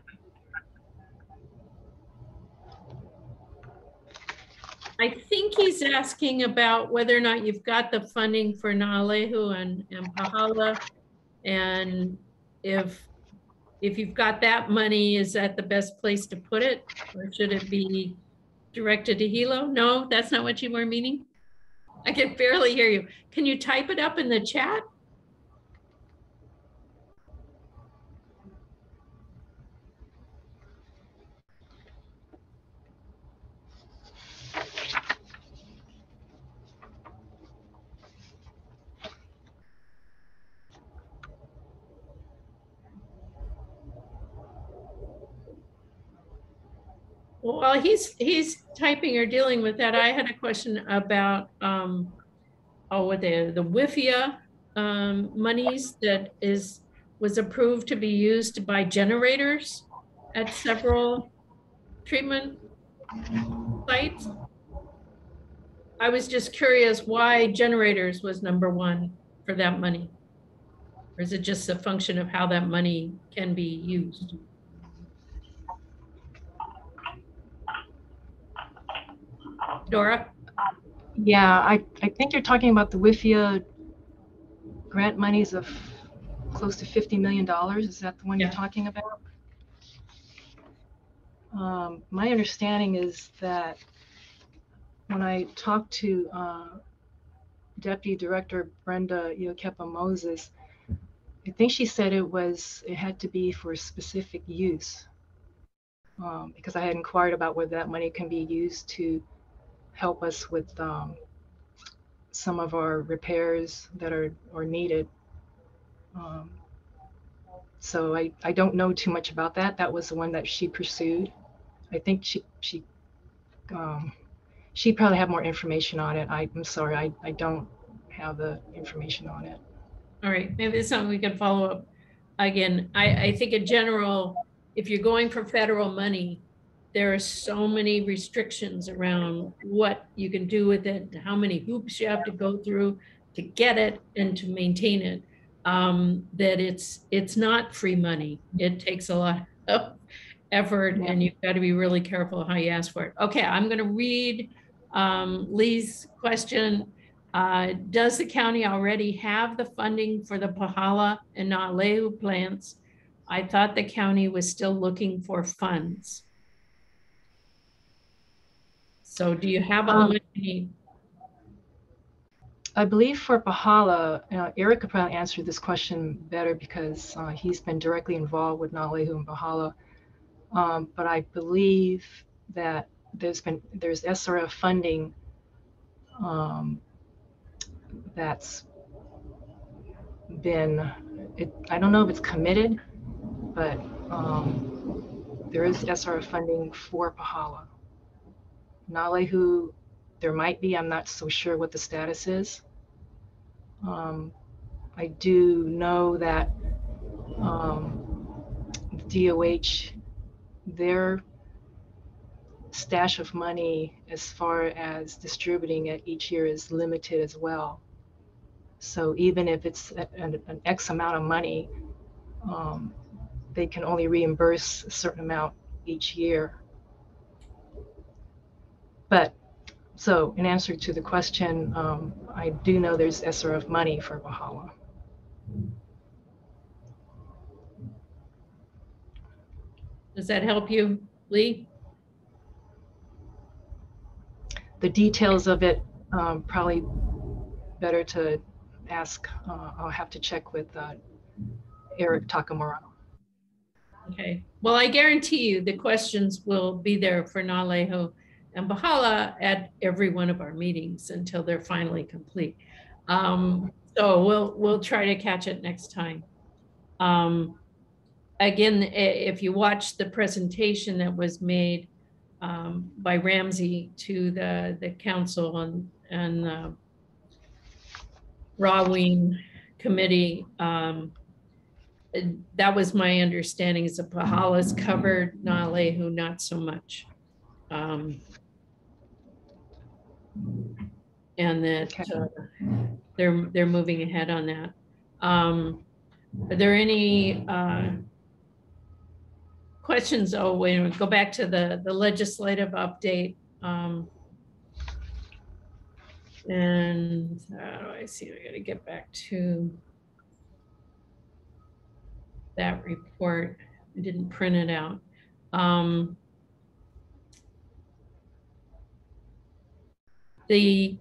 I think he's asking about whether or not you've got the funding for Naalehu and, and Pahala. And if, if you've got that money, is that the best place to put it? Or should it be directed to Hilo? No, that's not what you were meaning? I can barely hear you. Can you type it up in the chat? While he's, he's typing or dealing with that, I had a question about, um, oh, what the, the WIFIA, um, monies that is, was approved to be used by generators at several treatment sites. I was just curious why generators was number one for that money? Or is it just a function of how that money can be used? Dora? Yeah, I, I think you're talking about the WIFIA grant monies of close to $50 million. Is that the one you're talking about? Um, my understanding is that when I talked to uh, Deputy Director Brenda Iokepa Moses, I think she said it was, it had to be for specific use. Um, because I had inquired about whether that money can be used to help us with um, some of our repairs that are, are needed. Um, so I, I don't know too much about that. That was the one that she pursued. I think she, she, um, she probably had more information on it. I, I'm sorry, I, I don't have the information on it. All right, maybe it's something we can follow up. Again, I, I think in general, if you're going for federal money, there are so many restrictions around what you can do with it, how many hoops you have to go through to get it and to maintain it. Um, that it's it's not free money. It takes a lot of effort, and you've got to be really careful how you ask for it. Okay, I'm going to read um, Lee's question. Uh, does the county already have the funding for the Pahala and Naalehu plants? I thought the county was still looking for funds. So do you have all Um, that you need? I believe for Pahala, uh, Eric could probably answer this question better because uh, he's been directly involved with Naalehu and Pahala. Um, but I believe that there's been there's SRF funding um, that's been, it, I don't know if it's committed, but um, there is SRF funding for Pahala. Naalehu, there might be, I'm not so sure what the status is. Um, I do know that um, DOH, their stash of money as far as distributing it each year is limited as well. So even if it's an, an X amount of money, um, they can only reimburse a certain amount each year. But so in answer to the question, um, I do know there's SRF money for Pahala. Does that help you, Lee? The details of it, um, probably better to ask, uh, I'll have to check with uh, Eric Takamura. Okay. Well, I guarantee you the questions will be there for Naalehu and Pahala at every one of our meetings until they're finally complete. Um, so we'll we'll try to catch it next time. Um, again, if you watch the presentation that was made um, by Ramzi to the the council and and uh, committee, um, that was my understanding is that Pahala's covered, Naalehu not so much. Um, and that uh, they're they're moving ahead on that. Um, are there any uh, questions? Oh, wait a minute. Go back to the the legislative update. Um, and do I see? I got to get back to that report. I didn't print it out. Um, the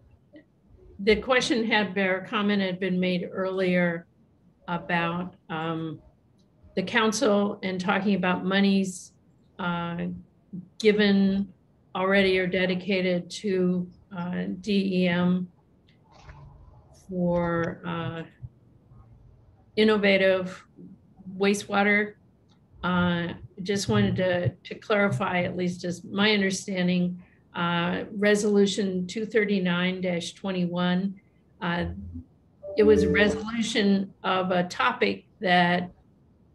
the question had or comment had been made earlier about um, the council and talking about monies uh, given already or dedicated to uh, DEM for uh, innovative wastewater. Uh, just wanted to, to clarify, at least as my understanding, uh, resolution 239-21. Uh, it was a resolution of a topic that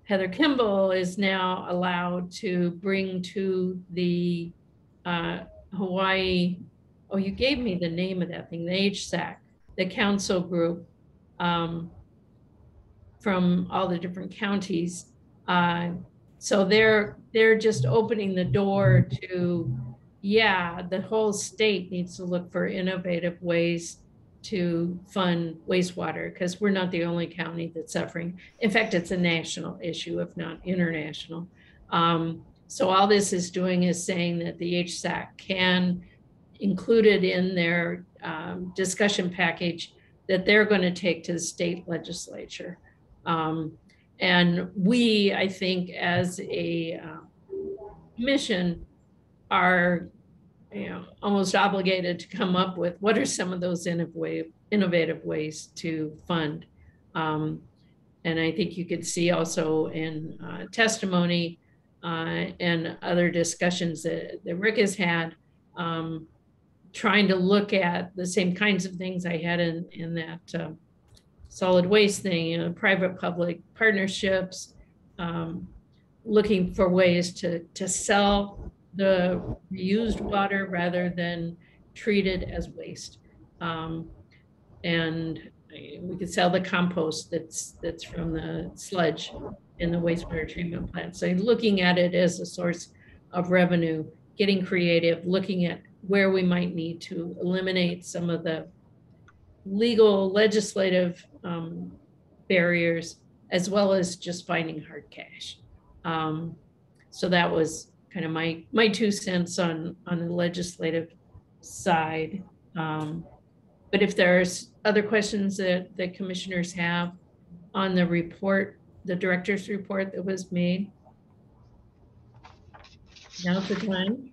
Heather Kimball is now allowed to bring to the uh, Hawaii. Oh, you gave me the name of that thing, the HSAC, the council group um, from all the different counties. Uh, so they're they're just opening the door to yeah, the whole state needs to look for innovative ways to fund wastewater because we're not the only county that's suffering. In fact, it's a national issue, if not international. Um, so all this is doing is saying that the HSAC can include it in their um, discussion package that they're going to take to the state legislature. Um, and we, I think, as a uh, mission, are you know, almost obligated to come up with what are some of those innovative, innovative ways to fund. Um, and I think you could see also in uh, testimony uh, and other discussions that, that Rick has had, um, trying to look at the same kinds of things I had in, in that uh, solid waste thing, you know, private public partnerships, um, looking for ways to, to sell the reused water rather than treated as waste. Um, and we could sell the compost that's that's from the sludge in the wastewater treatment plant. So looking at it as a source of revenue, getting creative, looking at where we might need to eliminate some of the legal legislative um, barriers, as well as just finding hard cash. Um, so that was kind of my my two cents on on the legislative side. Um, but if there's other questions that the commissioners have on the report, the director's report that was made, now's the time.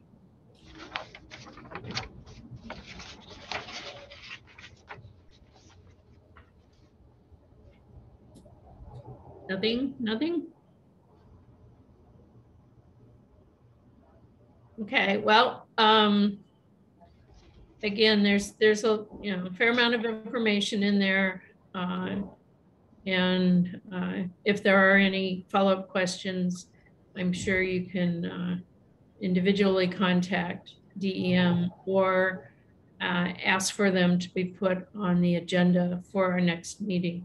Nothing, nothing? Okay, well, um, again, there's, there's a, you know, fair amount of information in there. Uh, and uh, if there are any follow-up questions, I'm sure you can uh, individually contact DEM or uh, ask for them to be put on the agenda for our next meeting.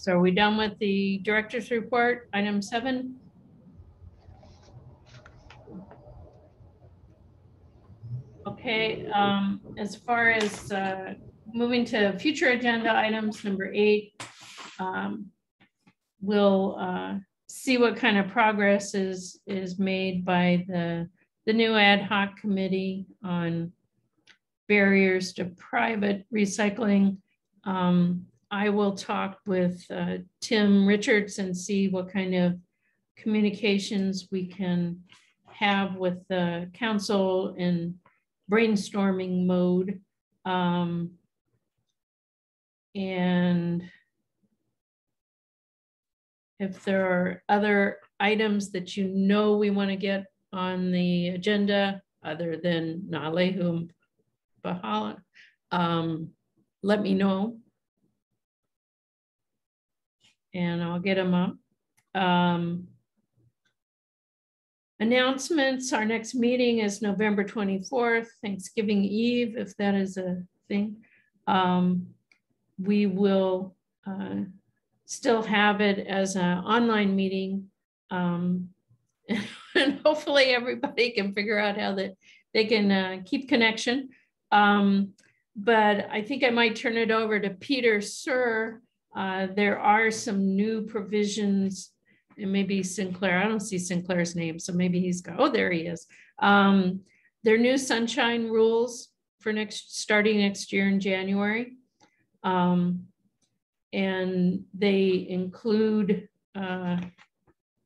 So are we done with the director's report, item seven? Okay, um, as far as, uh, moving to future agenda items, number eight, um, we'll, uh, see what kind of progress is, is made by the, the new ad hoc committee on barriers to private recycling. Um, I will talk with uh, Tim Richards and see what kind of communications we can have with the council in brainstorming mode. Um, and if there are other items that you know we want to get on the agenda other than Nalehum Bahala, um, let me know and I'll get them up. Um, announcements, our next meeting is November 24th, Thanksgiving Eve, if that is a thing. Um, we will uh, still have it as an online meeting. Um, and hopefully everybody can figure out how that they can uh, keep connection. Um, but I think I might turn it over to Peter Sir uh, there are some new provisions, and maybe Sinclair, I don't see Sinclair's name, so maybe he's got, oh, there he is. Um, there are new sunshine rules for next, starting next year in January. Um, and they include a uh,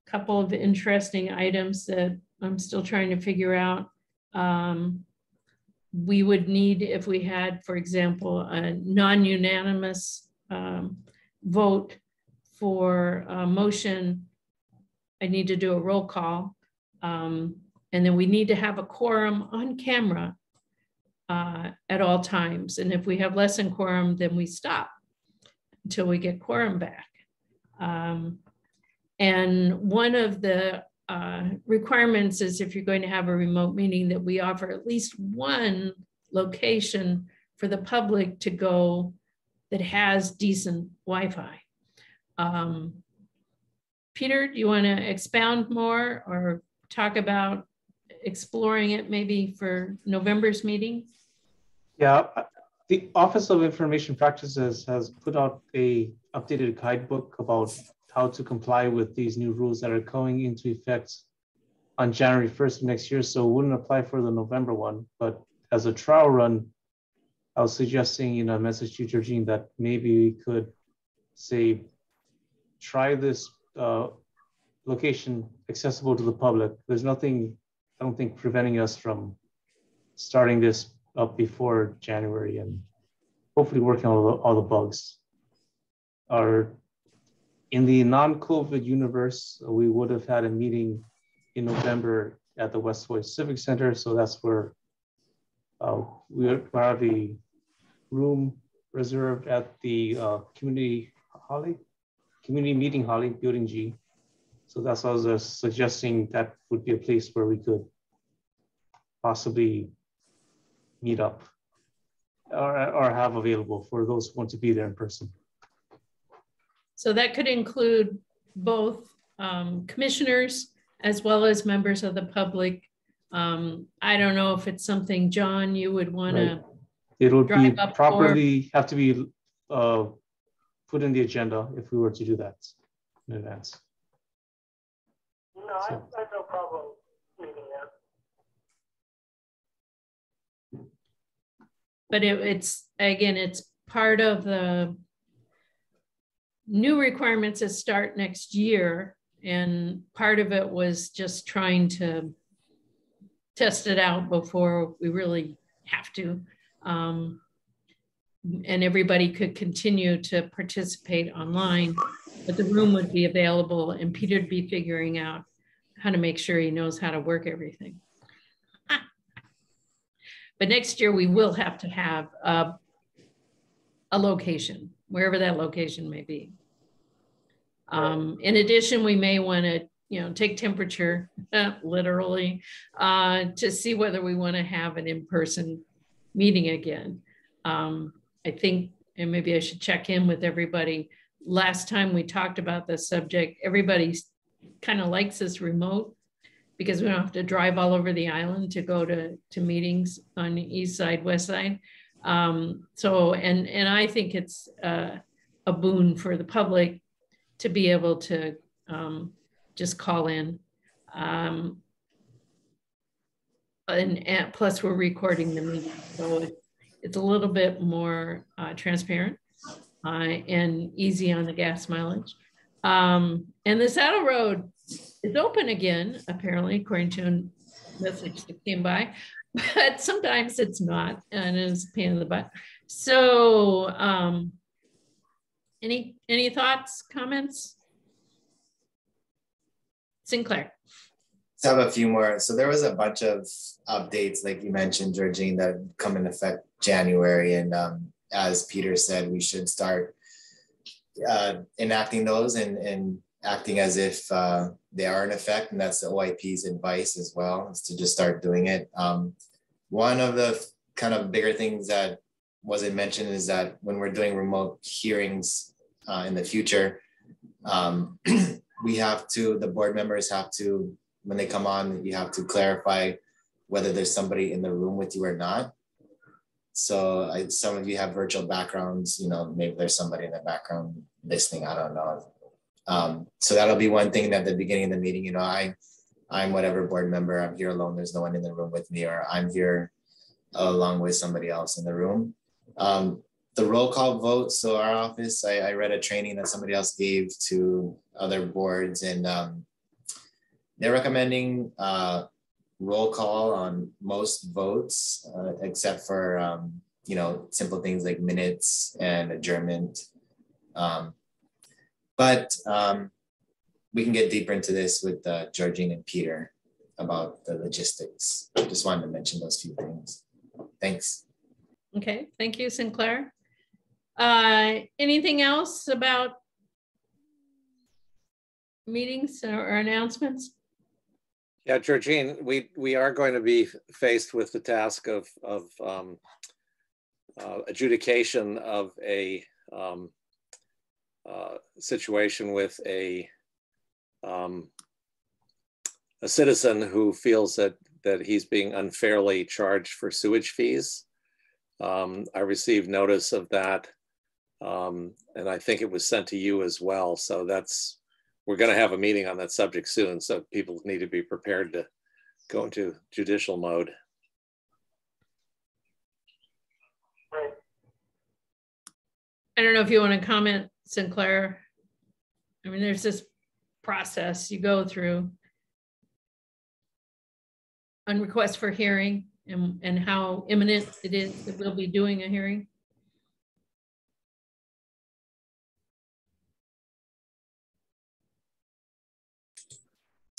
couple of interesting items that I'm still trying to figure out. Um, we would need, if we had, for example, a non-unanimous um, vote for a motion, I need to do a roll call. Um, and then we need to have a quorum on camera uh, at all times. And if we have less than quorum, then we stop until we get quorum back. Um, and one of the uh, requirements is if you're going to have a remote meeting that we offer at least one location for the public to go that has decent Wi-Fi. Um, Peter, do you want to expound more or talk about exploring it maybe for November's meeting? Yeah, uh, the Office of Information Practices has put out a updated guidebook about how to comply with these new rules that are going into effect on January 1st of next year. So it wouldn't apply for the November one, but as a trial run, I was suggesting in a message to Georgine that maybe we could say, try this uh, location accessible to the public. There's nothing, I don't think, preventing us from starting this up before January and hopefully working on all the, all the bugs. Our, in the non-COVID universe, we would have had a meeting in November at the West Hawaii Civic Center. So that's where uh, we are. a room reserved at the uh, community Hale, community meeting Hale, building G. So that's what I was uh, suggesting that would be a place where we could possibly meet up or, or have available for those who want to be there in person. So that could include both um, commissioners as well as members of the public. Um, I don't know if it's something, John, you would want right. to it would be properly have to be uh, put in the agenda if we were to do that in advance. No, so. I, I have no problem leaving that. But it, it's again, it's part of the new requirements that start next year. And part of it was just trying to test it out before we really have to. Um, and everybody could continue to participate online, but the room would be available and Peter'd be figuring out how to make sure he knows how to work everything. But next year we will have to have a, a location, wherever that location may be. Um, in addition, we may want to, you know, take temperature, literally, uh, to see whether we want to have an in-person meeting again. Um, I think, and maybe I should check in with everybody. Last time we talked about this subject, everybody kind of likes this remote because we don't have to drive all over the island to go to, to meetings on the east side, west side. Um, so, and, and I think it's uh, a boon for the public to be able to um, just call in. Um, and, and, plus we're recording the meeting. So it, it's a little bit more uh, transparent uh, and easy on the gas mileage. Um, and the Saddle Road is open again, apparently, according to a message that came by, but sometimes it's not, and it's a pain in the butt. So, um, any any thoughts, comments? Sinclair. Have a few more. So there was a bunch of updates, like you mentioned, Georgine, that come in effect January, and um, as Peter said, we should start uh, enacting those and, and acting as if uh, they are in effect. And that's the OIP's advice as well, is to just start doing it. Um, one of the kind of bigger things that wasn't mentioned is that when we're doing remote hearings uh, in the future, um, we have to, the board members have to, when they come on, you have to clarify whether there's somebody in the room with you or not. So I, some of you have virtual backgrounds, you know, maybe there's somebody in the background listening, I don't know. Um, so that'll be one thing at the beginning of the meeting, you know, I, I'm whatever board member, I'm here alone, there's no one in the room with me, or I'm here along with somebody else in the room. Um, the roll call vote, so our office, I, I read a training that somebody else gave to other boards and um, they're recommending uh, roll call on most votes, uh, except for um, you know simple things like minutes and adjournment. Um, but um, we can get deeper into this with uh, Georgine and Peter about the logistics. I just wanted to mention those few things. Thanks. Okay, thank you, Sinclair. Uh, anything else about meetings or announcements? Yeah, Georgine, we, we are going to be faced with the task of, of um, uh, adjudication of a um, uh, situation with a um, a citizen who feels that that he's being unfairly charged for sewage fees. Um, I received notice of that, um, and I think it was sent to you as well. So that's we're going to have a meeting on that subject soon, so people need to be prepared to go into judicial mode. I don't know if you want to comment, Sinclair. I mean, there's this process you go through on request for hearing and, and how imminent it is that we'll be doing a hearing.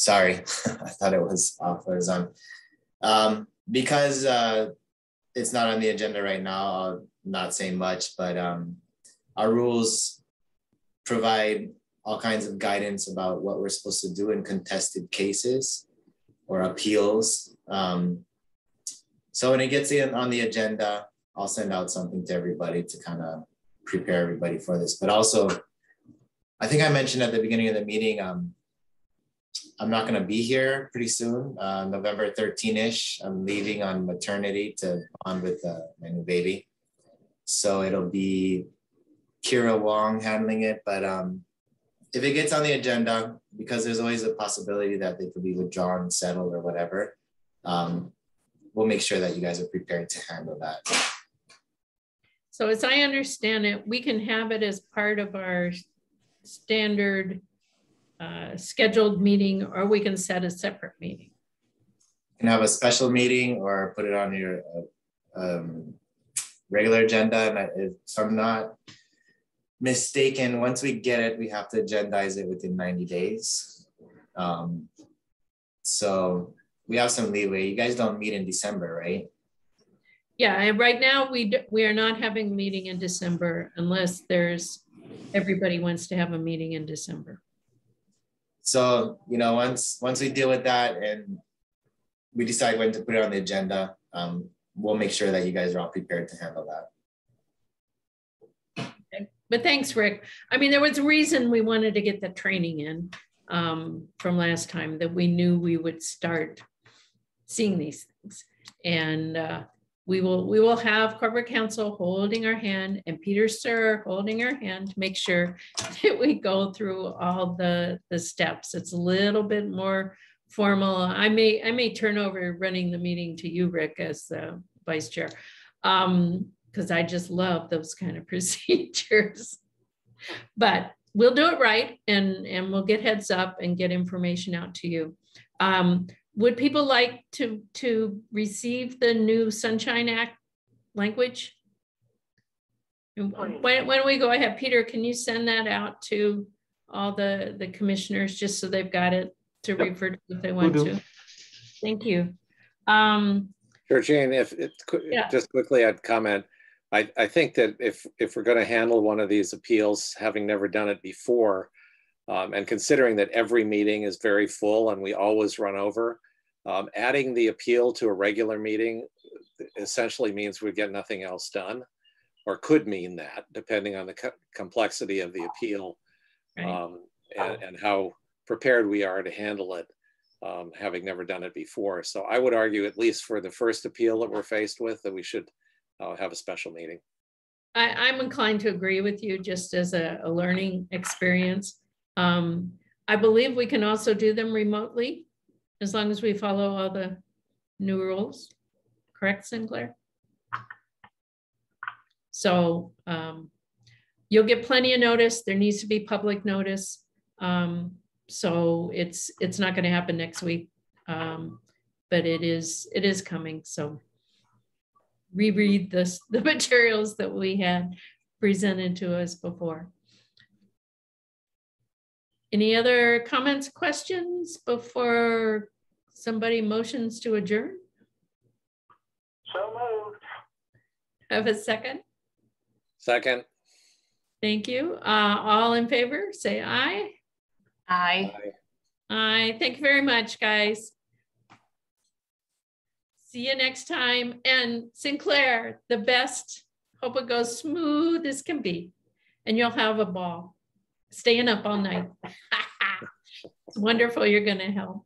Sorry, I thought it was off. Was on. Um, because uh, it's not on the agenda right now, I'll not say much, but um, our rules provide all kinds of guidance about what we're supposed to do in contested cases or appeals. Um, so when it gets in on the agenda, I'll send out something to everybody to kind of prepare everybody for this. But also, I think I mentioned at the beginning of the meeting, um, I'm not going to be here pretty soon, uh, November 13-ish. I'm leaving on maternity to bond with uh, my new baby. So it'll be Kira Wong handling it. But um, if it gets on the agenda, because there's always a possibility that they could be withdrawn, settled, or whatever, um, we'll make sure that you guys are prepared to handle that. So as I understand it, we can have it as part of our standard uh, scheduled meeting or we can set a separate meeting. You can have a special meeting or put it on your uh, um, regular agenda. And if I'm not mistaken, once we get it, we have to agendize it within 90 days. Um, so we have some leeway. You guys don't meet in December, right? Yeah, and right now we, we are not having a meeting in December unless there's, everybody wants to have a meeting in December. So, you know, once once we deal with that and we decide when to put it on the agenda, um, we'll make sure that you guys are all prepared to handle that. But thanks, Rick. I mean, there was a reason we wanted to get the training in um, from last time that we knew we would start seeing these things. And uh, we will we will have corporate counsel holding our hand and Peter Sir holding our hand to make sure that we go through all the the steps. It's a little bit more formal. I may I may turn over running the meeting to you, Rick, as the vice chair. Um, because I just love those kind of procedures. But we'll do it right and, and we'll get heads up and get information out to you. Um, would people like to, to receive the new Sunshine Act language? Why, why don't we go ahead? Peter, can you send that out to all the, the commissioners just so they've got it to Yep. refer to if they want do. to? Thank you. Um, Georgine, if, it Yeah. just quickly, I'd comment. I, I think that if, if we're going to handle one of these appeals, having never done it before, um, and considering that every meeting is very full and we always run over, um, adding the appeal to a regular meeting essentially means we get nothing else done, or could mean that, depending on the co- complexity of the appeal um, and, and how prepared we are to handle it, um, having never done it before. So I would argue, at least for the first appeal that we're faced with, that we should uh, have a special meeting. I, I'm inclined to agree with you just as a, a learning experience. Um, I believe we can also do them remotely as long as we follow all the new rules. Correct, Sinclair? So um, you'll get plenty of notice. There needs to be public notice. Um, so it's it's not going to happen next week, um, but it is it is coming. So reread this the materials that we had presented to us before. Any other comments, questions before somebody motions to adjourn? So moved. Have a second? Second, Thank you. Uh, all in favor, say aye. Aye. Aye. Thank you very much, guys. See you next time. And Sinclair, the best. Hope it goes smooth as can be. And you'll have a ball. Staying up all night. it's wonderful you're going to help.